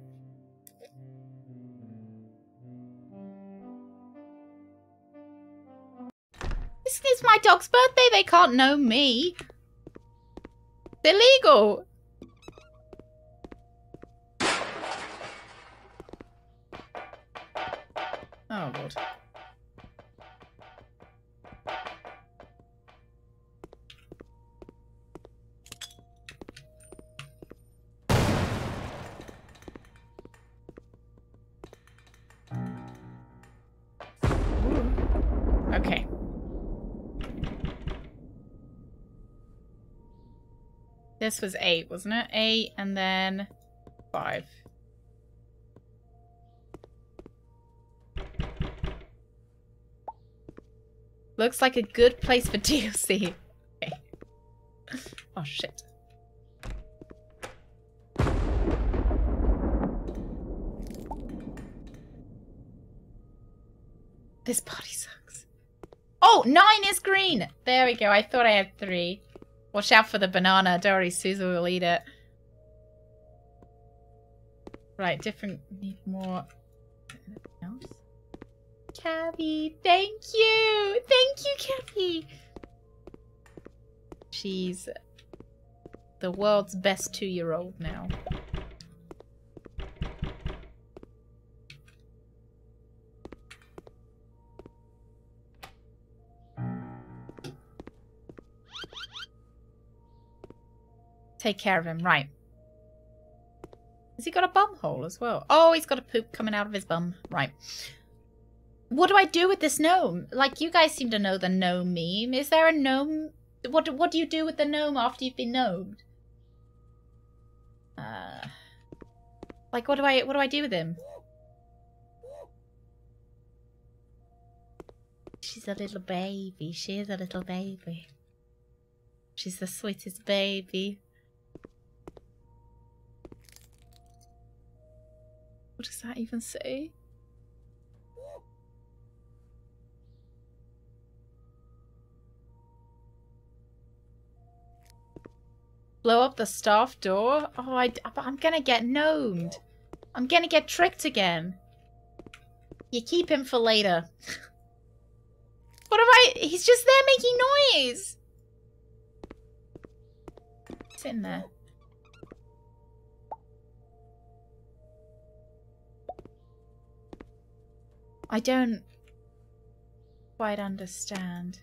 This is my dog's birthday. They can't know me. Illegal. Oh, Lord. This was eight, wasn't it? Eight and then five. Looks like a good place for DLC. Okay. Oh shit. This party sucks. Oh, nine is green. There we go. I thought I had three. Watch out for the banana. Don't worry, Susan will eat it. Right, different. Need more. Else? Thank you. Thank you, Cabby. She's the world's best two-year-old now. Take care of him, right. Has he got a bum hole as well? Oh, he's got a poop coming out of his bum. Right. What do I do with this gnome? Like, you guys seem to know the gnome meme. Is there a gnome? What, what do you do with the gnome after you've been gnomed? Uh, like, what do I, what do I do with him? She's a little baby. She is a little baby. She's the sweetest baby. What does that even say? Blow up the staff door? Oh, I, I'm gonna get gnomed. I'm gonna get tricked again. You keep him for later. what am I? He's just there making noise. Sitting there. I don't quite understand.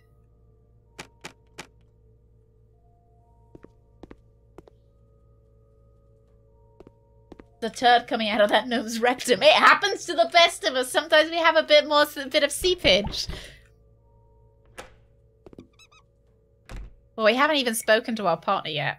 The turd coming out of that gnome's rectum. It happens to the best of us. Sometimes we have a bit more, a bit of seepage. Well, we haven't even spoken to our partner yet.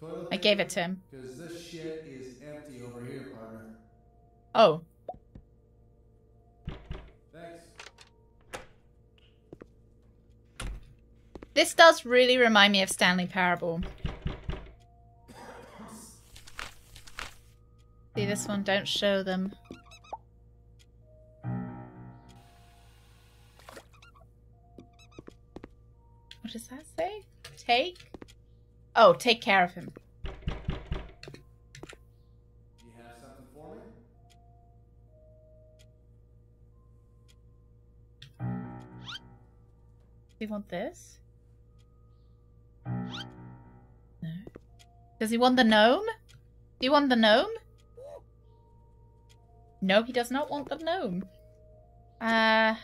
Toilet I gave it to him. Because this shit is empty over here, partner. Oh. Thanks. This does really remind me of Stanley Parable. See this one? Don't show them. What does that say? Take? Oh, take care of him. You have something for me? Do you want this? No. Does he want the gnome? Do you want the gnome? No, he does not want the gnome. Uh...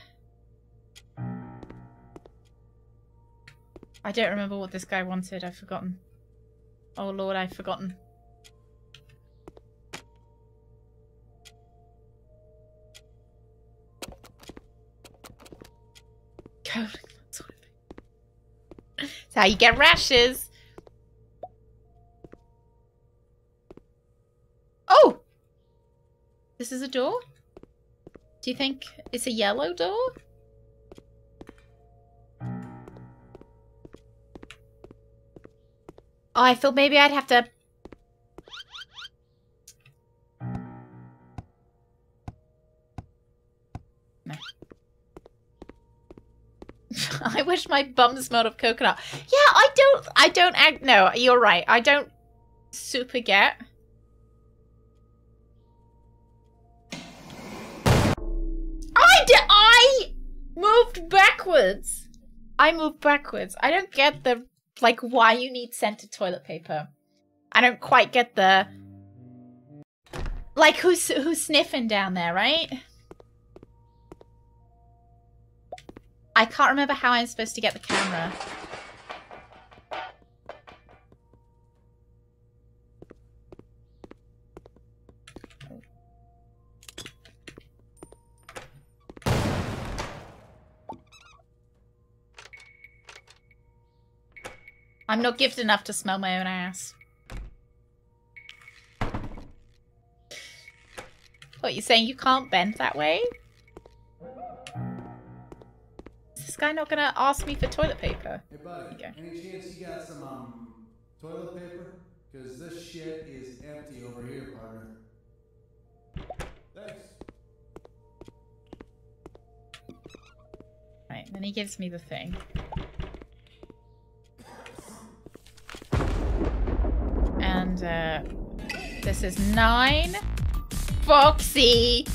I don't remember what this guy wanted. I've forgotten. Oh lord, I've forgotten. Thing. How you get rashes. Oh! This is a door? Do you think it's a yellow door? Oh, I thought maybe I'd have to... I wish my bum smelled of coconut. Yeah, I don't... I don't act... No, you're right. I don't super get... I did... I moved backwards. I moved backwards. I don't get the like why you need scented toilet paper. I don't quite get the like who's who's sniffing down there, right? I can't remember how I'm supposed to get the camera. I'm not gifted enough to smell my own ass. What, you're saying you can't bend that way? Is this guy not gonna ask me for toilet paper? Hey, buddy, Okay. any chance you got some, um, toilet paper? Because this shit is empty over here, partner. Thanks. Right, then he gives me the thing. And, uh, this is nine. Foxy!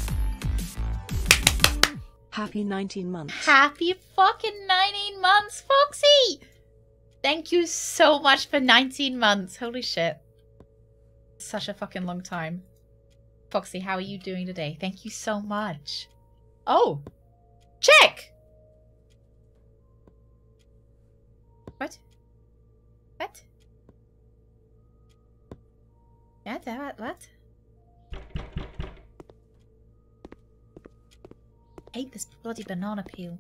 Happy 19 months. Happy fucking 19 months, Foxy! Thank you so much for 19 months. Holy shit. Such a fucking long time. Foxy, how are you doing today? Thank you so much. Oh! Check! What? What? Yeah, that, what? hate this bloody banana peel.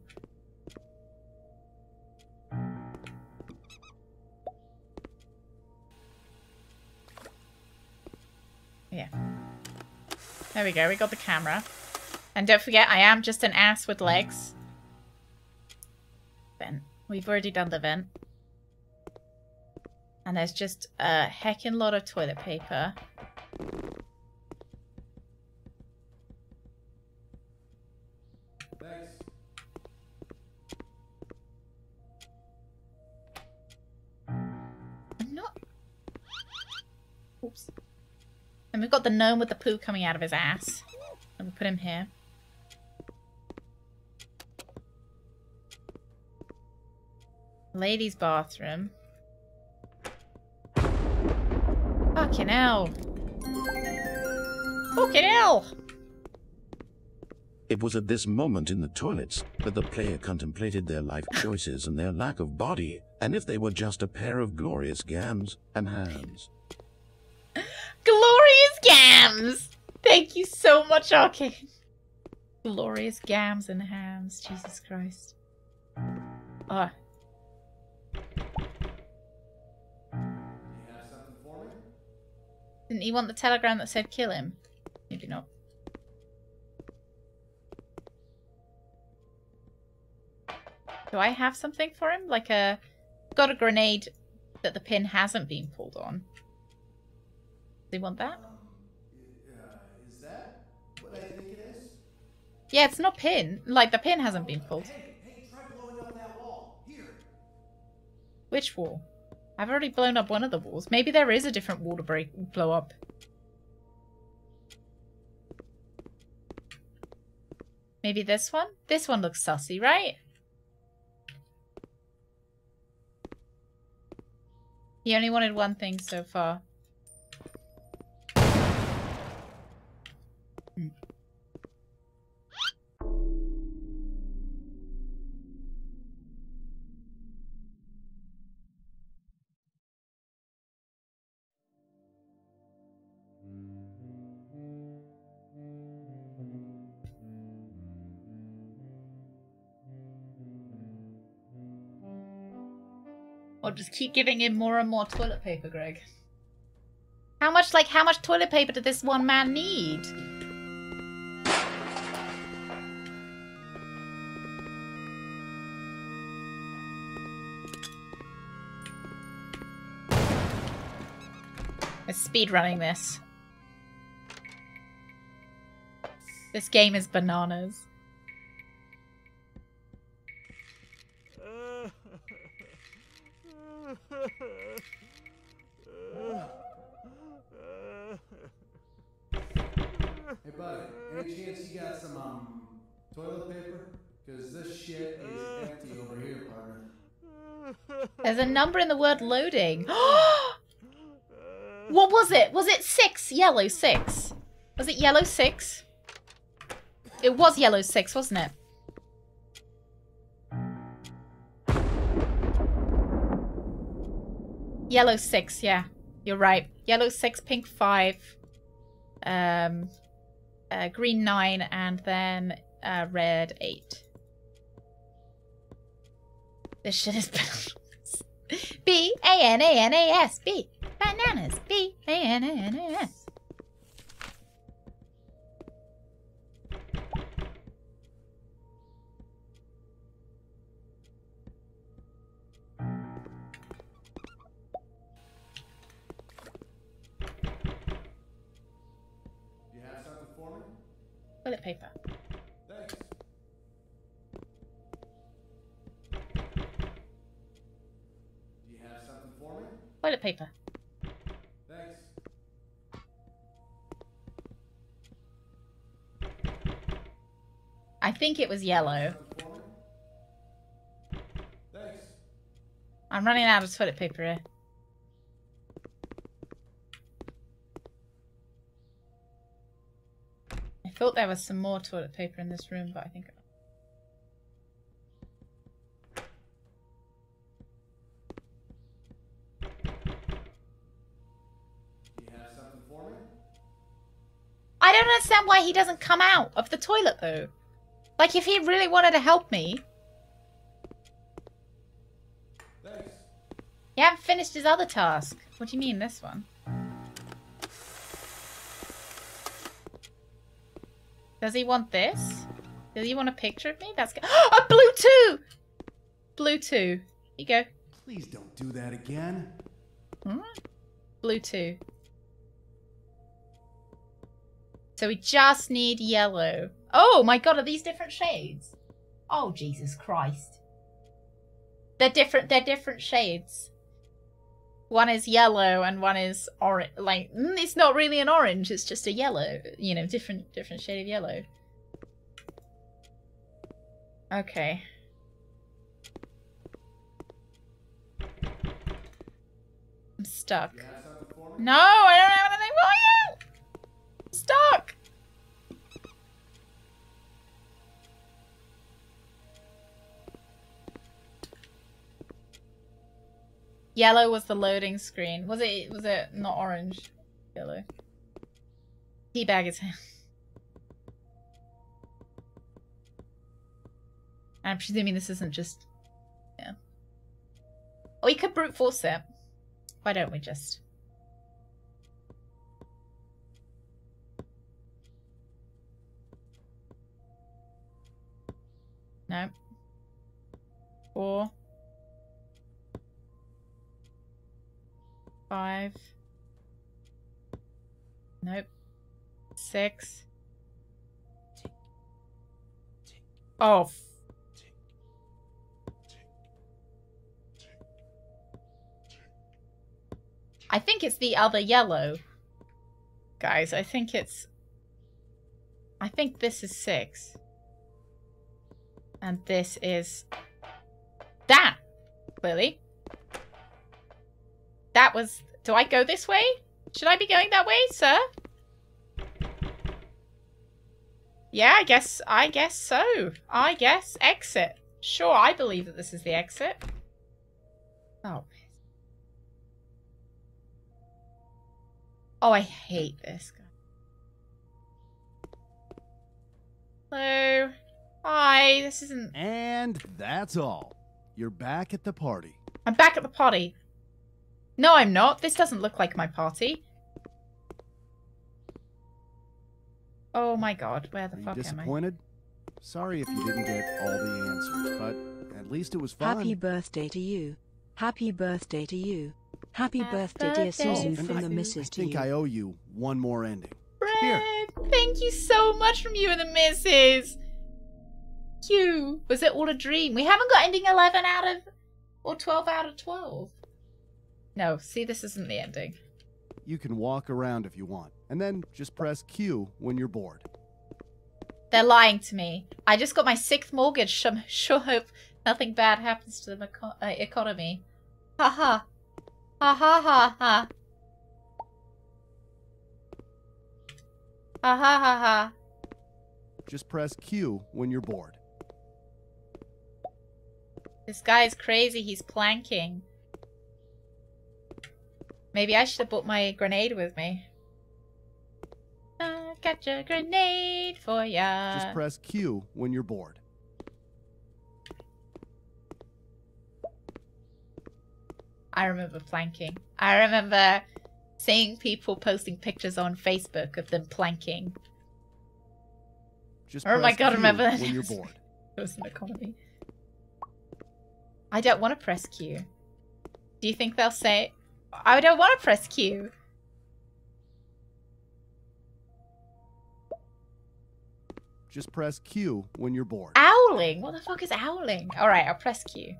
Yeah. There we go, we got the camera. And don't forget, I am just an ass with legs. Vent. We've already done the vent. And there's just a heckin' lot of toilet paper. Thanks. I'm not. Oops. And we've got the gnome with the poo coming out of his ass. Let me put him here. Ladies' bathroom. Fucking hell. Fucking hell! It was at this moment in the toilets that the player contemplated their life choices and their lack of body, and if they were just a pair of glorious gams and hands. Glorious gams! Thank you so much, Arcane. Glorious gams and hams. Jesus Christ. Ah. Didn't he want the telegram that said kill him? Maybe not. Do I have something for him? Like a... Got a grenade that the pin hasn't been pulled on. Do you want that? Uh, is that what I think it is? Yeah, it's not pin. Like, the pin hasn't been pulled. Hey, hey, try blowing up that wall. Here. Which wall? I've already blown up one of the walls. Maybe there is a different wall to break blow up. Maybe this one? This one looks sussy, right? He only wanted one thing so far. Or just keep giving him more and more toilet paper, Greg. How much, like, how much toilet paper did this one man need? We're speed running this. This game is bananas. Shit is empty over here, partner. There's a number in the word loading. what was it? Was it six? Yellow six. Was it yellow six? It was yellow six, wasn't it? Yellow six, yeah. You're right. Yellow six, pink five, um, uh, green nine, and then uh, red eight. This shit is bananas. B A N A N A S B bananas. B A N A N A S. You have something for me? Toilet paper. Toilet paper. Thanks. I think it was yellow. Thanks. I'm running out of toilet paper here. I thought there was some more toilet paper in this room, but I think. Don't understand why he doesn't come out of the toilet though. Like if he really wanted to help me, Thanks. he haven't finished his other task. What do you mean this one? Does he want this? Does he want a picture of me? That's good. A blue two. Blue two. Here you go. Please don't do that again. Hmm? Blue two. So we just need yellow. Oh my god, are these different shades? Oh Jesus Christ. They're different they're different shades. One is yellow and one is orange like mm, it's not really an orange, it's just a yellow, you know, different different shade of yellow. Okay. I'm stuck. You have something for me? No, I don't have anything for you. Stuck. Yellow was the loading screen. Was it? Was it not orange? Yellow. Teabag is him. I'm presuming this isn't just. Yeah. Or you could brute force it. Why don't we just? No. Four. Five. Nope. Six. Oh. I think it's the other yellow. Guys, I think it's... I think this is six. And this is... That! Clearly. That was... Do I go this way? Should I be going that way, sir? Yeah, I guess... I guess so. I guess exit. Sure, I believe that this is the exit. Oh. Oh, I hate this guy. Hello. Hi, this isn't... And that's all. You're back at the party. I'm back at the party. No, I'm not. This doesn't look like my party. Oh my god, where the Are you fuck am I? disappointed? Sorry if you didn't get all the answers, but at least it was fun. Happy birthday to you. Happy birthday to you. Happy Happy birthday, dear Susan, oh, and from I, the I missus to you. I think I owe you one more ending. Fred, thank you so much from you and the missus. You. Was it all a dream? We haven't got ending 11 out of... Or 12 out of 12. No, see, this isn't the ending. You can walk around if you want, and then just press Q when you're bored. They're lying to me. I just got my sixth mortgage. Sure, sure hope nothing bad happens to the uh, economy. Ha ha. Ha ha ha ha. Ha ha ha ha. Just press Q when you're bored. This guy is crazy. He's planking. Maybe I should have brought my grenade with me. I got your grenade for ya. Just press Q when you're bored. I remember planking. I remember seeing people posting pictures on Facebook of them planking. Just Oh my God, Q remember that? when you're bored. It was an economy. I don't want to press Q. Do you think they'll say, I don't want to press Q? Just press Q when you're bored. Owling? What the fuck is owling? Alright, I'll press Q.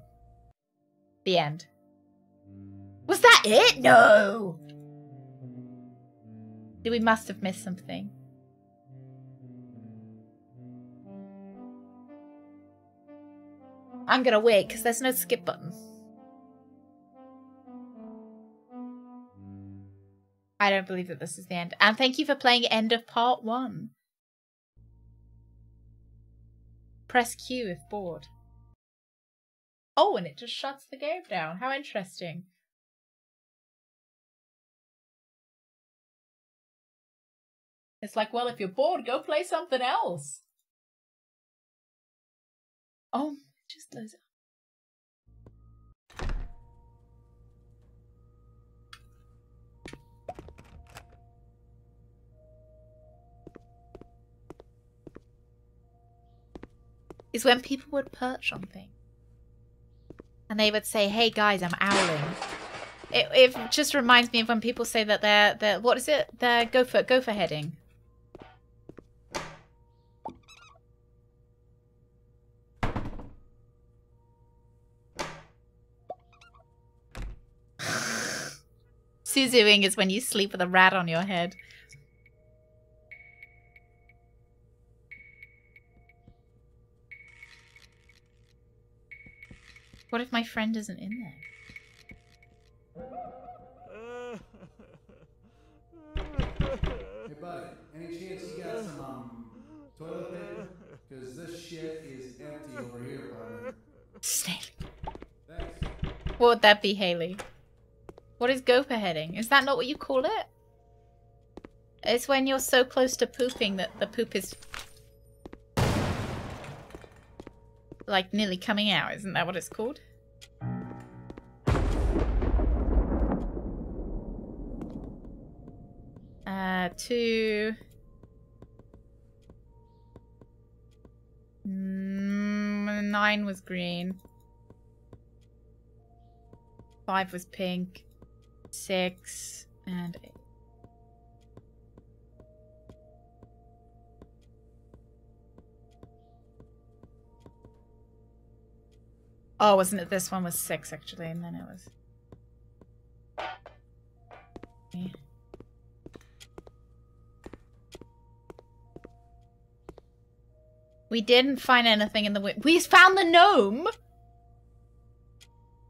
The end. Was that it? No! We must have missed something. I'm gonna wait because there's no skip button. I don't believe that this is the end. And thank you for playing end of part one. Press Q if bored. Oh, and it just shuts the game down. How interesting. It's like, well, if you're bored, go play something else. Oh, just those. Is when people would perch on things. And they would say, hey guys, I'm owling. It, it just reminds me of when people say that they're, they're what is it? They're gopher, gopher heading. Suzuing is when you sleep with a rat on your head. What if my friend isn't in there? Hey, buddy, any chance you got some um, toilet paper? Because this shit is empty over here, partner. Snake. Thanks. What would that be, Haley? What is gopher heading? Is that not what you call it? It's when you're so close to pooping that the poop is like nearly coming out. Isn't that what it's called? Uh, two. Mm, nine was green. Five was pink. Six and eight. Oh, wasn't it? This one was six actually, and then it was. We didn't find anything in the We found the gnome!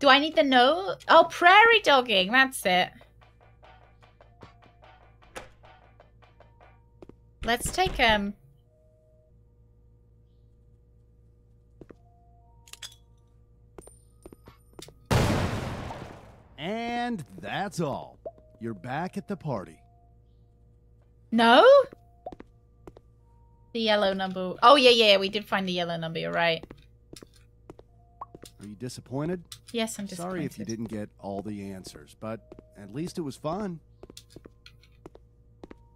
Do I need the note? Oh, prairie dogging. That's it. Let's take um And that's all. You're back at the party. No? The yellow number. Oh yeah, yeah, we did find the yellow number, you're right. Are you disappointed? Yes, I'm disappointed. Sorry if you didn't get all the answers, but at least it was fun.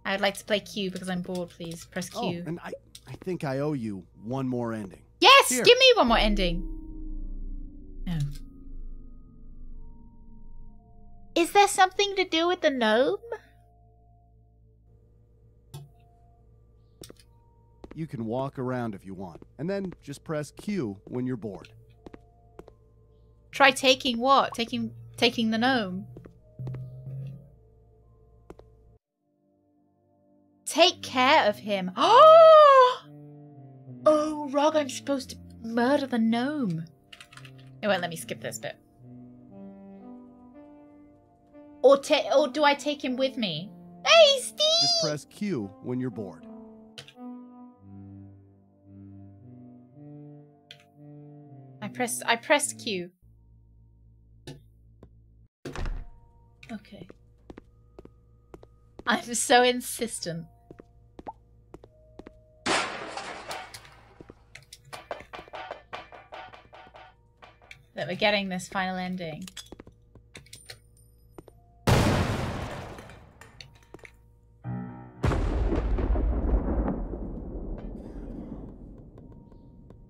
I would like to play Q because I'm bored, please. Press Q. Oh, and I, I think I owe you one more ending. yes! here. Give me one more ending. No. Is there something to do with the gnome? You can walk around if you want, and then just press Q when you're bored. Try taking what? Taking taking the gnome. Take care of him. Oh, Oh, Rog, I'm supposed to murder the gnome. It won't let me skip this bit. Or or do I take him with me? Hey, Steve! Just press Q when you're bored. I pressed I pressed Q. Okay. I'm so insistent. That we're getting this final ending.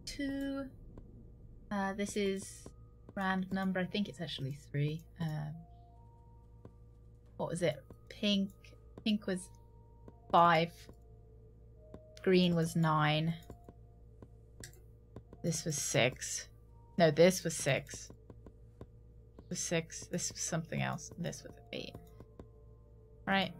Two uh, this is random number. I think it's actually three. Um, what was it? Pink. Pink was five. Green was nine. This was six. No, this was six. This was six. This was something else. This was eight. Right.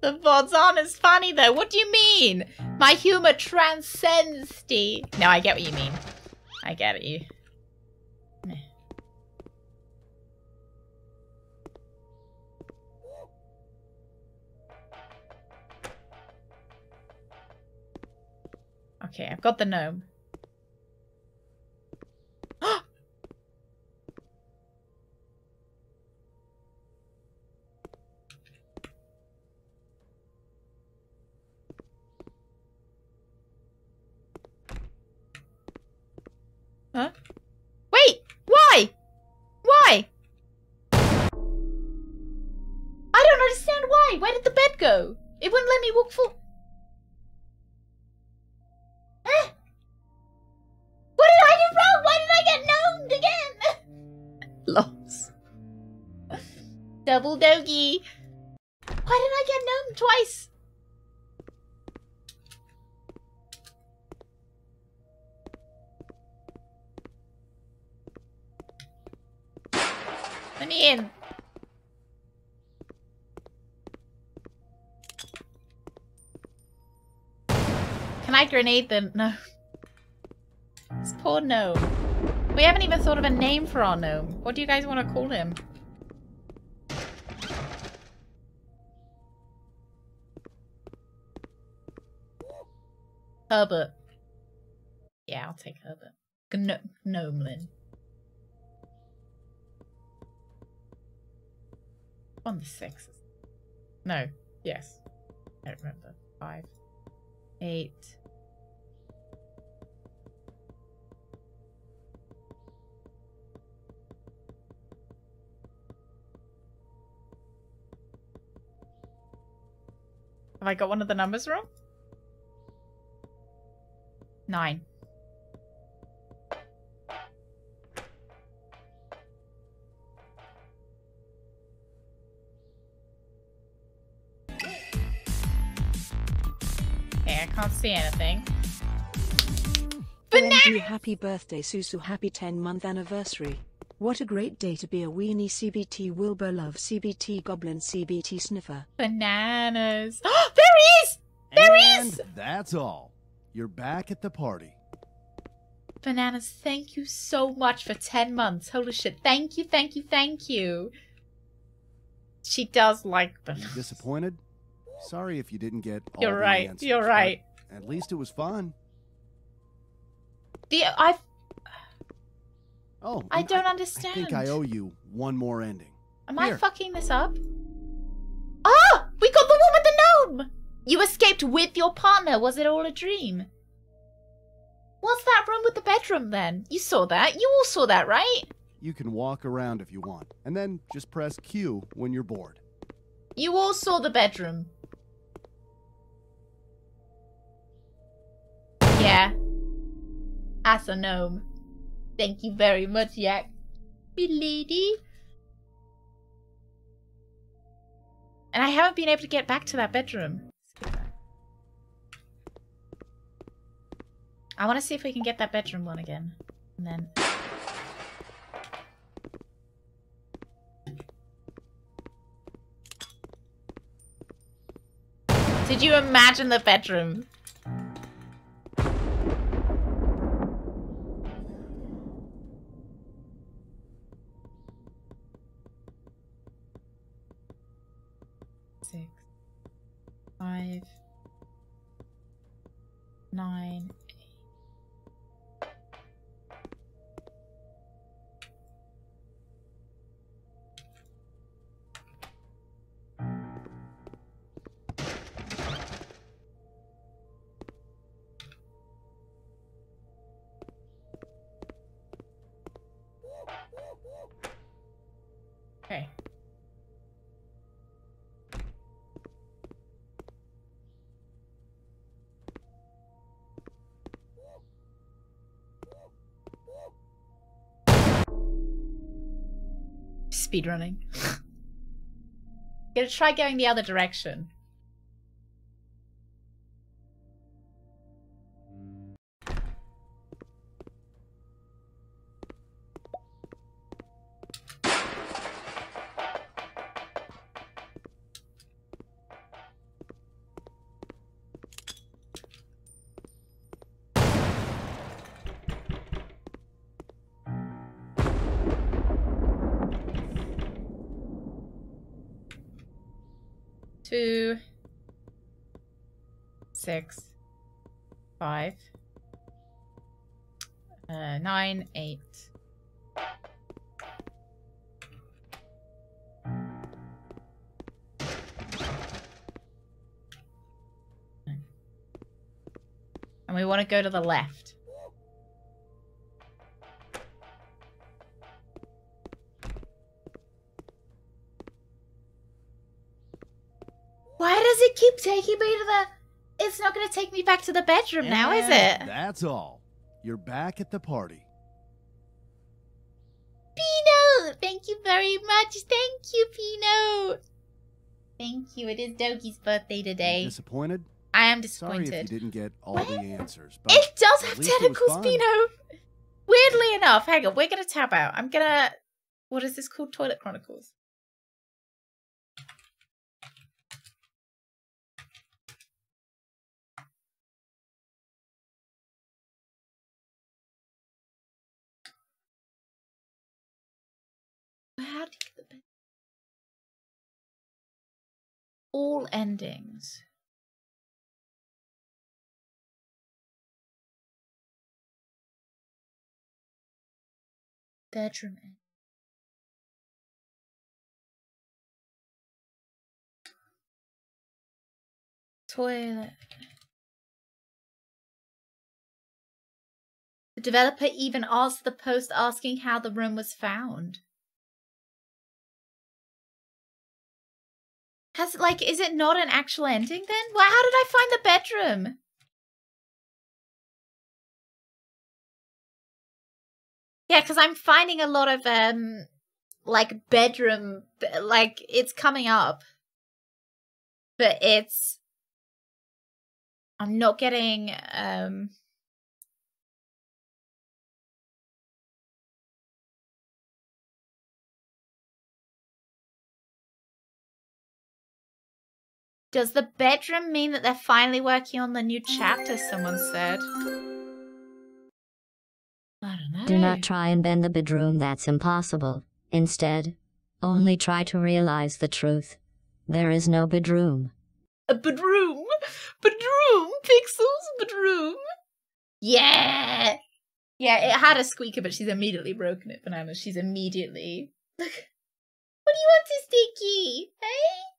The VOD's on is funny though. What do you mean? My humor transcends Steve. No, I get what you mean. I get it, you. Okay, I've got the gnome. Huh? Wait! Why? Why? I don't understand why. Where did the bed go? It wouldn't let me walk full. Double doggy. Why did I get gnomed twice? Let me in. Can I grenade them? No. This poor gnome. We haven't even thought of a name for our gnome. What do you guys want to call him? Herbert. Yeah, I'll take Herbert. Gno Gnomelin. On the sixth. No. Yes. I don't remember. Five. Eight. Have I got one of the numbers wrong? Nine. Okay, I can't see anything. OMG happy birthday Susu happy 10 month anniversary. What a great day to be a weenie CBT Wilbur love CBT goblin CBT sniffer. Bananas. there he is! There he and is! that's all. You're back at the party. Bananas, thank you so much for 10 months. Holy shit. Thank you, thank you, thank you. She does like bananas. disappointed? Sorry if you didn't get all You're the right, answers, you're right. At least it was fun. The, I Oh, I don't I understand. think I owe you one more ending. Am I fucking this up? Ah! We got the one with the gnome! You escaped with your partner. Was it all a dream? What's that room with the bedroom then? You saw that. You all saw that, right? You can walk around if you want, and then just press Q when you're bored. You all saw the bedroom. Yeah. As a gnome. Thank you very much, Yak. Milady. And I haven't been able to get back to that bedroom. I want to see if we can get that bedroom one again. And then... Did you imagine the bedroom? Speedrunning. Gonna try going the other direction. Six, five, uh, nine, eight. And we want to go to the left. Why does it keep taking me to the... It's not going to take me back to the bedroom now, is it? That's all. You're back at the party. Pino! Thank you very much. Thank you, Pino. Thank you. It is Doki's birthday You today. Disappointed? I am disappointed. Sorry if you didn't get all What? the answers. But It does have least it was tentacles. Pino. Weirdly enough, hang on. We're going to tab out. I'm going to... What is this called? Toilet Chronicles. All endings. Bedroom end. Toilet. The developer even asked the post asking how the room was found. Has like is it not an actual ending then? Well, how did I find the bedroom? Yeah, because I'm finding a lot of um like bedroom like it's coming up. But it's I'm not getting um Does the bedroom mean that they're finally working on the new chapter, someone said? I don't know. Do not try and bend the bedroom, that's impossible. Instead, only try to realize the truth. There is no bedroom. A bedroom? Bedroom? Pixels? Bedroom? Yeah! Yeah, it had a squeaker, but she's immediately broken it, Banana. She's immediately... Look. What do you want to sticky? Hey?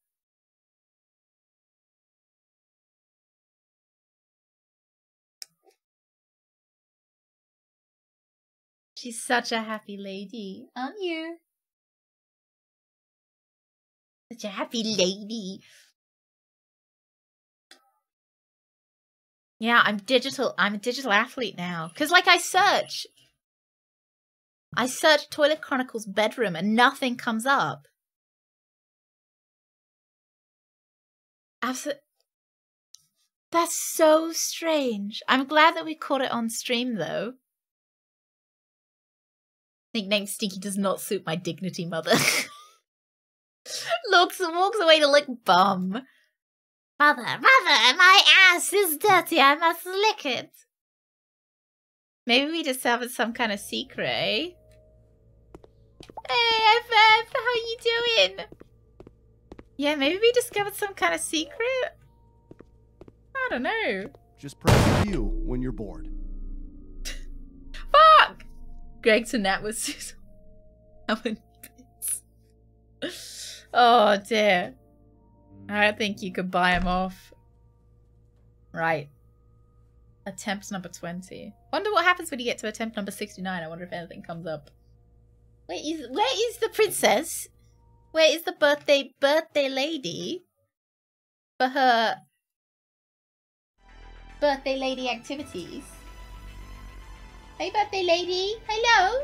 She's such a happy lady, aren't you? Such a happy lady. Yeah, I'm digital. I'm a digital athlete now. Because, like, I search. I search Toilet Chronicles bedroom and nothing comes up. Absolutely. That's so strange. I'm glad that we caught it on stream, though. Nickname Stinky does not suit my dignity, mother. Looks and walks away to lick bum. Mother, mother, my ass is dirty. I must lick it. Maybe we discovered some kind of secret, eh? Hey, FF, how you doing? Yeah, maybe we discovered some kind of secret? I don't know. Just press Q when you're bored. Greg to Nat was Susan. Oh dear. I don't think you could buy him off. Right. Attempt number 20. Wonder what happens when you get to attempt number 69. I wonder if anything comes up. Where is where is the princess? Where is the birthday birthday lady? For her birthday lady activities. Hey birthday lady. Hello.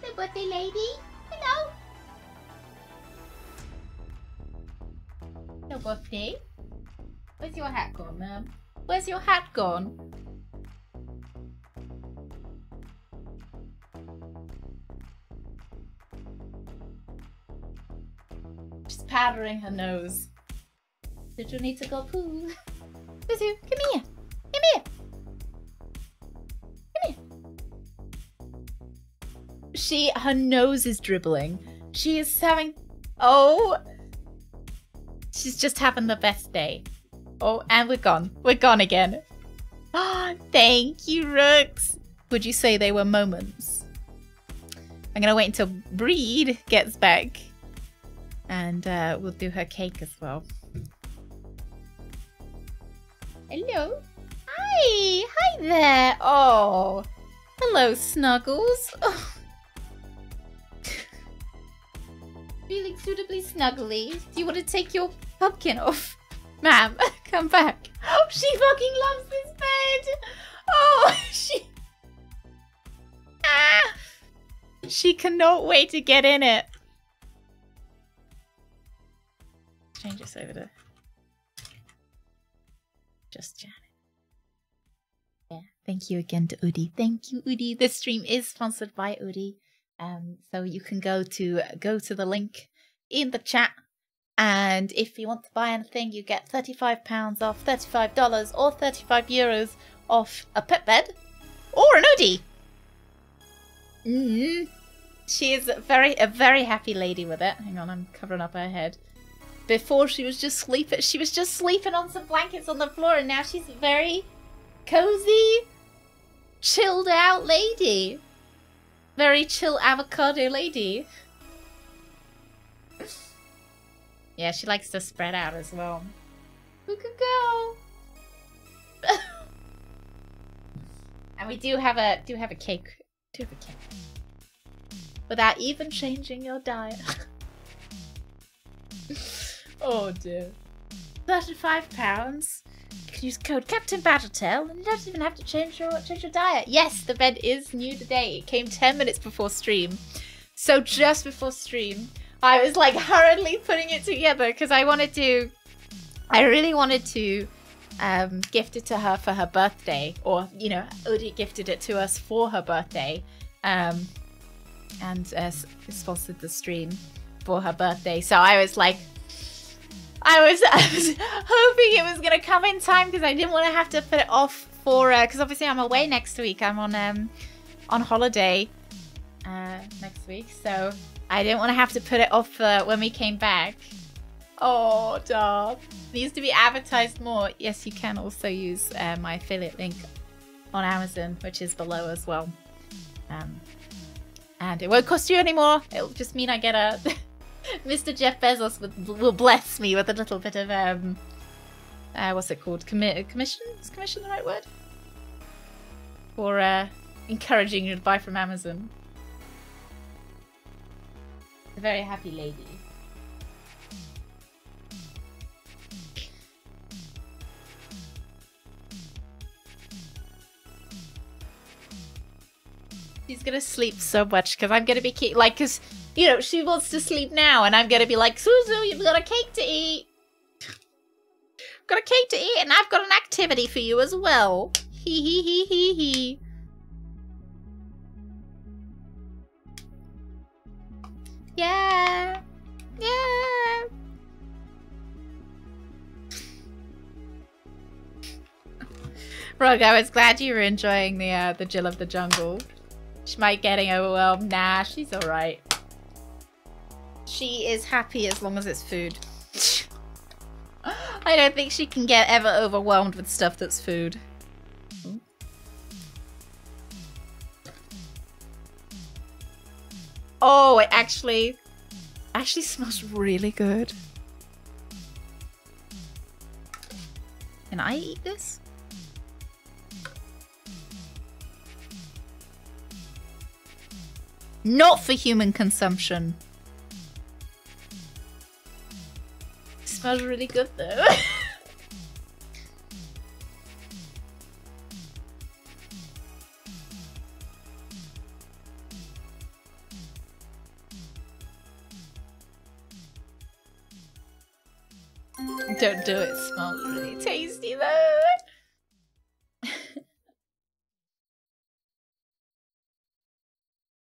Hello birthday lady. Hello. Hello birthday. Where's your hat gone, ma'am? Where's your hat gone? She's powdering her nose. Did you need to go poo? Suzu, come here. She, her nose is dribbling. She is having, oh. She's just having the best day. Oh, and we're gone. We're gone again. Ah, thank you, Rooks. Would you say they were moments? I'm gonna wait until Breed gets back. And uh, we'll do her cake as well. Hello. Hi. Hi there. Oh. Hello, Snuggles. Oh. Feeling suitably snuggly. Do you want to take your pumpkin off? Ma'am, come back. Oh, she fucking loves this bed. Oh, she... Ah. She cannot wait to get in it. Change this over to just Janet. Yeah, thank you again to Oodie. Thank you, Oodie. This stream is sponsored by Oodie. Um, so you can go to go to the link in the chat, and if you want to buy anything, you get thirty-five pounds off, thirty-five dollars, or thirty-five euros off a pet bed or an Oodie. Mm. She is very a very happy lady with it. Hang on, I'm covering up her head. Before she was just sleeping, she was just sleeping on some blankets on the floor, and now she's very cozy, chilled out lady. Very chill avocado lady. Yeah, she likes to spread out as well. Who could go? and we do have a do have a cake. Do have a cake. Without even changing your diet. oh dear. Thirty-five pounds. Can use code Captain Badgertail and you don't even have to change your change your diet. Yes, the bed is new today. It came 10 minutes before stream. So just before stream, I was like hurriedly putting it together because I wanted to I really wanted to um, gift it to her for her birthday, or you know, Oodie gifted it to us for her birthday, um, and uh, sponsored the stream for her birthday. So I was like, I was, I was hoping it was gonna come in time because I didn't want to have to put it off for because obviously I'm away next week. I'm on um on holiday uh, next week, so I didn't want to have to put it off for when we came back. Oh, dog. Needs to be advertised more. Yes, you can also use uh, my affiliate link on Amazon, which is below as well. Um, and it won't cost you anymore. It'll just mean I get a. Mr. Jeff Bezos would, will bless me with a little bit of um, uh, what's it called? Commi- commission? Is commission the right word? For uh, encouraging you to buy from Amazon. A very happy lady. She's gonna sleep so much because I'm gonna be ke- like, because you know she wants to sleep now, and I'm gonna be like, Suzu, you've got a cake to eat. got a cake to eat, and I've got an activity for you as well. Hee hee hee hee hee. Yeah, yeah. Rog, I was glad you were enjoying the uh, the Jill of the Jungle. She might getting overwhelmed. Nah, she's alright. She is happy as long as it's food. I don't think she can get ever overwhelmed with stuff that's food. Oh, it actually actually smells really good. Can I eat this? Not for human consumption. Smells really good though. Don't do it. It smells really tasty though.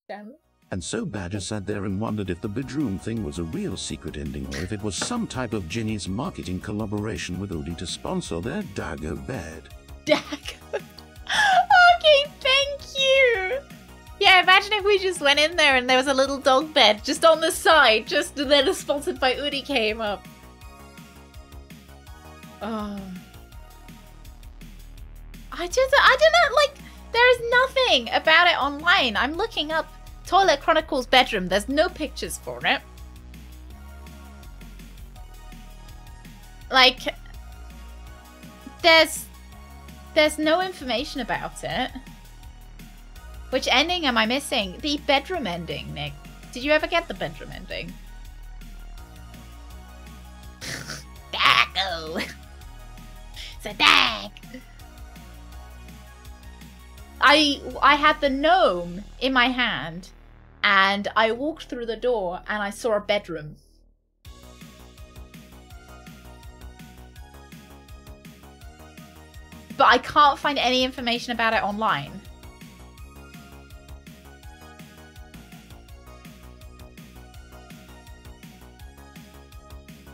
Damn. And so Badger sat there and wondered if the bedroom thing was a real secret ending or if it was some type of Ginny's marketing collaboration with Oodie to sponsor their Dagger bed. Dag. okay, thank you. Yeah, imagine if we just went in there and there was a little dog bed just on the side, just and then sponsored by Oodie came up. Oh. I just, I don't know, like, there is nothing about it online. I'm looking up Toilet Chronicles bedroom. There's no pictures for it. Like, there's there's no information about it. Which ending am I missing? The bedroom ending, Nick. Did you ever get the bedroom ending? Dago! It's a dag! I I had the gnome in my hand and I walked through the door and I saw a bedroom. But I can't find any information about it online.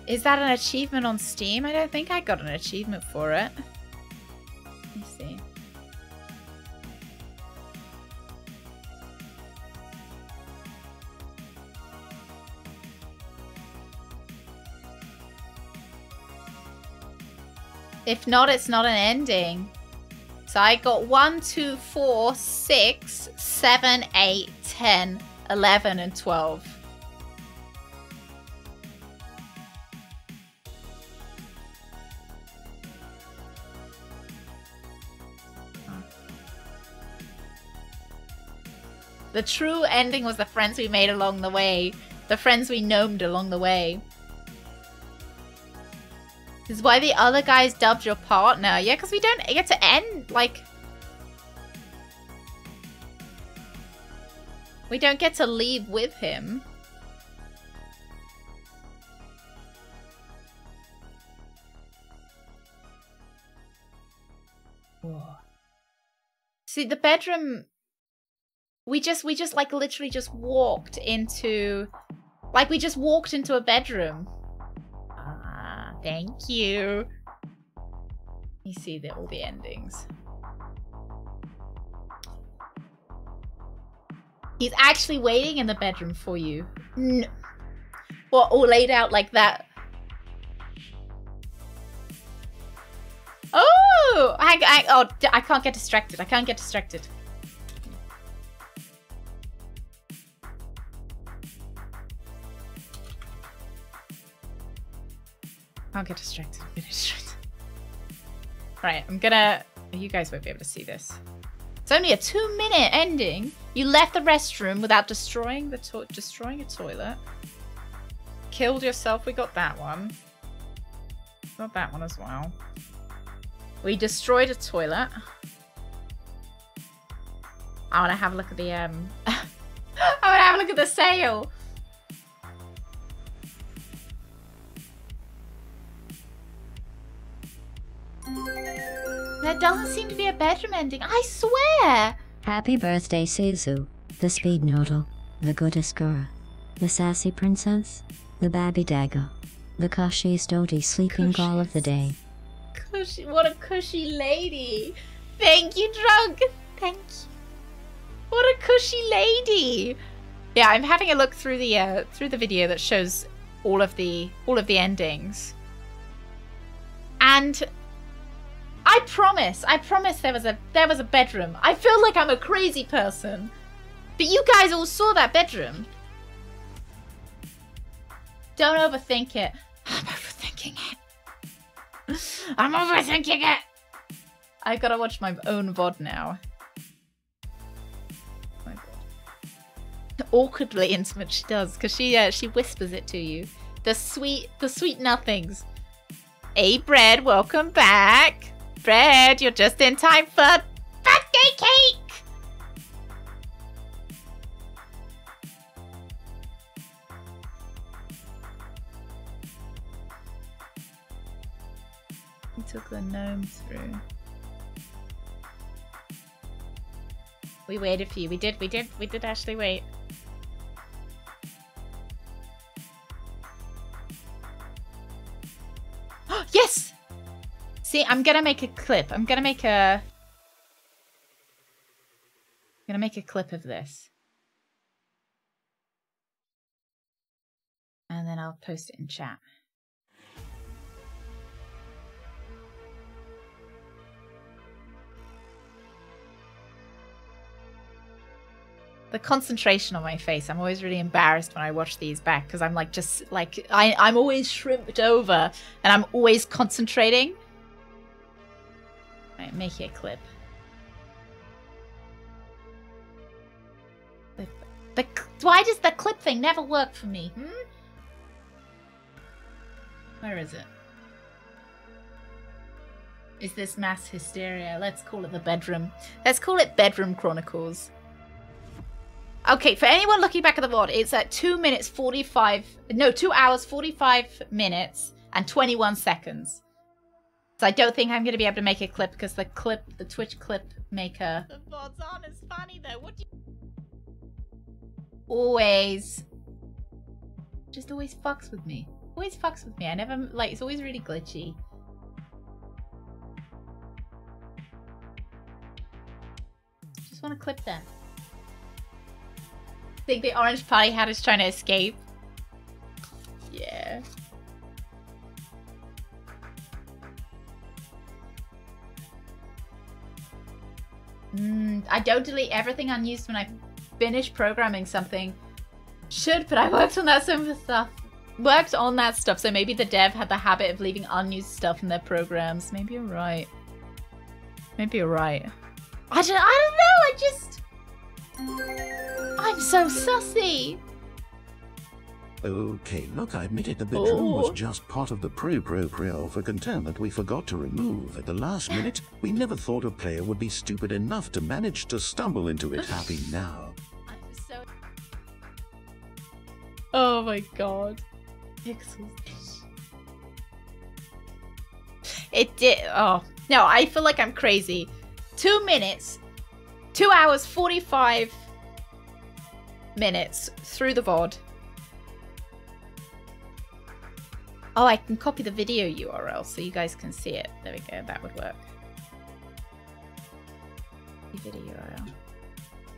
Is that an achievement on Steam? I don't think I got an achievement for it. If not, it's not an ending. So I got 1, 2, 4, 6, 7, 8, 10, 11, and 12. The true ending was the friends we made along the way. The friends we gnomed along the way. This is why the other guys dubbed your partner. Yeah, because we don't get to end, like... We don't get to leave with him. See, the bedroom... We just, we just, like, literally just walked into... Like, we just walked into a bedroom. Thank you. You see the, all the endings. He's actually waiting in the bedroom for you. No. What, all laid out like that? Oh! I, I, oh, I can't get distracted. I can't get distracted. Can't get distracted. I'm. Right, I'm gonna... You guys won't be able to see this. It's only a two-minute ending. You left the restroom without destroying the to destroying a toilet. Killed yourself. We got that one. Got that one as well. We destroyed a toilet. I want to have a look at the um. I want to have a look at the sale. There doesn't seem to be a bedroom ending. I swear. Happy birthday, Suzu. The speed noodle. The goddess Gura. The sassy princess. The babby dagger. The cushy stody sleeping girl of the day. Cushy, what a cushy lady. Thank you, drunk. Thank you. What a cushy lady. Yeah, I'm having a look through the uh, through the video that shows all of the all of the endings. And I promise, I promise there was a there was a bedroom. I feel like I'm a crazy person. But you guys all saw that bedroom. Don't overthink it. I'm overthinking it. I'm overthinking it. I gotta watch my own VOD now. Awkwardly intimate she does, because she uh, she whispers it to you. The sweet the sweet nothings. A bread, welcome back. Bread, you're just in time for birthday cake! We took the gnome through. We waited for you. We did, we did, we did actually wait. yes! See, I'm gonna make a clip. I'm gonna make a... I'm gonna make a clip of this. And then I'll post it in chat. the concentration on my face i'm always really embarrassed when i watch these back because i'm like just like I, i'm always shrimped over and i'm always concentrating right make it a clip. The, the, why does the clip thing never work for me hmm? where is it? Is this mass hysteria? Let's call it the bedroom. Let's call it bedroom chronicles. Okay, for anyone looking back at the VOD, it's at 2 minutes 45... No, 2 hours 45 minutes and 21 seconds. So I don't think I'm going to be able to make a clip because the clip, the Twitch clip maker... The aren't as funny though. What do you... Always... Just always fucks with me. Always fucks with me. I never... Like, it's always really glitchy. Just want to clip that think the orange party hat is trying to escape. Yeah. Mm, I don't delete everything unused when I finish programming something. Should, but I worked on that some stuff. Worked on that stuff, so maybe the dev had the habit of leaving unused stuff in their programs. Maybe you're right. Maybe you're right. I don't, I don't know, I just... I'm so sussy. Okay, look, I admit it, the bedroom oh. was Oh. just part of the pro-pro-pro for content that we forgot to remove at the last minute. We never thought a player would be stupid enough to manage to stumble into it happy now. So. Oh my god. Pixels. It did. Oh no, I feel like I'm crazy. Two minutes, two hours forty-five minutes through the VOD. Oh, I can copy the video URL so you guys can see it. There we go. That would work. Video URL.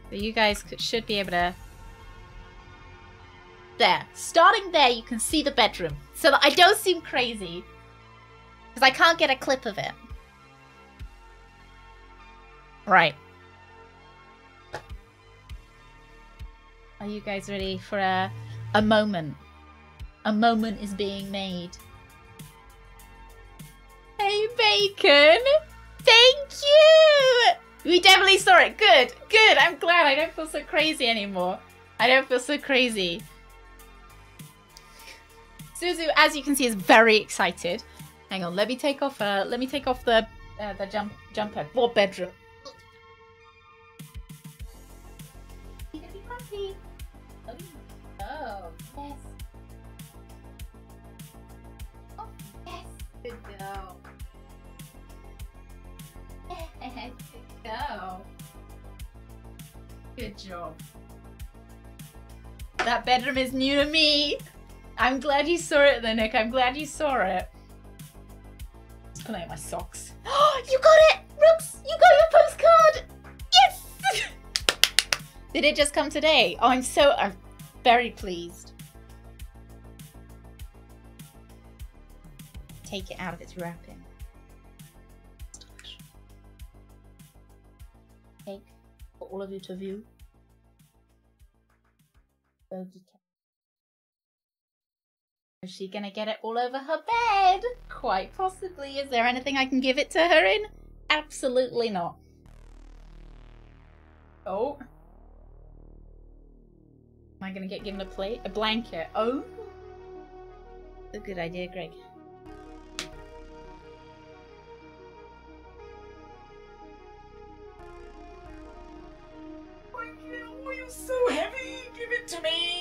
So you guys could, should be able to. There. Starting there, you can see the bedroom. So that I don't seem crazy. Because I can't get a clip of it. Right. Are you guys ready for a, a moment? A moment is being made. Hey, Bacon! Thank you! We definitely saw it. Good, good. I'm glad. I don't feel so crazy anymore. I don't feel so crazy. Suzu, as you can see, is very excited. Hang on, let me take off. Uh, let me take off the uh, the jump jumper for bedroom. Girl. Good job. That bedroom is new to me. I'm glad you saw it, though, Nick. I'm glad you saw it. Pulling out my socks. Oh, you got it, Rooks! You got your postcard. Yes. Did it just come today? Oh, I'm so I'm very pleased. Take it out of its wrapping. For all of you to view. Is she gonna get it all over her bed? Quite possibly. Is there anything I can give it to her in? Absolutely not. Oh. Am I gonna get given a plate? A blanket? Oh. A good idea, Greg. So heavy! Give it to me!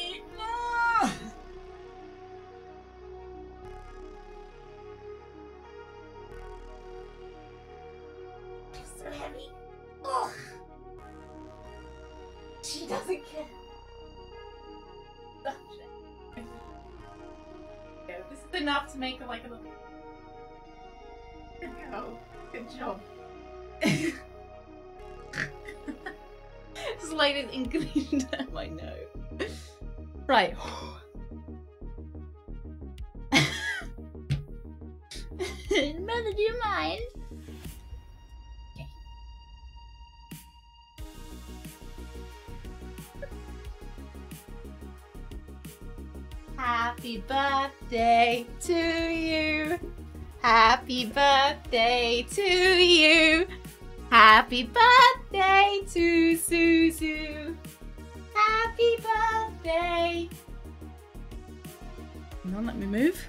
Happy birthday to you. Happy birthday to Suzu. Happy birthday. Hang on, let me move.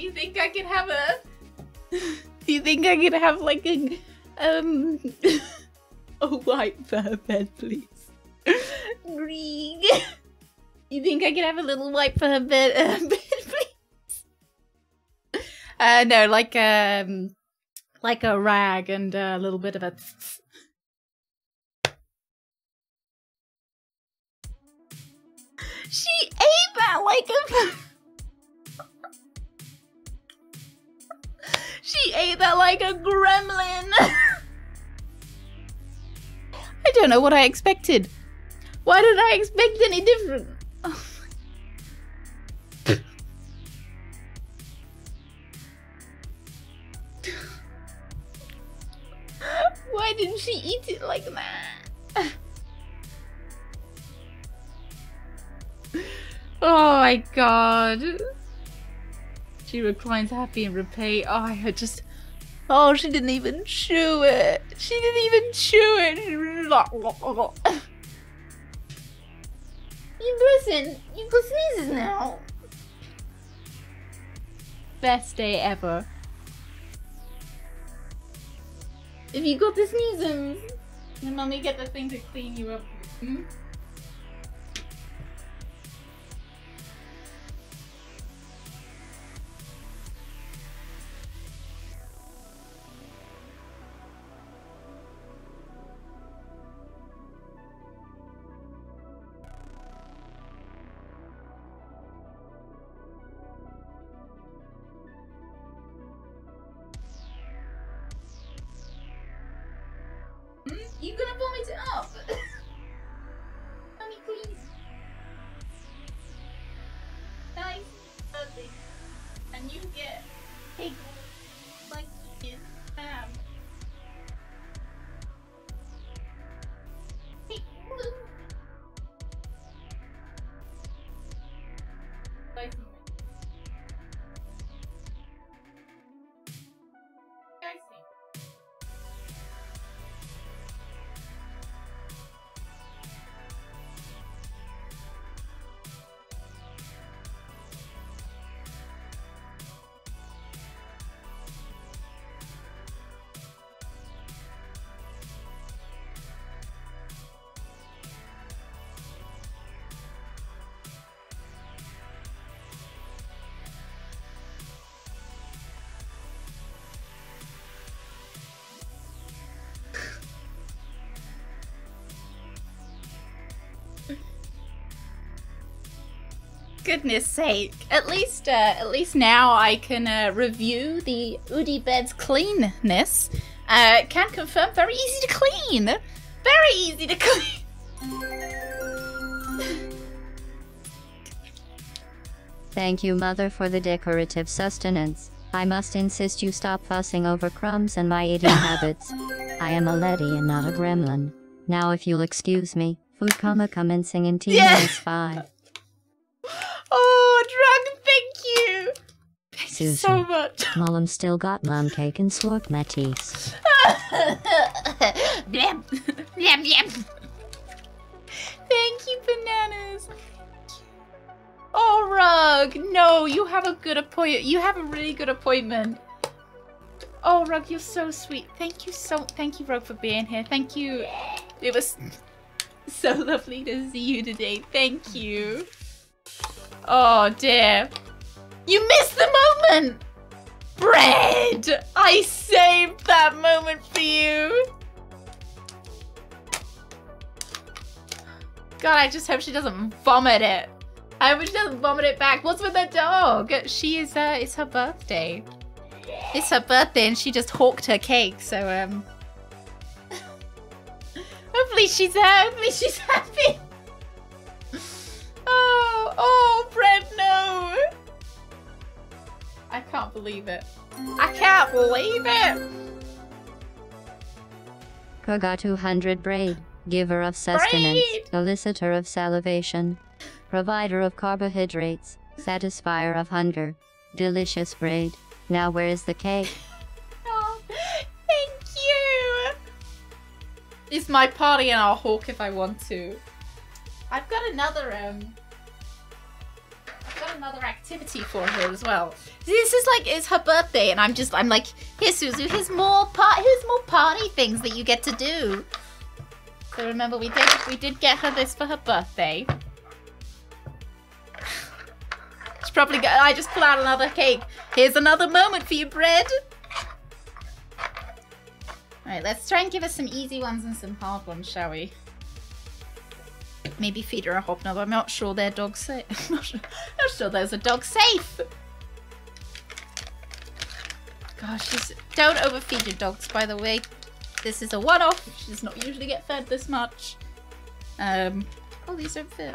You think I could have a? Do you think I could have like a um a white fur bed, please? Greg, you think I could have a little white fur bed, uh, bed please? Uh, no, like um, like a rag and a little bit of a. She a gremlin. I don't know what I expected. Why did I expect any different? Why didn't she eat it like that? Oh my god. She reclines happy and repay. Oh, I had just. Oh, she didn't even chew it. She didn't even chew it. You listen. You go sneezes now. Best day ever. If you got the sneezes, then let me get the thing to clean you up. Hmm? Goodness sake! At least, uh, at least now I can uh, review the Oodie bed's cleanness. Uh, can confirm, very easy to clean. Very easy to clean. Thank you, Mother, for the decorative sustenance. I must insist you stop fussing over crumbs and my eating habits. I am a lady and not a gremlin. Now, if you'll excuse me, food coma commencing in T Yeah. Thank you so Susan. much. Mullum still got mum cake and my teeth. Blam, blam, blam. Thank you, bananas. Oh, Rug, no, you have a good appointment. You have a really good appointment. Oh, Rug, you're so sweet. Thank you so. Thank you, Rug, for being here. Thank you. It was so lovely to see you today. Thank you. Oh dear. You missed the moment! Bread! I saved that moment for you! God, I just hope she doesn't vomit it. I hope she doesn't vomit it back. What's with the dog? She is, uh, it's her birthday. It's her birthday and she just hawked her cake, so, um... hopefully she's, uh, hopefully she's happy. Oh, oh, Fred, no! I can't believe it. I can't believe it! Kaga 200 braid, giver of sustenance, Braid! elicitor of salivation, provider of carbohydrates, Satisfier of hunger. Delicious braid. Now where is the cake? Oh, thank you. It's my party and I'll hawk if I want to. I've got another um I've got another activity for her as well. This is like it's her birthday and I'm just I'm like, here Suzu, here's more part here's more party things that you get to do. So remember we did we did get her this for her birthday. She's probably go I just pull out another cake. Here's another moment for you, bread. Alright, let's try and give her some easy ones and some hard ones, shall we? Maybe feed her a hobnob. I'm not sure their dog's safe. I'm not sure, not sure there's a dog safe. Gosh, she's... don't overfeed your dogs, by the way. This is a one-off. She does not usually get fed this much. Um, oh, these don't fit.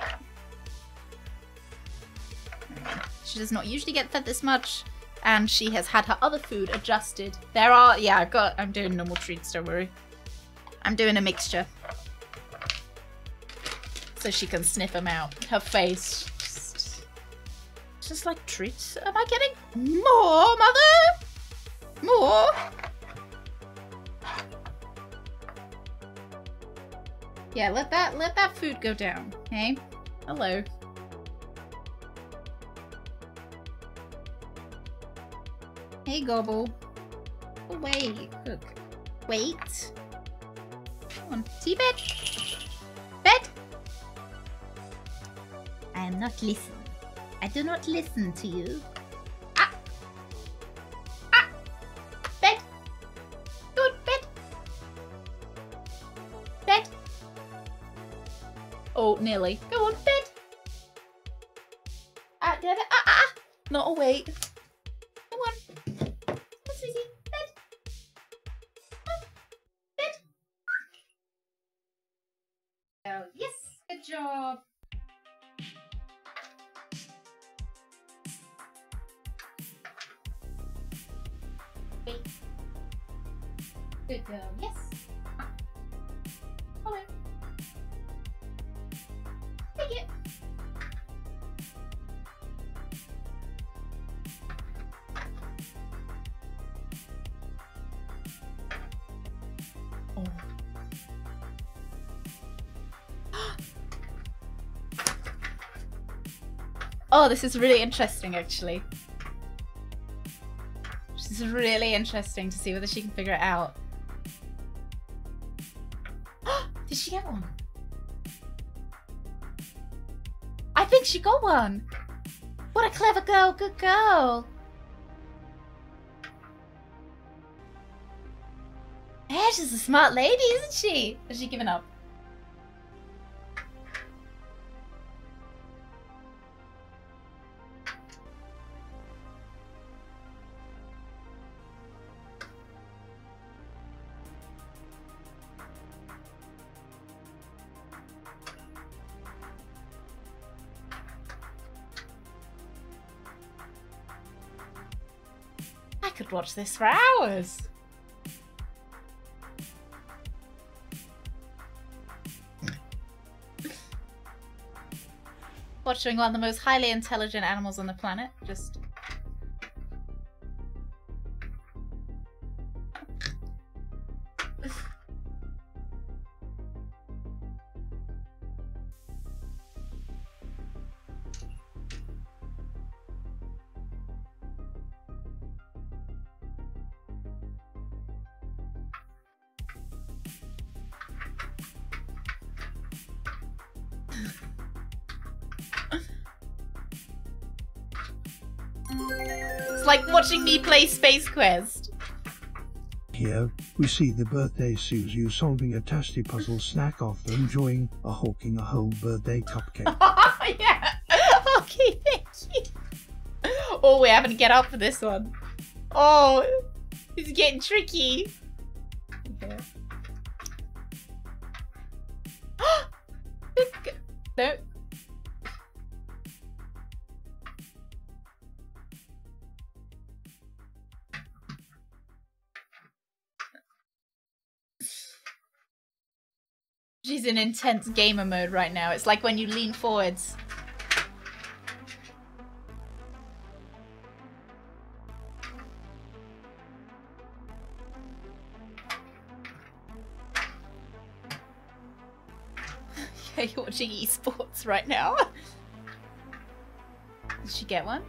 She does not usually get fed this much, and she has had her other food adjusted. There are, yeah, I've got, I'm doing normal treats, don't worry. I'm doing a mixture. So she can sniff them out. Her face, just, just like treats. Am I getting more, mother? More? Yeah, let that, let that food go down, Hey, Hello. Hey, Gobble. Oh, Away. Cook. Wait. Come on. Tea I am not listening. I do not listen to you. Ah. Ah. Bed. Good bed. Bed. Oh, nearly. Go on, bed. Oh, this is really interesting, actually. This is really interesting to see whether she can figure it out. Did she get one? I think she got one. What a clever girl. Good girl. Yeah, she's a smart lady, isn't she? Has she given up? This for hours. Watching one of the most highly intelligent animals on the planet. Just. Watching me play Space Quest. Here, we see the birthday Suzu solving a tasty puzzle snack after enjoying a hawking a whole birthday cupcake. yeah. Okay, thank you. Oh, we're having to get up for this one. Oh, it's getting tricky. He's in intense gamer mode right now. It's like when you lean forwards. yeah, you're watching esports right now. Did she get one?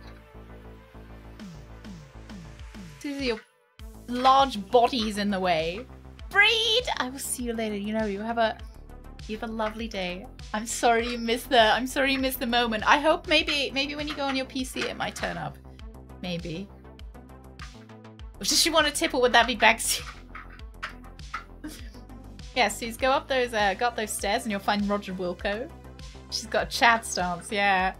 These are your large bodies in the way. Breed! I will see you later. You know, you have a you have a lovely day. I'm sorry you missed the I'm sorry you missed the moment. I hope maybe maybe when you go on your PC it might turn up. Maybe. Does she want a tip or would that be Baxi? yeah, Suze, go up those uh go up those stairs and you'll find Roger Wilco. She's got a chat stance, yeah.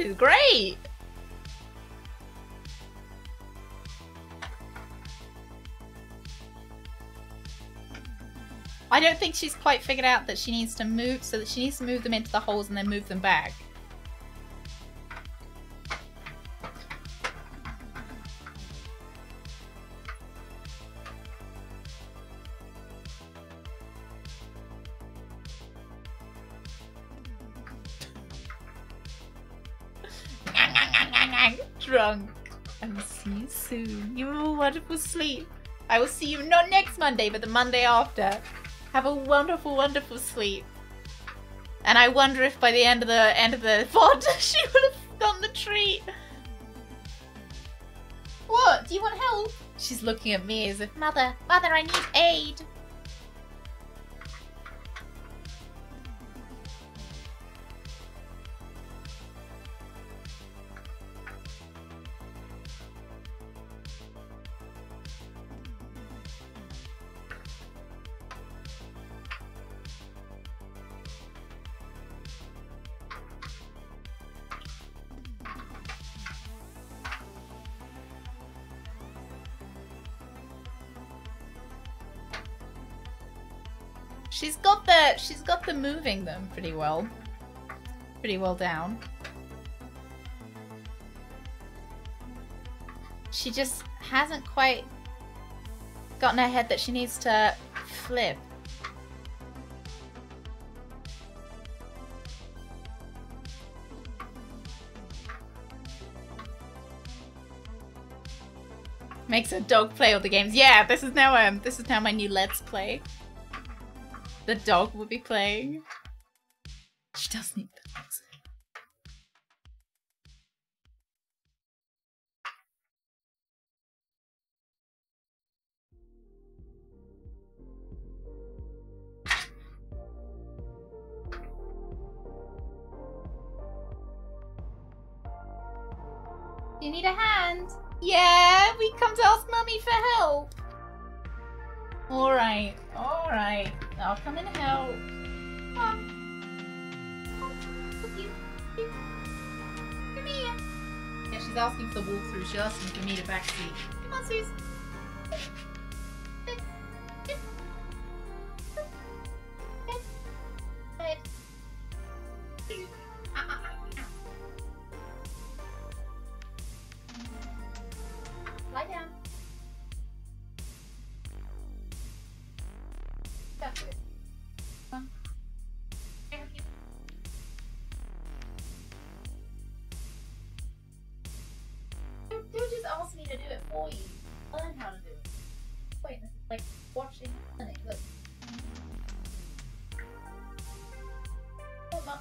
Is great. I don't think she's quite figured out that she needs to move, so that she needs to move them into the holes and then move them back. Sleep. I will see you not next Monday, but the Monday after. Have a wonderful, wonderful sleep. And I wonder if by the end of the end of the VOD she would have gotten the treat. What? Do you want help? She's looking at me as if, Mother, Mother, I need aid. Got the moving them pretty well. Pretty well down. She just hasn't quite gotten her head that she needs to flip. Makes a dog play all the games. Yeah, this is now um this is now my new let's play. The dog will be playing.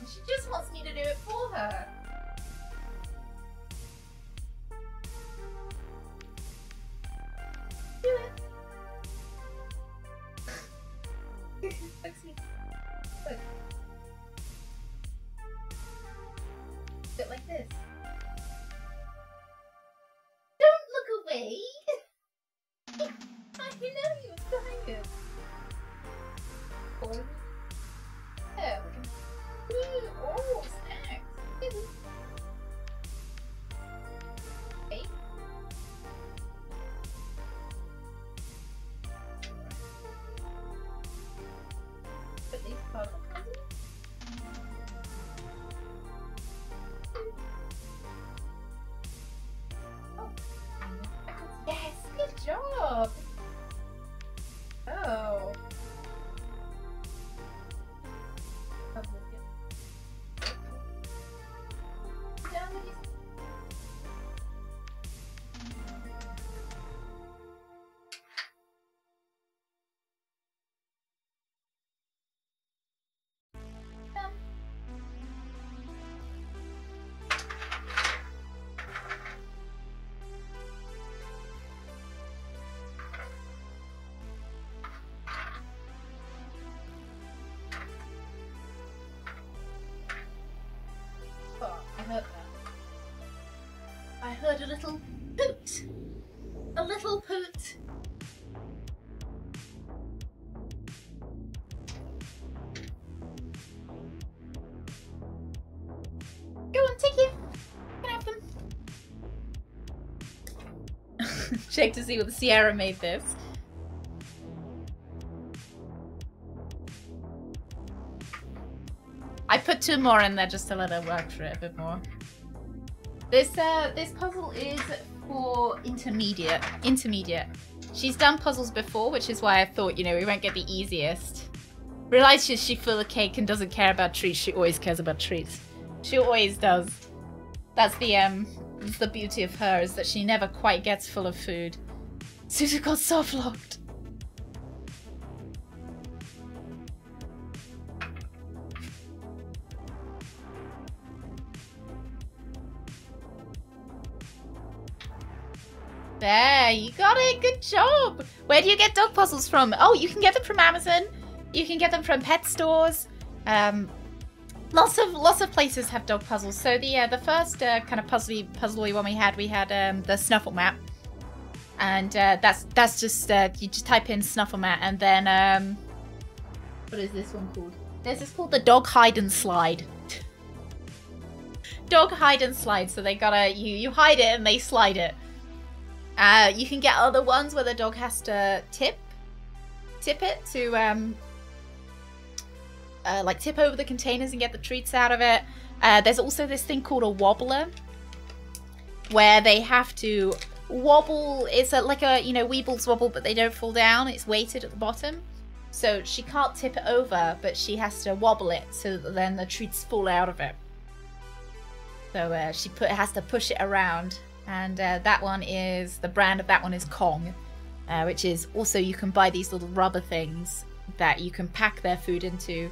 She just wants me to do it for her. Heard a little poot. A little poot. Go on, take it. Can have them. Check to see what the Sierra made this. I put two more in there just to let her work for it a bit more. This uh this puzzle is for intermediate. Intermediate. She's done puzzles before, which is why I thought, you know, we won't get the easiest. Realize she's she full of cake and doesn't care about treats. She always cares about treats. She always does. That's the um the beauty of her is that she never quite gets full of food. Susie got soft locked. Job. Where do you get dog puzzles from? Oh, you can get them from Amazon. You can get them from pet stores. Um, lots of lots of places have dog puzzles. So the uh, the first uh, kind of puzzly puzzly one we had, we had um, the Snuffle mat, and uh, that's that's just uh, you just type in Snuffle mat, and then um, what is this one called? This is called the Dog Hide and Slide. dog hide and slide. So they gotta you you hide it and they slide it. Uh, you can get other ones where the dog has to tip, tip it to um, uh, like tip over the containers and get the treats out of it. Uh, there's also this thing called a wobbler, where they have to wobble. It's a, like a you know Weebles wobble, but they don't fall down. It's weighted at the bottom, so she can't tip it over, but she has to wobble it so that then the treats fall out of it. So uh, she put has to push it around and uh, that one is the brand of that one is Kong, uh, which is also you can buy these little rubber things that you can pack their food into,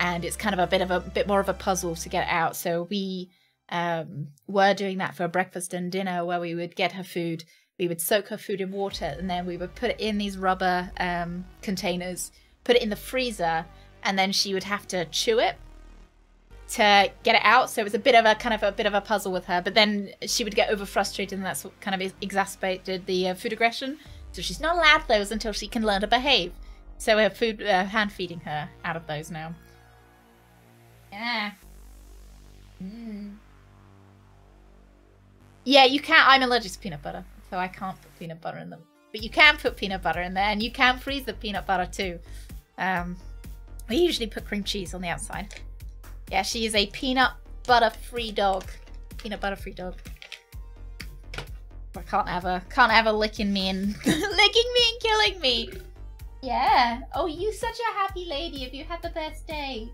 and it's kind of a bit of a bit more of a puzzle to get out. So we um, were doing that for breakfast and dinner, where we would get her food, we would soak her food in water, and then we would put it in these rubber um, containers, put it in the freezer, and then she would have to chew it to get it out. So it was a bit of a kind of a bit of a puzzle with her. But then she would get over frustrated, and that's what kind of exacerbated the uh, food aggression. So she's not allowed those until she can learn to behave. So we're food uh, hand feeding her out of those now. Yeah. Mm. Yeah, you can't. I'm allergic to peanut butter, so I can't put peanut butter in them. But you can put peanut butter in there, and you can freeze the peanut butter too. Um, we usually put cream cheese on the outside. Yeah, she is a peanut butter free dog. Peanut butter free dog. I can't ever. Can't ever licking me and licking me and killing me. Yeah. Oh, you such a happy lady. Have you had the best day?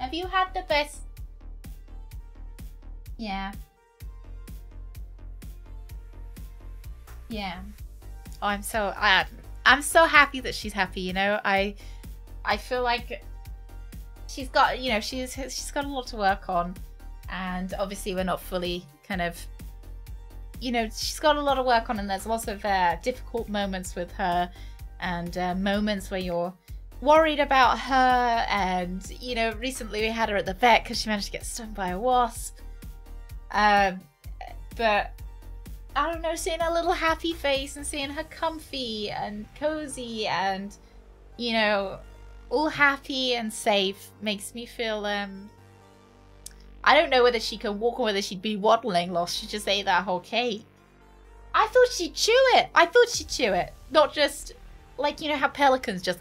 Have you had the best? Yeah. Yeah. Oh, I'm so I, I'm so happy that she's happy. You know, I I feel like she's got you know she's she's got a lot to work on, and obviously we're not fully kind of you know she's got a lot of work on, and there's lots of uh, difficult moments with her, and uh, moments where you're worried about her. And you know recently we had her at the vet because she managed to get stung by a wasp. Um but i don't know seeing her little happy face and seeing her comfy and cozy and you know all happy and safe makes me feel um I don't know whether she can walk or whether she'd be waddling lost. She just ate that whole cake. I thought she'd chew it. I thought she'd chew it. Not just like you know how pelicans just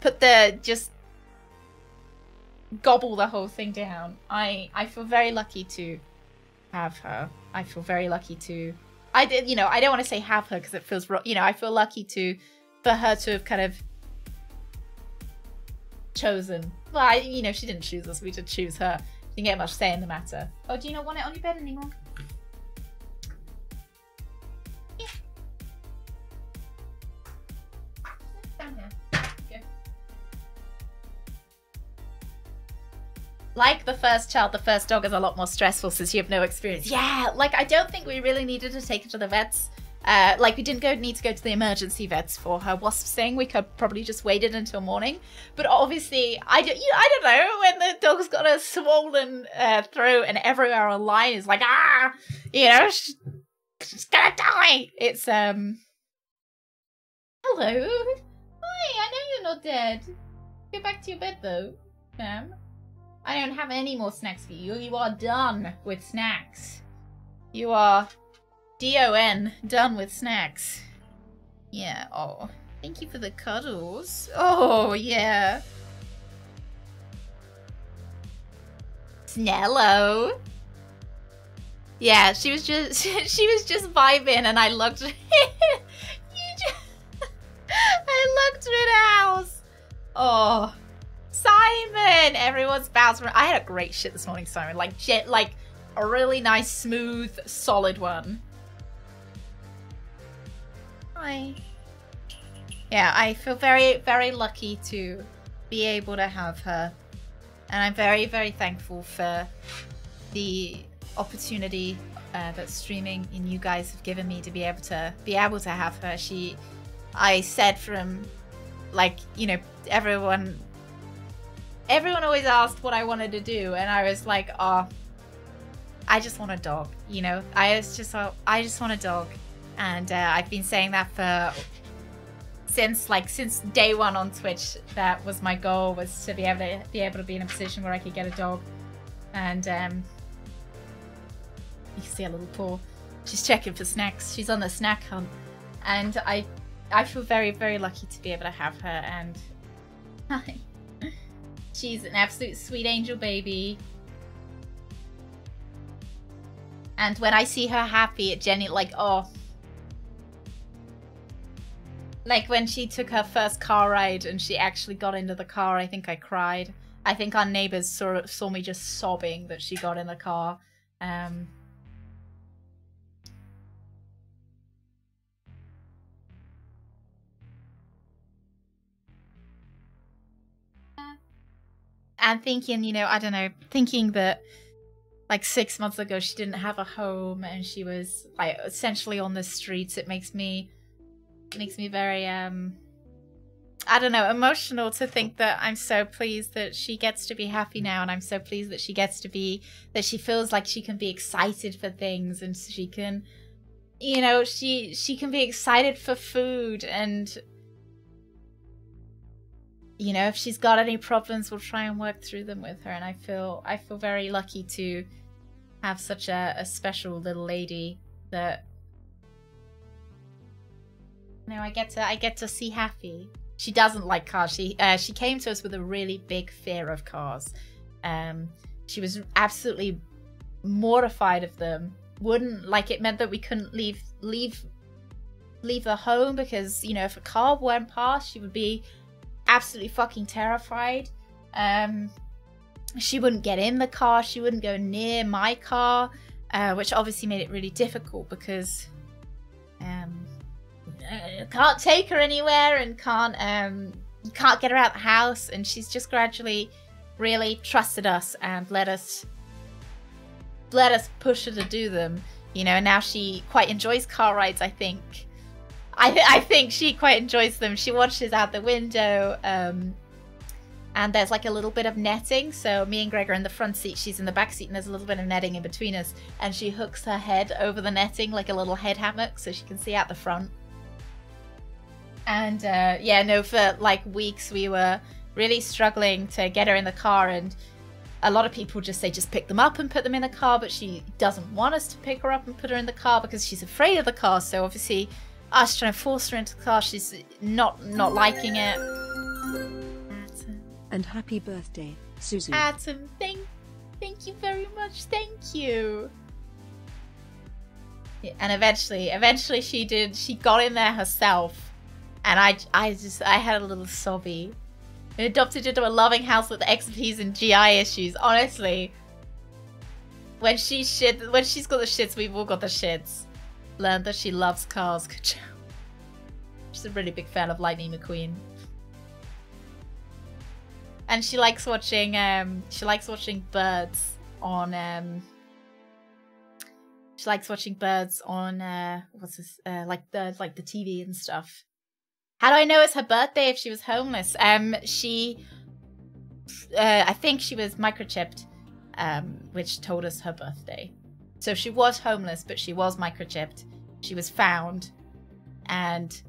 put the just gobble the whole thing down. I I feel very lucky to have her. I feel very lucky to I did you know, I don't want to say have her because it feels wrong. You know, I feel lucky to for her to have kind of chosen. Well, I, you know, she didn't choose us. We did choose her. Didn't get much say in the matter. Oh, do you not want it on your bed anymore? Yeah. Down here. Go. Like the first child, the first dog is a lot more stressful since you have no experience. Yeah, like I don't think we really needed to take her to the vets Uh, like we didn't go need to go to the emergency vets for her wasp sting. We could probably just waited until morning. But obviously, I don't. You I don't know when the dog's got a swollen uh, throat and everywhere online is like ah, you know, she, she's gonna die. It's um. Hello. Hi. I know you're not dead. Go back to your bed though, ma'am. I don't have any more snacks for you. You are done with snacks. You are D-O-N, done with snacks. Yeah, oh. Thank you for the cuddles. Oh, yeah. Snello. Yeah, she was just she was just vibing and I looked you just, I looked the house. Oh. Simon! Everyone's bouncing. I had a great shit this morning, Simon. Like jet like a really nice, smooth, solid one. Hi. Yeah, I feel very, very lucky to be able to have her. And I'm very, very thankful for the opportunity uh, that streaming and you guys have given me to be able to be able to have her. She, I said from, like, you know, everyone, everyone always asked what I wanted to do, and I was like, oh, I just want a dog. You know, I was just, I just want a dog and uh, I've been saying that for since like since day one on Twitch. That was my goal was to be able to be able to be in a position where I could get a dog, and um, you can see a little paw. She's checking for snacks. She's on the snack hunt, and I I feel very very lucky to be able to have her. And hi, she's an absolute sweet angel baby. And when I see her happy, it Jenny like oh like when she took her first car ride and she actually got into the car, I think I cried. I think our neighbors saw saw me just sobbing that she got in the car. Um, and thinking, you know, I don't know, thinking that like six months ago she didn't have a home and she was like essentially on the streets. It makes me makes me very um I don't know, emotional to think that I'm so pleased that she gets to be happy now and I'm so pleased that she gets to be that she feels like she can be excited for things and she can you know, she she can be excited for food and you know, if she's got any problems, we'll try and work through them with her. And I feel I feel very lucky to have such a, a special little lady that no, I get to I get to see Happy. She doesn't like cars. She uh, she came to us with a really big fear of cars. Um, she was absolutely mortified of them. Wouldn't like it meant that we couldn't leave leave leave the home because you know if a car went past, she would be absolutely fucking terrified. Um, she wouldn't get in the car. She wouldn't go near my car, uh, which obviously made it really difficult because um, uh, can't take her anywhere and can't um can't get her out the house. And she's just gradually really trusted us and let us let us push her to do them you know. Now she quite enjoys car rides i think. I th- i think she quite enjoys them. She watches out the window um and there's like a little bit of netting. So me and greg are in the front seat she's in the back seat and there's a little bit of netting in between us. And she hooks her head over the netting like a little head hammock so she can see out the front and uh, yeah, no, for like weeks we were really struggling to get her in the car, and a lot of people just say just pick them up and put them in the car, but she doesn't want us to pick her up and put her in the car because she's afraid of the car. So obviously, us trying to force her into the car, she's not not liking it. And happy birthday, Susie. Atom, thank, thank you very much. Thank you. Yeah, and eventually, eventually she did. She got in there herself and I, I just, I had a little sobby. And adopted into a loving house with XPs and GI issues. Honestly, when she shit, when she's got the shits, we've all got the shits. Learned that she loves cars. She's a really big fan of Lightning McQueen. And she likes watching, um, she likes watching birds on, um, She likes watching birds on uh what's this uh like the like the TV and stuff. How do I know it's her birthday if she was homeless? Um she uh I think she was microchipped um which told us her birthday. So she was homeless but she was microchipped. She was found and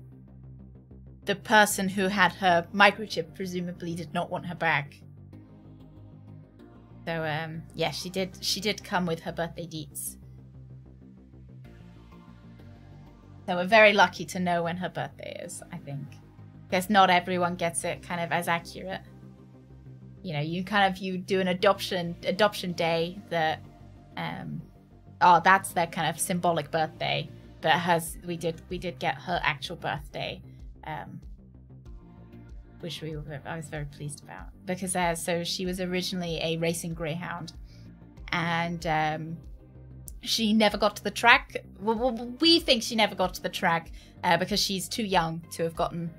the person who had her microchip presumably did not want her back. So um yeah, she did she did come with her birthday deets. So we're very lucky to know when her birthday is, I think. Because not everyone gets it kind of as accurate. You know, you kind of you do an adoption adoption day that um oh that's their kind of symbolic birthday. But hers we did we did get her actual birthday. Um which we were, I was very pleased about because uh, so she was originally a racing greyhound, and um, she never got to the track. We think she never got to the track uh, because she's too young to have gotten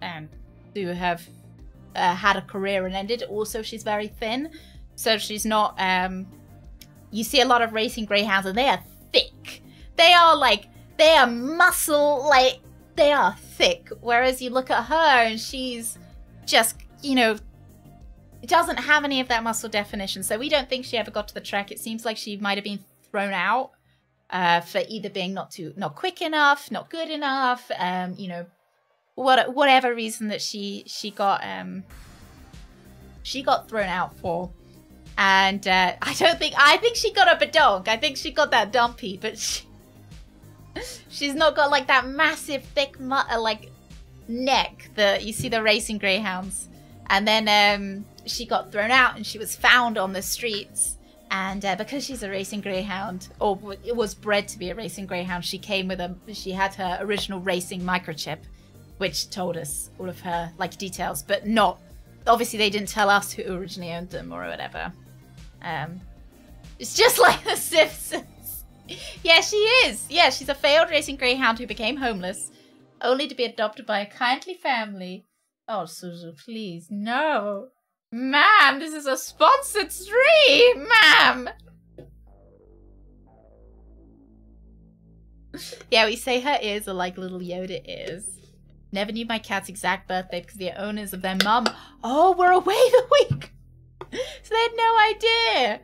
and um, to have uh, had a career and ended. Also, she's very thin, so she's not. Um, you see a lot of racing greyhounds, and they are thick. They are like they are muscle like they are thick. Whereas you look at her and she's just, you know, it doesn't have any of that muscle definition. So we don't think she ever got to the track. It seems like she might have been thrown out uh, for either being not too, not quick enough, not good enough, um, you know, what whatever reason that she she got um she got thrown out for. And uh, I don't think I think she got up a dog. I think she got that dumpy, but she, she's not got like that massive thick uh, like neck that you see the racing greyhounds. And then um, she got thrown out and she was found on the streets. And uh, because she's a racing greyhound, or it was bred to be a racing greyhound, she came with a. She had her original racing microchip, which told us all of her like details, but not. Obviously, they didn't tell us who originally owned them or whatever. Um, it's just like The Simpsons. yeah, she is. Yeah, she's a failed racing greyhound who became homeless only to be adopted by a kindly family. Oh, Suzu, please, no. Ma'am, this is a sponsored stream, ma'am. yeah, we say her ears are like little Yoda ears. Never knew my cat's exact birthday because the owners of their mum. Oh, we're away the week. so they had no idea.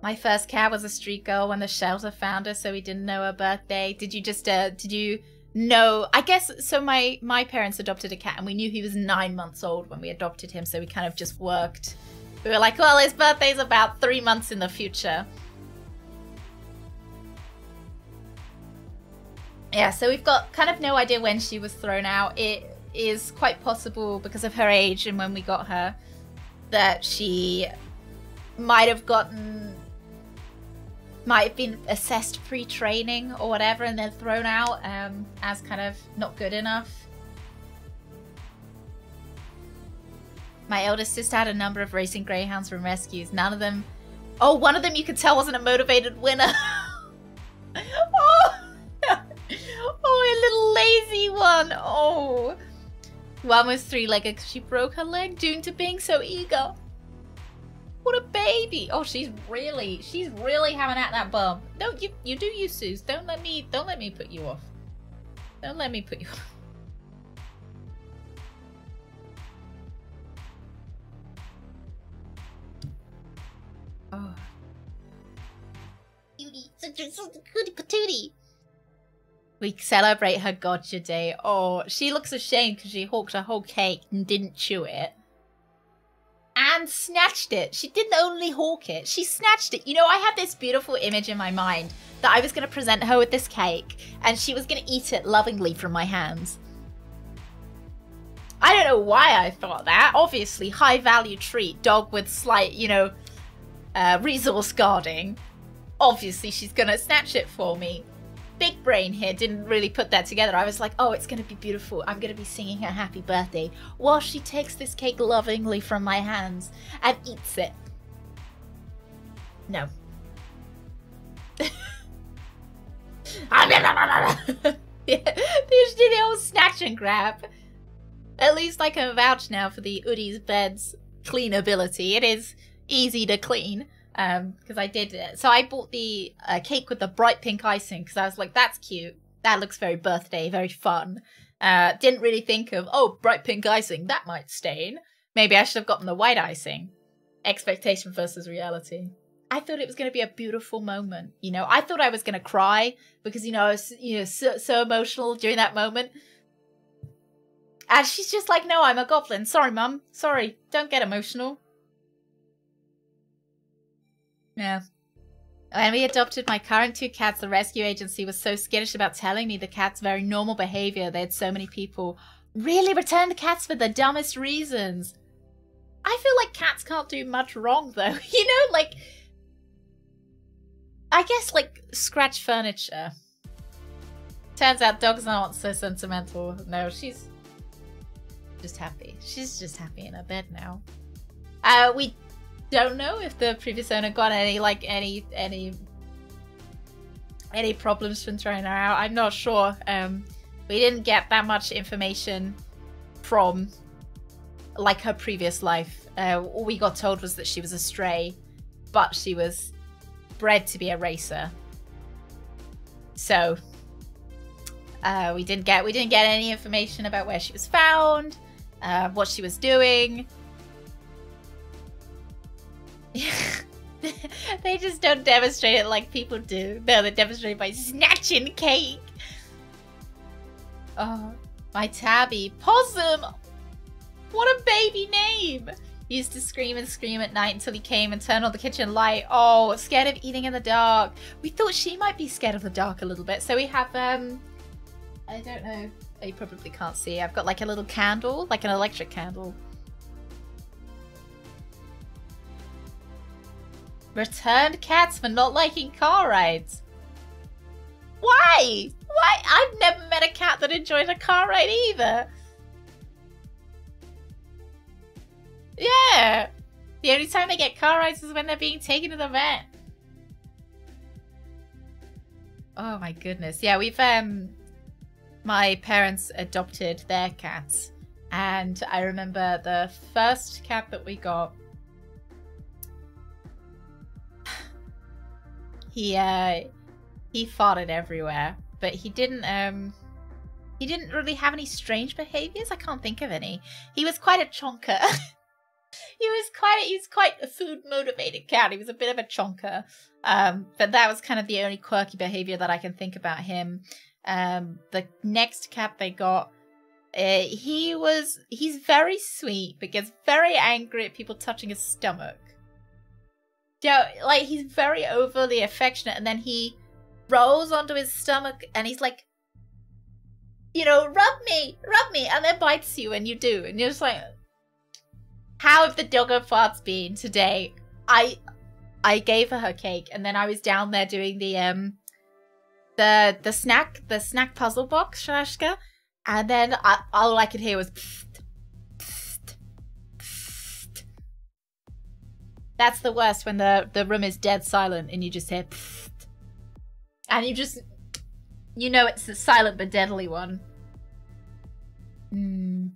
My first cat was a street girl when the shelter found her, so we didn't know her birthday. Did you just, uh, did you know? I guess, so my, my parents adopted a cat and we knew he was nine months old when we adopted him, so we kind of just worked. We were like, well, his birthday's about three months in the future. Yeah, so we've got kind of no idea when she was thrown out. It is quite possible because of her age and when we got her that she might have gotten might have been assessed pre-training or whatever and then thrown out um, as kind of not good enough. My eldest sister had a number of racing greyhounds from rescues. None of them... Oh, one of them you could tell wasn't a motivated winner. oh! oh, a little lazy one. Oh. One was three-legged she broke her leg due to being so eager. What a baby! Oh, she's really, she's really having at that bum. No, you, you do you, Suze. Don't let me, don't let me put you off. Don't let me put you off. Oh. Cutie, such a, such a good patootie. We celebrate her gotcha day. Oh, she looks ashamed because she hawked a whole cake and didn't chew it and snatched it. She didn't only hawk it, she snatched it. You know, I have this beautiful image in my mind that I was going to present her with this cake and she was going to eat it lovingly from my hands. I don't know why I thought that. Obviously, high value treat, dog with slight, you know, uh, resource guarding. Obviously, she's going to snatch it for me big brain here didn't really put that together. I was like, oh, it's going to be beautiful. I'm going to be singing her happy birthday while she takes this cake lovingly from my hands and eats it. No. yeah, did the old snatch and grab. At least I can vouch now for the Oodie's bed's clean ability. It is easy to clean. Um, because I did it. So I bought the uh, cake with the bright pink icing because I was like, that's cute. That looks very birthday, very fun. Uh, didn't really think of, oh, bright pink icing, that might stain. Maybe I should have gotten the white icing. Expectation versus reality. I thought it was going to be a beautiful moment. You know, I thought I was going to cry because, you know, I was, you know, so, so emotional during that moment. And she's just like, no, I'm a goblin. Sorry, mum. Sorry. Don't get emotional. Yeah. When we adopted my current two cats, the rescue agency was so skittish about telling me the cat's very normal behavior. They had so many people really return the cats for the dumbest reasons. I feel like cats can't do much wrong, though. You know, like. I guess, like, scratch furniture. Turns out dogs aren't so sentimental. No, she's just happy. She's just happy in her bed now. Uh, we don't know if the previous owner got any like any any any problems from throwing her out. I'm not sure. Um, we didn't get that much information from like her previous life. Uh, all we got told was that she was a stray, but she was bred to be a racer. So uh, we didn't get we didn't get any information about where she was found, uh, what she was doing. they just don't demonstrate it like people do. No, they demonstrate by snatching cake. Oh, my tabby. Possum! What a baby name! He used to scream and scream at night until he came and turned on the kitchen light. Oh, scared of eating in the dark. We thought she might be scared of the dark a little bit. So we have, um, I don't know. You probably can't see. I've got like a little candle, like an electric candle. Returned cats for not liking car rides. Why? Why? I've never met a cat that enjoyed a car ride either. Yeah. The only time they get car rides is when they're being taken to the vet. Oh my goodness. Yeah, we've um my parents adopted their cats and I remember the first cat that we got he uh he farted everywhere, but he didn't um he didn't really have any strange behaviors. I can't think of any. He was quite a chonker. he was quite he was quite a food motivated cat. He was a bit of a chonker. Um, but that was kind of the only quirky behavior that I can think about him. Um, the next cat they got, uh, he was he's very sweet, but gets very angry at people touching his stomach. Yeah, like he's very overly affectionate, and then he rolls onto his stomach, and he's like, you know, rub me, rub me, and then bites you, and you do, and you're just like, how have the doggo farts been today? I, I gave her her cake, and then I was down there doing the um, the the snack, the snack puzzle box, Shashka, and then I, all I could hear was. That's the worst when the, the room is dead silent and you just hear and you just you know it's a silent but deadly one. Hmm.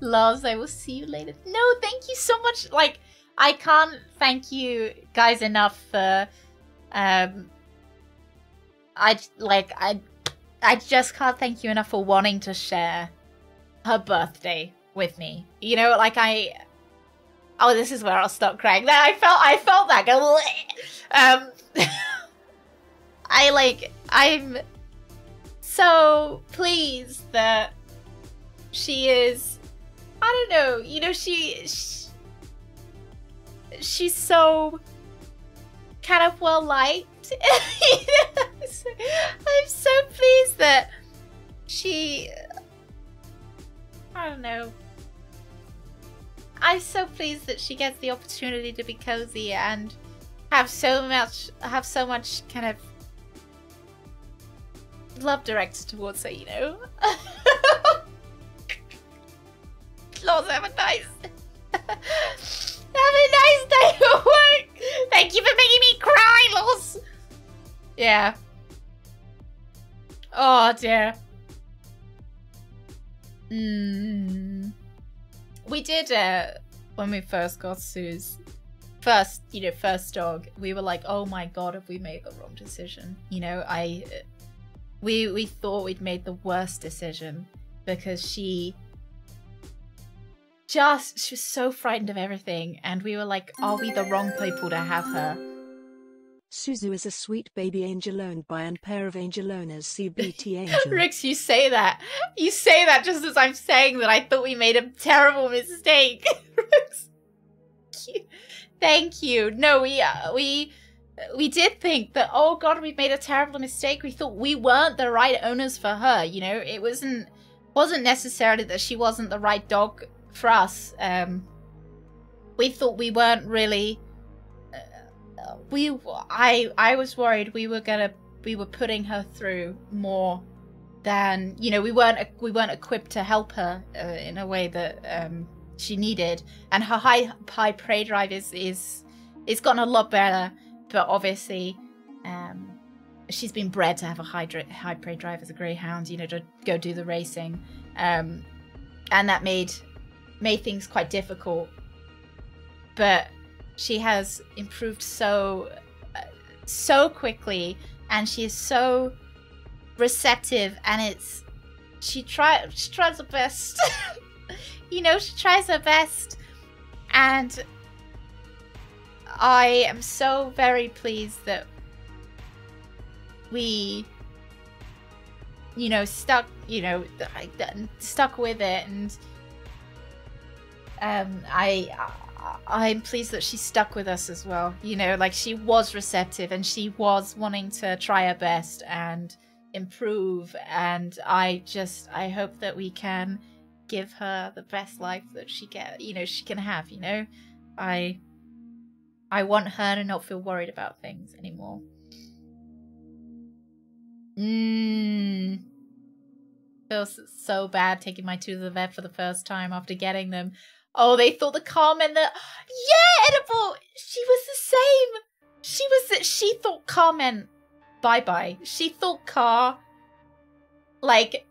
Lars, I will see you later. No, thank you so much. Like, I can't thank you guys enough for um I like I I just can't thank you enough for wanting to share her birthday with me. You know, like I Oh, this is where I'll stop crying. That I felt I felt that go. Um, I like I'm so pleased that she is. I don't know. You know, she, she she's so kind of well liked. I'm so pleased that she. I don't know. I'm so pleased that she gets the opportunity to be cozy and have so much have so much kind of love directed towards her, you know. Lord, have a nice have a nice day at work. Thank you for making me cry, Los. Yeah. Oh dear. Hmm we did uh when we first got Sue's first, you know, first dog, we were like, "Oh my god, have we made the wrong decision?" You know, I we we thought we'd made the worst decision because she just she was so frightened of everything and we were like, "Are we the wrong people to have her?" Suzu is a sweet baby angel owned by a pair of angel owners CBT Angel. Rix, you say that. You say that just as I'm saying that I thought we made a terrible mistake. Rix. Thank you. No, we uh, we we did think that oh god, we made a terrible mistake. We thought we weren't the right owners for her, you know? It wasn't wasn't necessarily that she wasn't the right dog for us. Um we thought we weren't really we I I was worried we were to we were putting her through more than you know we weren't we weren't equipped to help her uh, in a way that um, she needed. And her high high prey drive is is it's gotten a lot better but obviously um, she's been bred to have a high high prey drive as a greyhound you know to go do the racing. Um, and that made made things quite difficult. But she has improved so uh, so quickly and she is so receptive and it's she try she tries her best. You know she tries her best. And i am so very pleased that we you know stuck you know stuck with it. And um i I'm pleased that she stuck with us as well. You know, like she was receptive and she was wanting to try her best and improve. And I just, I hope that we can give her the best life that she get, you know, she can have. You know, I, I want her to not feel worried about things anymore. Mmm. Feels so bad taking my two to the vet for the first time after getting them. Oh, they thought the Carmen the yeah edible. She was the same. She was that she thought Carmen bye bye. She thought Car like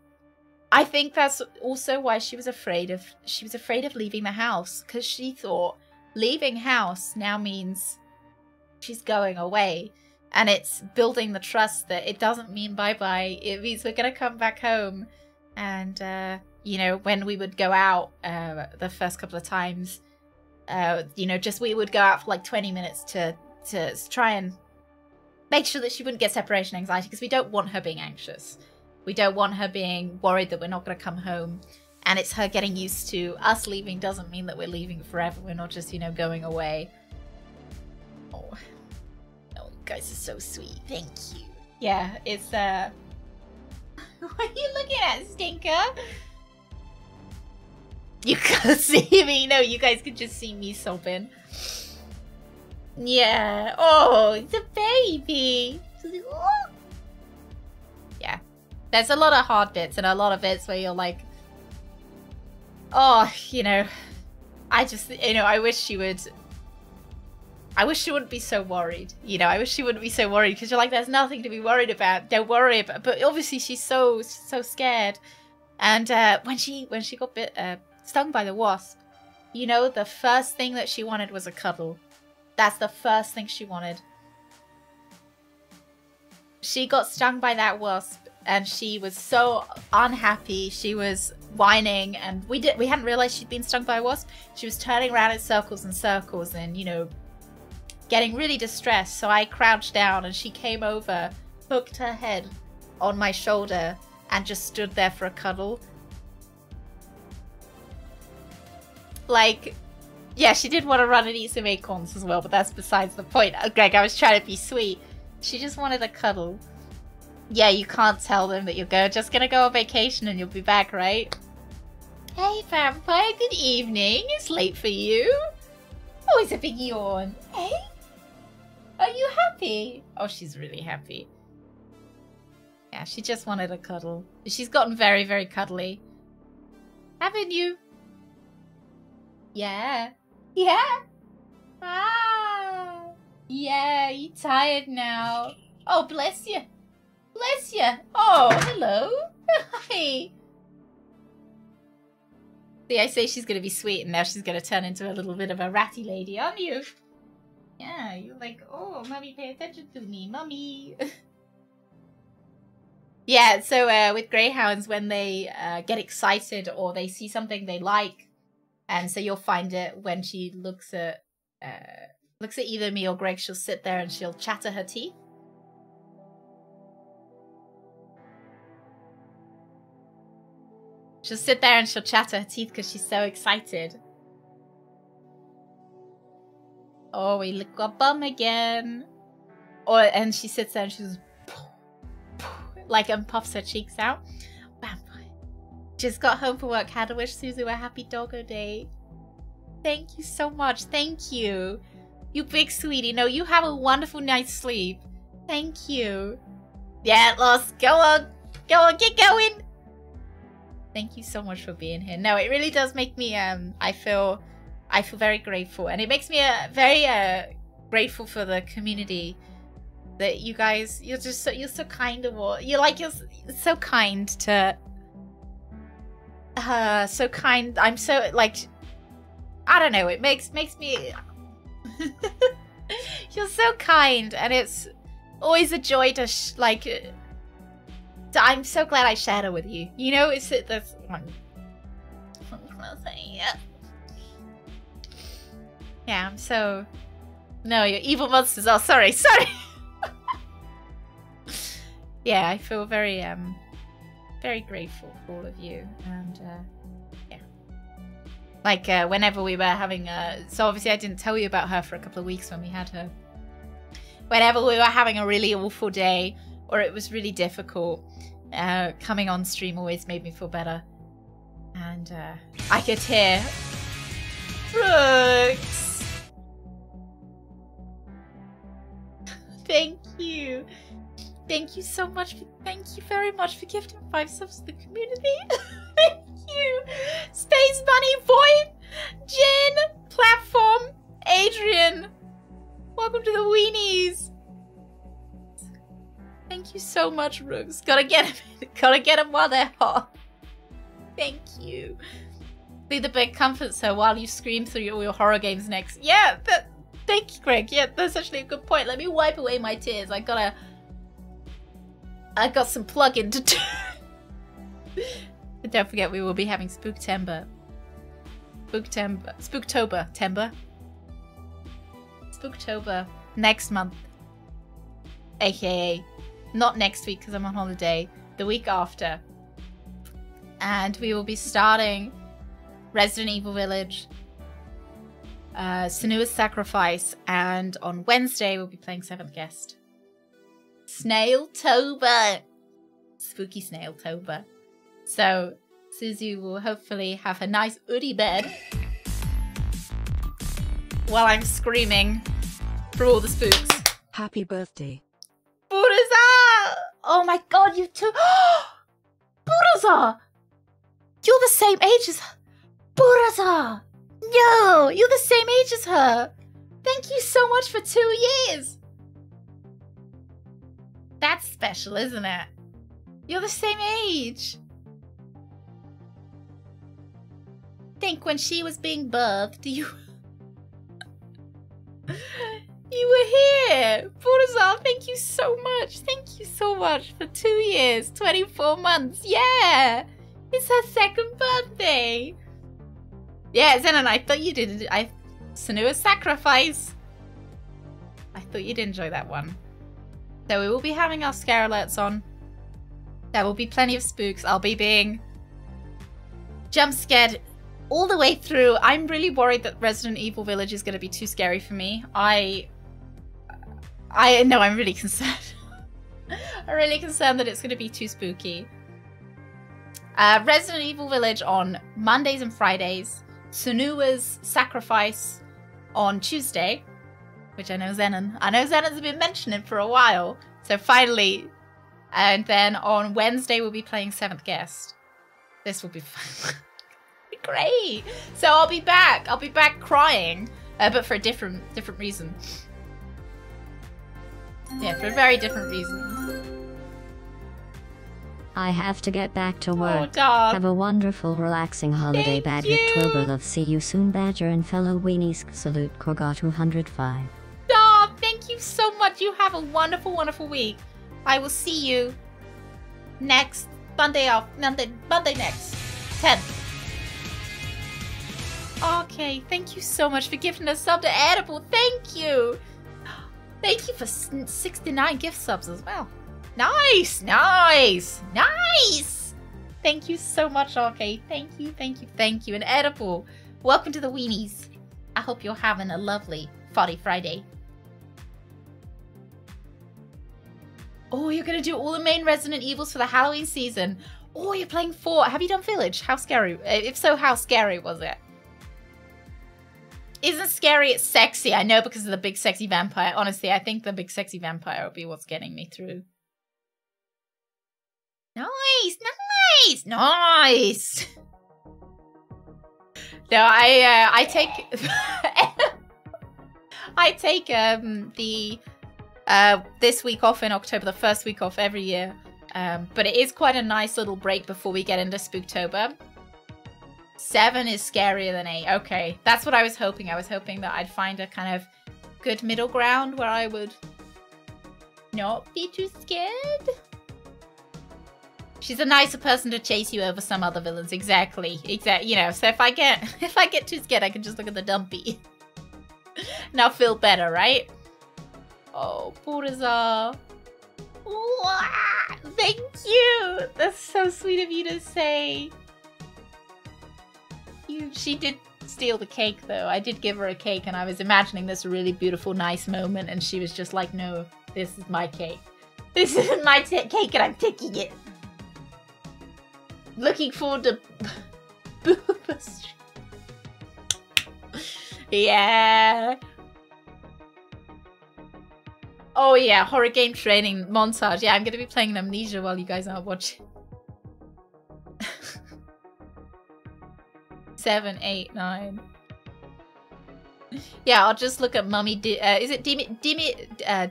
I think that's also why she was afraid of she was afraid of leaving the house because she thought leaving house now means she's going away and it's building the trust that it doesn't mean bye bye it means we're gonna come back home and uh you know, when we would go out uh, the first couple of times, uh, you know, just we would go out for like 20 minutes to to try and make sure that she wouldn't get separation anxiety because we don't want her being anxious. We don't want her being worried that we're not going to come home. And it's her getting used to us leaving doesn't mean that we're leaving forever. We're not just, you know, going away. Oh, oh you guys are so sweet. Thank you. Yeah, it's, uh... what are you looking at, Stinker? You can't see me. No, you guys can just see me sobbing. Yeah. Oh, it's a baby. Yeah. There's a lot of hard bits and a lot of bits where you're like, oh, you know, I just, you know, I wish she would. I wish she wouldn't be so worried. You know, I wish she wouldn't be so worried because you're like, there's nothing to be worried about. Don't worry about. But obviously, she's so so scared. And uh, when she when she got bit uh, stung by the wasp, you know, the first thing that she wanted was a cuddle. That's the first thing she wanted. She got stung by that wasp and she was so unhappy. She was whining and we did we hadn't realized she'd been stung by a wasp. She was turning around in circles and circles and, you know, getting really distressed. So I crouched down and she came over, hooked her head on my shoulder and just stood there for a cuddle. Like yeah, she did want to run and eat some acorns as well, but that's besides the point. Uh, Greg, I was trying to be sweet. She just wanted a cuddle. Yeah, you can't tell them that you're go just gonna go on vacation and you'll be back, right? Hey, vampire, good evening. It's late for you. Oh, it's a big yawn. Hey? Are you happy? Oh, she's really happy. Yeah, she just wanted a cuddle. She's gotten very, very cuddly. Haven't you? Yeah. Yeah. Ah. Yeah, you tired now. Oh, bless you. Bless you. Oh, hello. Hi. See, I say she's going to be sweet, and now she's going to turn into a little bit of a ratty lady, aren't you? Yeah, you're like, oh, mommy, pay attention to me, mommy. yeah, so uh, with greyhounds, when they uh, get excited or they see something they like, and so you'll find it when she looks at uh, looks at either me or Greg, she'll sit there and she'll chatter her teeth. She'll sit there and she'll chatter her teeth because she's so excited. Oh, we look got bum again. Or and she sits there and she's like and puffs her cheeks out. Just got home from work. Had to wish Suzu a happy doggo day. Thank you so much. Thank you. You big sweetie. No, you have a wonderful night's sleep. Thank you. Yeah, Lost. Go on. Go on. Get going. Thank you so much for being here. No, it really does make me um I feel I feel very grateful and it makes me uh, very uh grateful for the community that you guys you're just so you're so kind of all you're like you're so kind to uh so kind i'm so like i don't know it makes makes me you're so kind and it's always a joy to like i'm so glad i shared it with you. You know it's it this one. Yeah yeah i'm so no you're evil monsters oh sorry sorry. Yeah, I feel very um very grateful for all of you and uh yeah. Like uh whenever we were having a so obviously I didn't tell you about her for a couple of weeks when we had her. Whenever we were having a really awful day or it was really difficult, uh coming on stream always made me feel better. And uh I could hear Brooks. Thank you. Thank you so much. For, thank you very much for gifting five subs to the community. thank you. Space Bunny, Void, Jin, Platform, Adrian. Welcome to the Weenies. Thank you so much, Rooks. Gotta get him. Gotta get him while they're hot. Thank you. Be the big comfort, so while you scream through all your horror games next. Yeah, thank you, Greg. Yeah, that's actually a good point. Let me wipe away my tears. I gotta. I got some plug-in to do. But don't forget, we will be having Spooktember. Spooktember. Spooktober. Tember. Spooktober next month. AKA, not next week because I'm on holiday, the week after. And we will be starting Resident Evil Village, uh, Sacrifice, and on Wednesday we'll be playing Seventh Guest. Snail Tober. Spooky Snail Tober. So Suzu will hopefully have a nice Oodie bed while I'm screaming for all the spooks. Happy birthday. Buddhaza! Oh my god, you two. Buddhaza! You're the same age as her. No, you're the same age as her. Thank you so much for two years. That's special, isn't it? You're the same age. Think when she was being birthed, you. you were here! Buddhaza, thank you so much. Thank you so much for two years, 24 months. Yeah! It's her second birthday. Yeah, Zenon, I thought you did. I. Senua's Sacrifice. I thought you'd enjoy that one. So we will be having our scare alerts on. There will be plenty of spooks. I'll be being jump scared all the way through. I'm really worried that Resident Evil Village is going to be too scary for me. I, I know I'm really concerned. I'm really concerned that it's going to be too spooky. Uh, Resident Evil Village on Mondays and Fridays. Senua's Sacrifice on Tuesday, which I know Zenon. I know Zenon's been mentioning for a while. So finally, and then on Wednesday we'll be playing Seventh Guest. This will be fun. great. So I'll be back. I'll be back crying, uh, but for a different different reason. Yeah, for a very different reason. I have to get back to work. Oh. Have a wonderful, relaxing holiday, Badger you. Twilber. Love, see you soon, Badger and fellow weenies. Salute, Korga 205. So much. You have a wonderful, wonderful week. I will see you next Monday off. Monday, Monday next. 10th. Okay, thank you so much for gifting us sub to Edible. Thank you. Thank you for 69 gift subs as well. Nice, nice, nice. Thank you so much, RK. Thank you, thank you, thank you. And Edible, welcome to the Weenies. I hope you're having a lovely Foddy Friday. Oh, you're gonna do all the main Resident Evils for the Halloween season. Oh, you're playing four. Have you done Village? How scary? If so, how scary was it? Isn't scary, it's sexy. I know because of the big sexy vampire. Honestly, I think the big sexy vampire will be what's getting me through. Nice, nice, nice. No, I uh, I take I take um the uh this week off in October, the first week off every year. Um, but it is quite a nice little break before we get into Spooktober. Seven is scarier than eight. Okay, that's what I was hoping. I was hoping that I'd find a kind of good middle ground where I would not be too scared. She's a nicer person to chase you over some other villains. Exactly. Exactly. You know, so if I get if I get too scared, I can just look at the dumpy. now feel better, right? Oh, Burzar. Thank you. That's so sweet of you to say. You she did steal the cake though. I did give her a cake and I was imagining this really beautiful nice moment and she was just like, "No, this is my cake. This isn't my cake and I'm taking it." looking forward to Booba Yeah. Oh yeah, horror game training montage. Yeah, I'm gonna be playing Amnesia while you guys are watching. Seven, eight, nine. Yeah, I'll just look at Mummy. Di uh, is it Dimi? Dimi? Uh,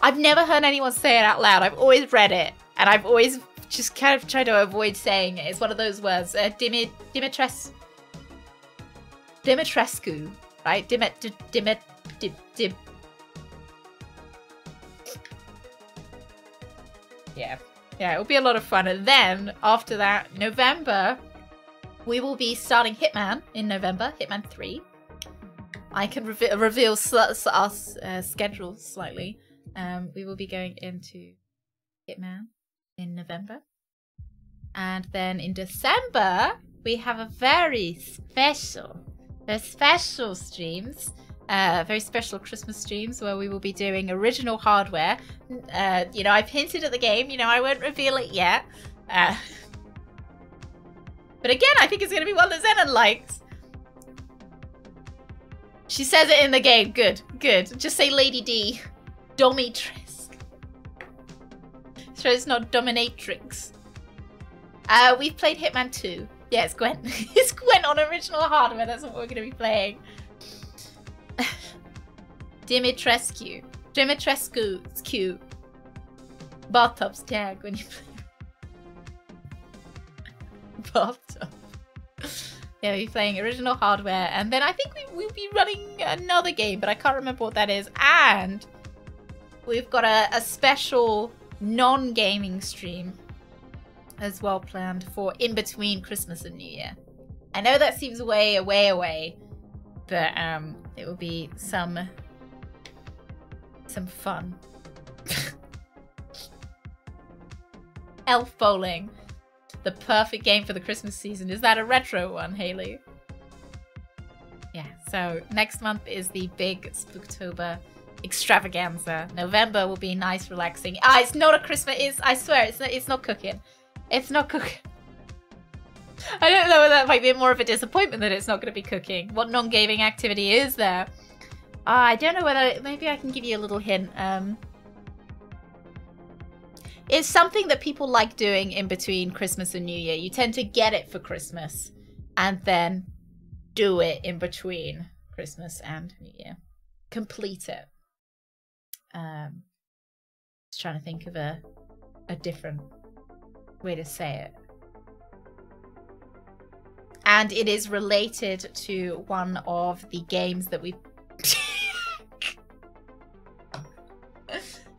I've never heard anyone say it out loud. I've always read it, and I've always just kind of tried to avoid saying it. It's one of those words. Uh, Dimit Dimitres Dimitrescu, right? Dimit Dimit Dim Dim. Yeah, yeah, it'll be a lot of fun. And then after that, November, we will be starting Hitman in November. Hitman Three. I can reveal reveal our uh, schedule slightly. Um, we will be going into Hitman in November. And then in December, we have a very special, very special streams. Uh, very special Christmas streams where we will be doing original hardware. Uh, you know, I've hinted at the game. You know, I won't reveal it yet. Uh, but again, I think it's going to be one that Zenon likes. She says it in the game. Good, good. Just say Lady D. Domitrix. So it's not dominatrix. Uh, we've played Hitman 2. Yeah, it's Gwen. it's Gwen on original hardware. That's what we're going to be playing. Dimitrescu. Dimitrescu. It's cute. Bathtub's tag when you play. Bathtub. yeah, we're playing original hardware. And then I think we, we'll be running another game, but I can't remember what that is. And we've got a, a special non-gaming stream as well planned for in between Christmas and New Year. I know that seems way, way away, but um, it will be some some fun. Elf bowling, the perfect game for the Christmas season. Is that a retro one, Haley? Yeah. So next month is the big Spooktober extravaganza. November will be nice, relaxing. Ah, it's not a Christmas. It's I swear, it's not, it's not cooking. It's not cooking. I don't know whether that might be more of a disappointment that it's not going to be cooking. What non-gaming activity is there? Uh, I don't know whether... Maybe I can give you a little hint. Um, it's something that people like doing in between Christmas and New Year. You tend to get it for Christmas and then do it in between Christmas and New Year. Complete it. Um, just trying to think of a a different way to say it. And it is related to one of the games that we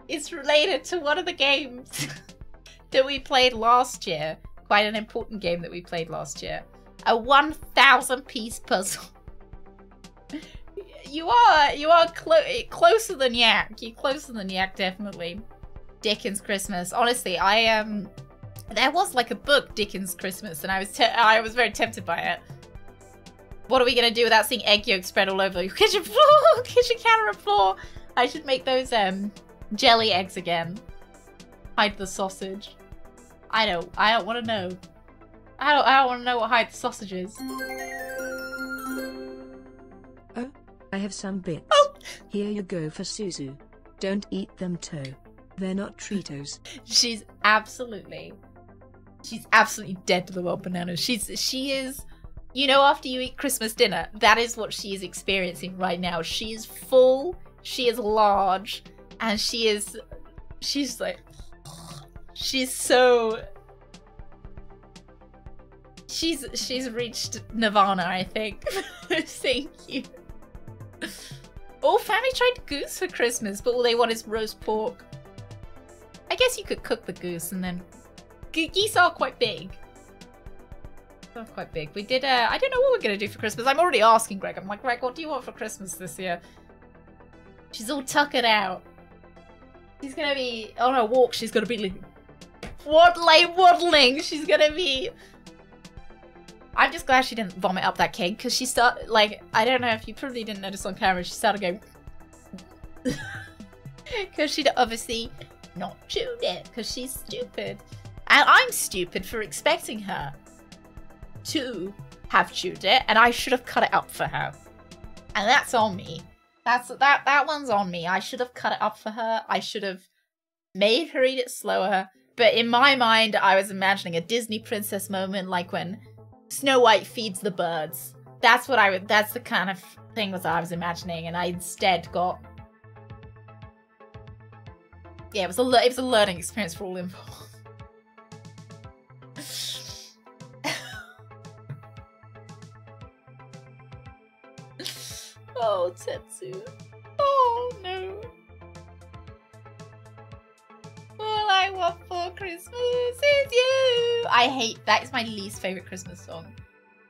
it's related to one of the games that we played last year. Quite an important game that we played last year. A 1,000 piece puzzle. you are you are clo closer than Yak. You're closer than Yak, definitely. Dickens Christmas. Honestly, I am. Um, there was like a book, Dickens Christmas, and I was I was very tempted by it. What are we gonna do without seeing egg yolk spread all over your kitchen floor, kitchen counter and floor? I should make those um jelly eggs again. Hide the sausage. I don't. I don't want to know. I don't. I don't want to know what hide the sausage is. Oh, I have some bits. Oh. Here you go for Suzu. Don't eat them, too. They're not Treatos. She's absolutely She's absolutely dead to the world bananas. She's she is you know after you eat Christmas dinner, that is what she is experiencing right now. She is full, she is large, and she is she's like she's so she's she's reached nirvana, I think. Thank you. All family tried goose for Christmas, but all they want is roast pork. I guess you could cook the goose and then geese are quite big. They're quite big. We did, uh, I don't know what we're going to do for Christmas. I'm already asking Greg. I'm like, Greg, what do you want for Christmas this year? She's all tuckered out. She's going to be, on a walk, she's going to be waddling, waddling. She's going to be... I'm just glad she didn't vomit up that cake because she started, like, I don't know if you probably didn't notice on camera, she started going... Because she'd obviously not chewed it because she's stupid. And I'm stupid for expecting her to have chewed it, and I should have cut it up for her. And that's on me. That's that that one's on me. I should have cut it up for her. I should have made her eat it slower. But in my mind, I was imagining a Disney princess moment, like when Snow White feeds the birds. That's what I. That's the kind of thing that I was imagining, and I instead got. Yeah, it was a it was a learning experience for all involved. Oh, Tetsu. Oh, no. All I want for Christmas is you. I hate that. Is my least favorite Christmas song.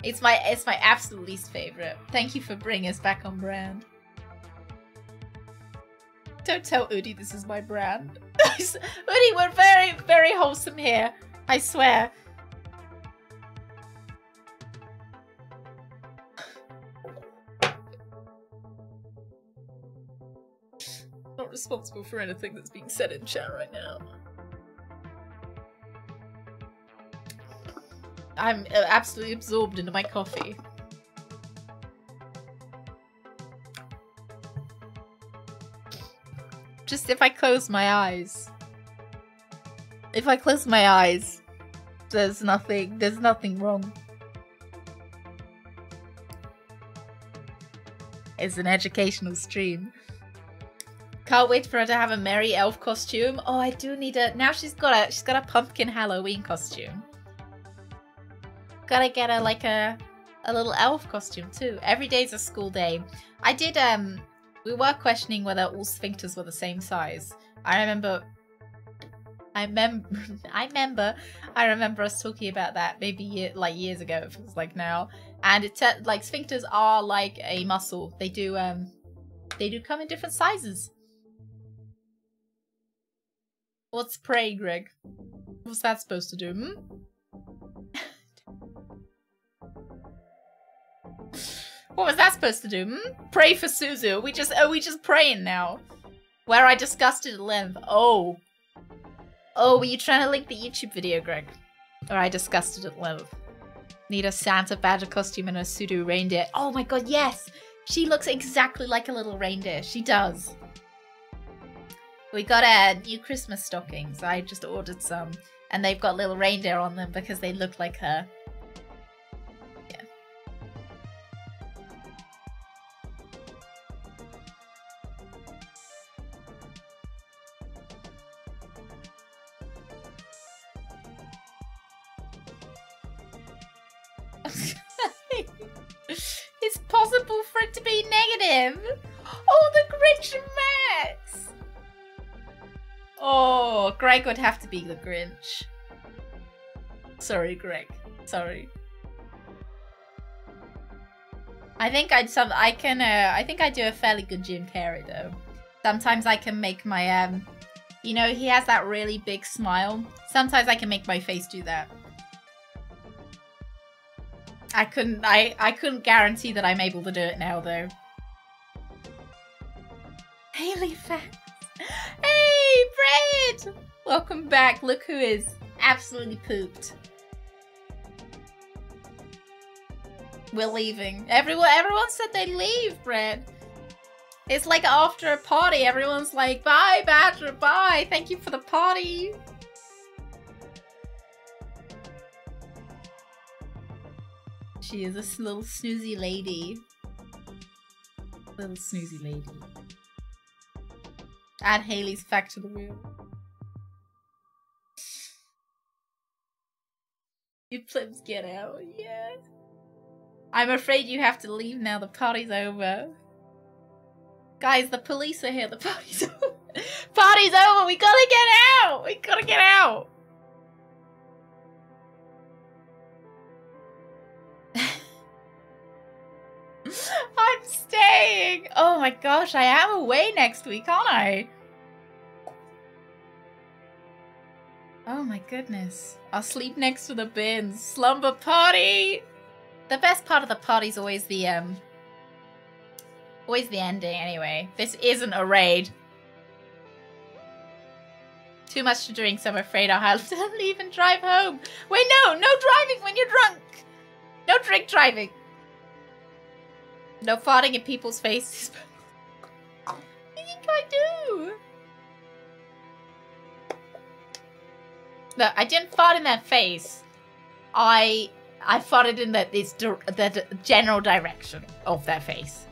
It's my it's my absolute least favorite. Thank you for bringing us back on brand. Don't tell Oodie this is my brand. Oodie, we're very very wholesome here. I swear. not responsible for anything that's being said in chat right now. I'm uh, absolutely absorbed into my coffee. Just if I close my eyes. If I close my eyes, there's nothing, there's nothing wrong. It's an educational stream. Can't wait for her to have a merry elf costume. Oh, I do need a. Now she's got a. She's got a pumpkin Halloween costume. Gotta get her like a, a little elf costume too. Every day's a school day. I did. Um, we were questioning whether all sphincters were the same size. I remember. I remember. I remember. I remember us talking about that maybe year, like years ago. It feels like now. And it's like sphincters are like a muscle. They do. Um, they do come in different sizes. What's pray, Greg? What's that supposed to do, hmm? what was that supposed to do, hmm? Pray for Suzu. We just are we just praying now? Where I discussed it at length. Oh. Oh, were you trying to link the YouTube video, Greg? Or I discussed it at length. Need a Santa Badger costume and a Suzu reindeer. Oh my god, yes! She looks exactly like a little reindeer. She does. We got a new Christmas stockings. I just ordered some. And they've got little reindeer on them because they look like her. Greg would have to be the Grinch. Sorry, Greg. Sorry. I think I'd some I can uh I think I do a fairly good Jim Carrey though. Sometimes I can make my um you know, he has that really big smile. Sometimes I can make my face do that. I couldn't I I couldn't guarantee that I'm able to do it now though. Haley facts. Hey, Fred! Welcome back. Look who is absolutely pooped. We're leaving. Everyone everyone said they leave, Brad. It's like after a party, everyone's like, bye, Badger, bye. Thank you for the party. She is a little snoozy lady. Little snoozy lady. Add Haley's fact to the wheel. You plebs get out, yeah. I'm afraid you have to leave now, the party's over. Guys, the police are here, the party's over. party's over, we gotta get out! We gotta get out! I'm staying! Oh my gosh, I am away next week, aren't I? Oh my goodness. I'll sleep next to the bins. Slumber party! The best part of the party's always the, um... Always the ending, anyway. This isn't a raid. Too much to drink, so I'm afraid I'll have to leave and drive home. Wait, no! No driving when you're drunk! No drink driving! No farting in people's faces. I think I do. Look, I didn't fart in their face. I I farted in the this the general direction of their face.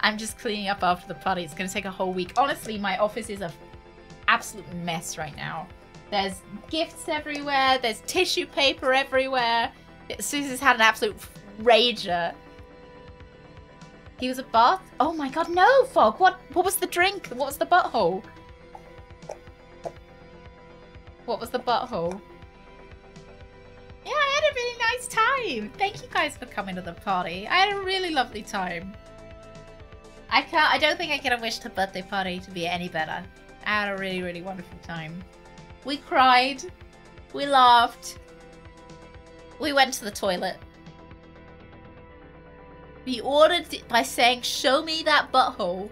I'm just cleaning up after the party. It's gonna take a whole week. Honestly, my office is a absolute mess right now. There's gifts everywhere. There's tissue paper everywhere. Susie's had an absolute rager. He was a bath? Oh my god, no, Fog! What what was the drink? What was the butthole? What was the butthole? Yeah, I had a really nice time. Thank you guys for coming to the party. I had a really lovely time. I can't I don't think I could have wished the birthday party to be any better. I had a really, really wonderful time. We cried. We laughed. We went to the toilet. We ordered it by saying, show me that butthole.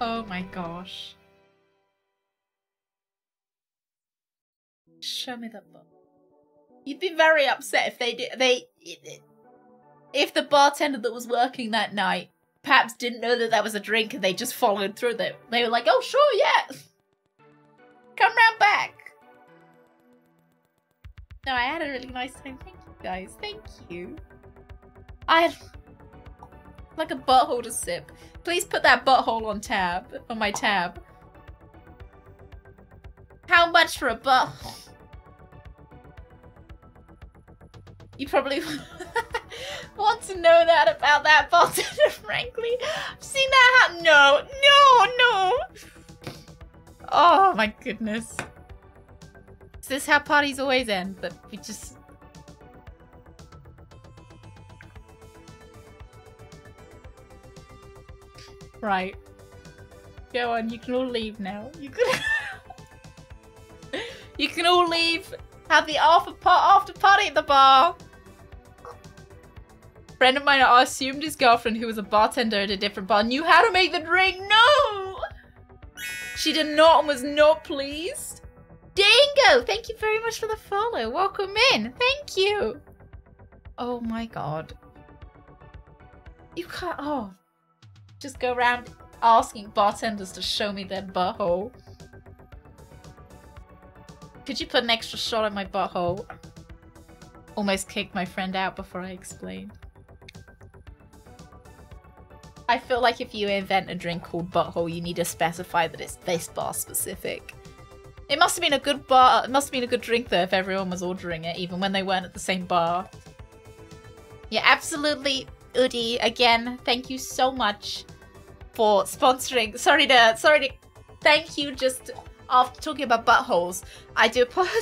Oh my gosh. Show me that book. You'd be very upset if they did. They. If the bartender that was working that night perhaps didn't know that that was a drink and they just followed through it. They were like, oh, sure, yeah. Come round back. No, I had a really nice time. Thank you, guys. Thank you. I had like a butthole to sip. Please put that butthole on tab, on my tab. How much for a butthole? You probably want to know that about that bartender, frankly. I've seen that happen. No, no, no. Oh my goodness. Is this how parties always end? That we just... Right. Go on, you can all leave now. You can... you can all leave. Have the after, after party at the bar friend of mine I assumed his girlfriend, who was a bartender at a different bar, knew how to make the drink. No! She did not and was not pleased. Dingo! Thank you very much for the follow. Welcome in. Thank you. Oh my god. You can't... Oh. Just go around asking bartenders to show me their butthole. Could you put an extra shot on my butthole? Almost kicked my friend out before I explained. I feel like if you invent a drink called Butthole, you need to specify that it's this bar specific. It must have been a good bar. It must have been a good drink though if everyone was ordering it, even when they weren't at the same bar. Yeah, absolutely, Oodie. Again, thank you so much for sponsoring. Sorry to, sorry to, thank you. Just after talking about buttholes, I do, apologize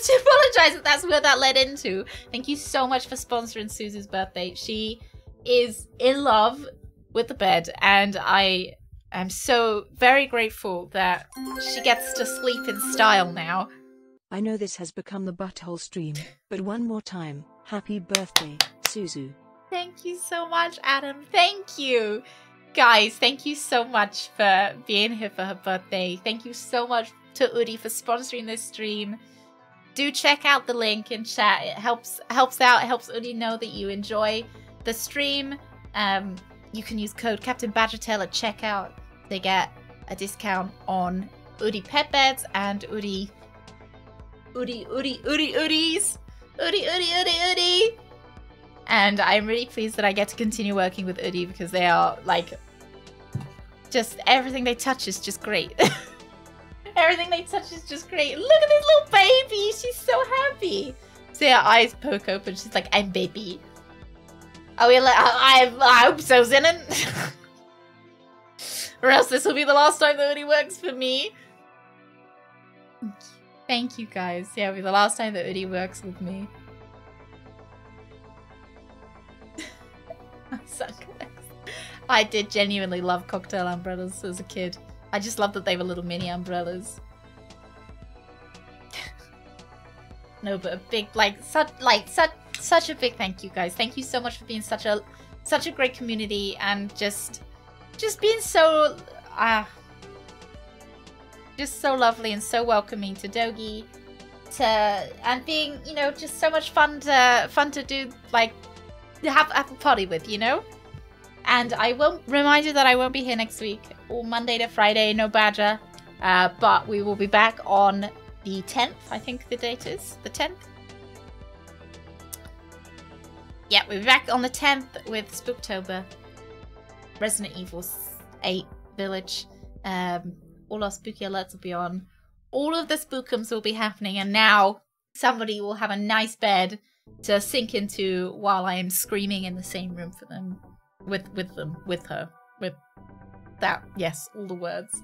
that that's where that led into. Thank you so much for sponsoring Suzu's birthday. She is in love with the bed, and I am so very grateful that she gets to sleep in style now. I know this has become the butthole stream, but one more time, happy birthday, Suzu. Thank you so much, Adam. Thank you. Guys, thank you so much for being here for her birthday. Thank you so much to Oodie for sponsoring this stream. Do check out the link in chat. It helps helps out. It helps Oodie know that you enjoy the stream. Um, you can use code Captain Badgertail at checkout. They get a discount on Oodie pet beds and Oodie Oodie Oodie Oodie Oodies. Oodie Oodie Oodie Oodie. And I'm really pleased that I get to continue working with Oodie because they are like just everything they touch is just great. everything they touch is just great. Look at this little baby. She's so happy. See her eyes poke open. She's like, I'm baby. Are we like, I, I, I hope so, Zenon. or else this will be the last time that Oodie works for me. Thank you guys. Yeah, it'll be the last time that Oodie works with me. I did genuinely love cocktail umbrellas as a kid. I just loved that they were little mini umbrellas. no, but a big like such like such such a big thank you guys. Thank you so much for being such a such a great community and just just being so ah just so lovely and so welcoming to Dogi to and being, you know, just so much fun to fun to do like have have a party with, you know? And I will remind you that I won't be here next week, or Monday to Friday, no badger. Uh, but we will be back on the 10th, I think the date is. The 10th? Yeah, we'll be back on the 10th with Spooktober. Resident Evil 8 Village. Um, all our spooky alerts will be on. All of the spookums will be happening, and now somebody will have a nice bed to sink into while I am screaming in the same room for them with with them with her with that yes all the words.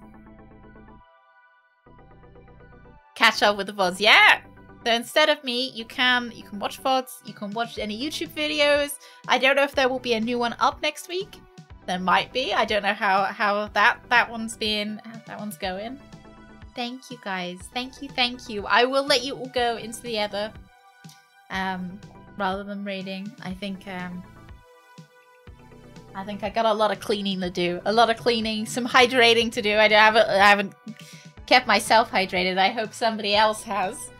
Catch up with the vods yeah! So instead of me you can you can watch vods you can watch any youtube videos. I don't know if there will be a new one up next week. There might be. I don't know how how that that one's been that one's going. Thank you guys. Thank you thank you. I will let you all go into the ether um rather than reading. I think um I think I got a lot of cleaning to do. A lot of cleaning, some hydrating to do. I haven't, have I haven't kept myself hydrated. I hope somebody else has.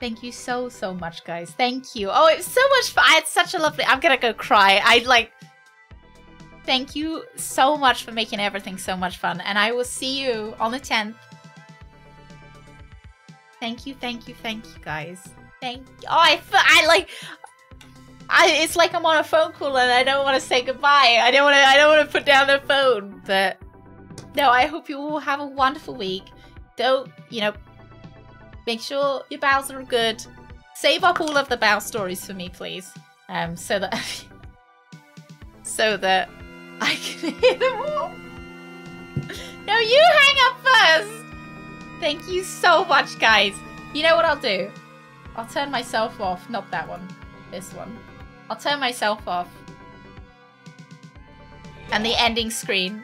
Thank you so, so much, guys. Thank you. Oh, it's so much fun. I had such a lovely... I'm gonna go cry. I like... Thank you so much for making everything so much fun. And I will see you on the 10th. Thank you, thank you, thank you, guys. Thank you. Oh, I, I like... I, it's like I'm on a phone call and I don't want to say goodbye. I don't want to. I don't want to put down the phone. But no, I hope you all have a wonderful week. Don't you know? Make sure your bows are good. Save up all of the bow stories for me, please. Um, so that so that I can hear them all. No, you hang up first. Thank you so much, guys. You know what I'll do? I'll turn myself off. Not that one. This one. I'll turn myself off. And the ending screen.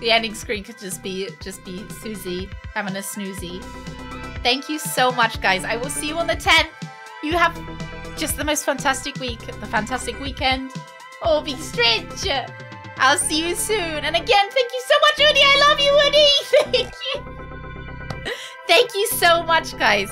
The ending screen could just be just be Susie having a snoozy. Thank you so much, guys. I will see you on the 10th. You have just the most fantastic week, the fantastic weekend. Oh, be strange. I'll see you soon. And again, thank you so much, Woody. I love you, Woody. Thank you. Thank you so much, guys.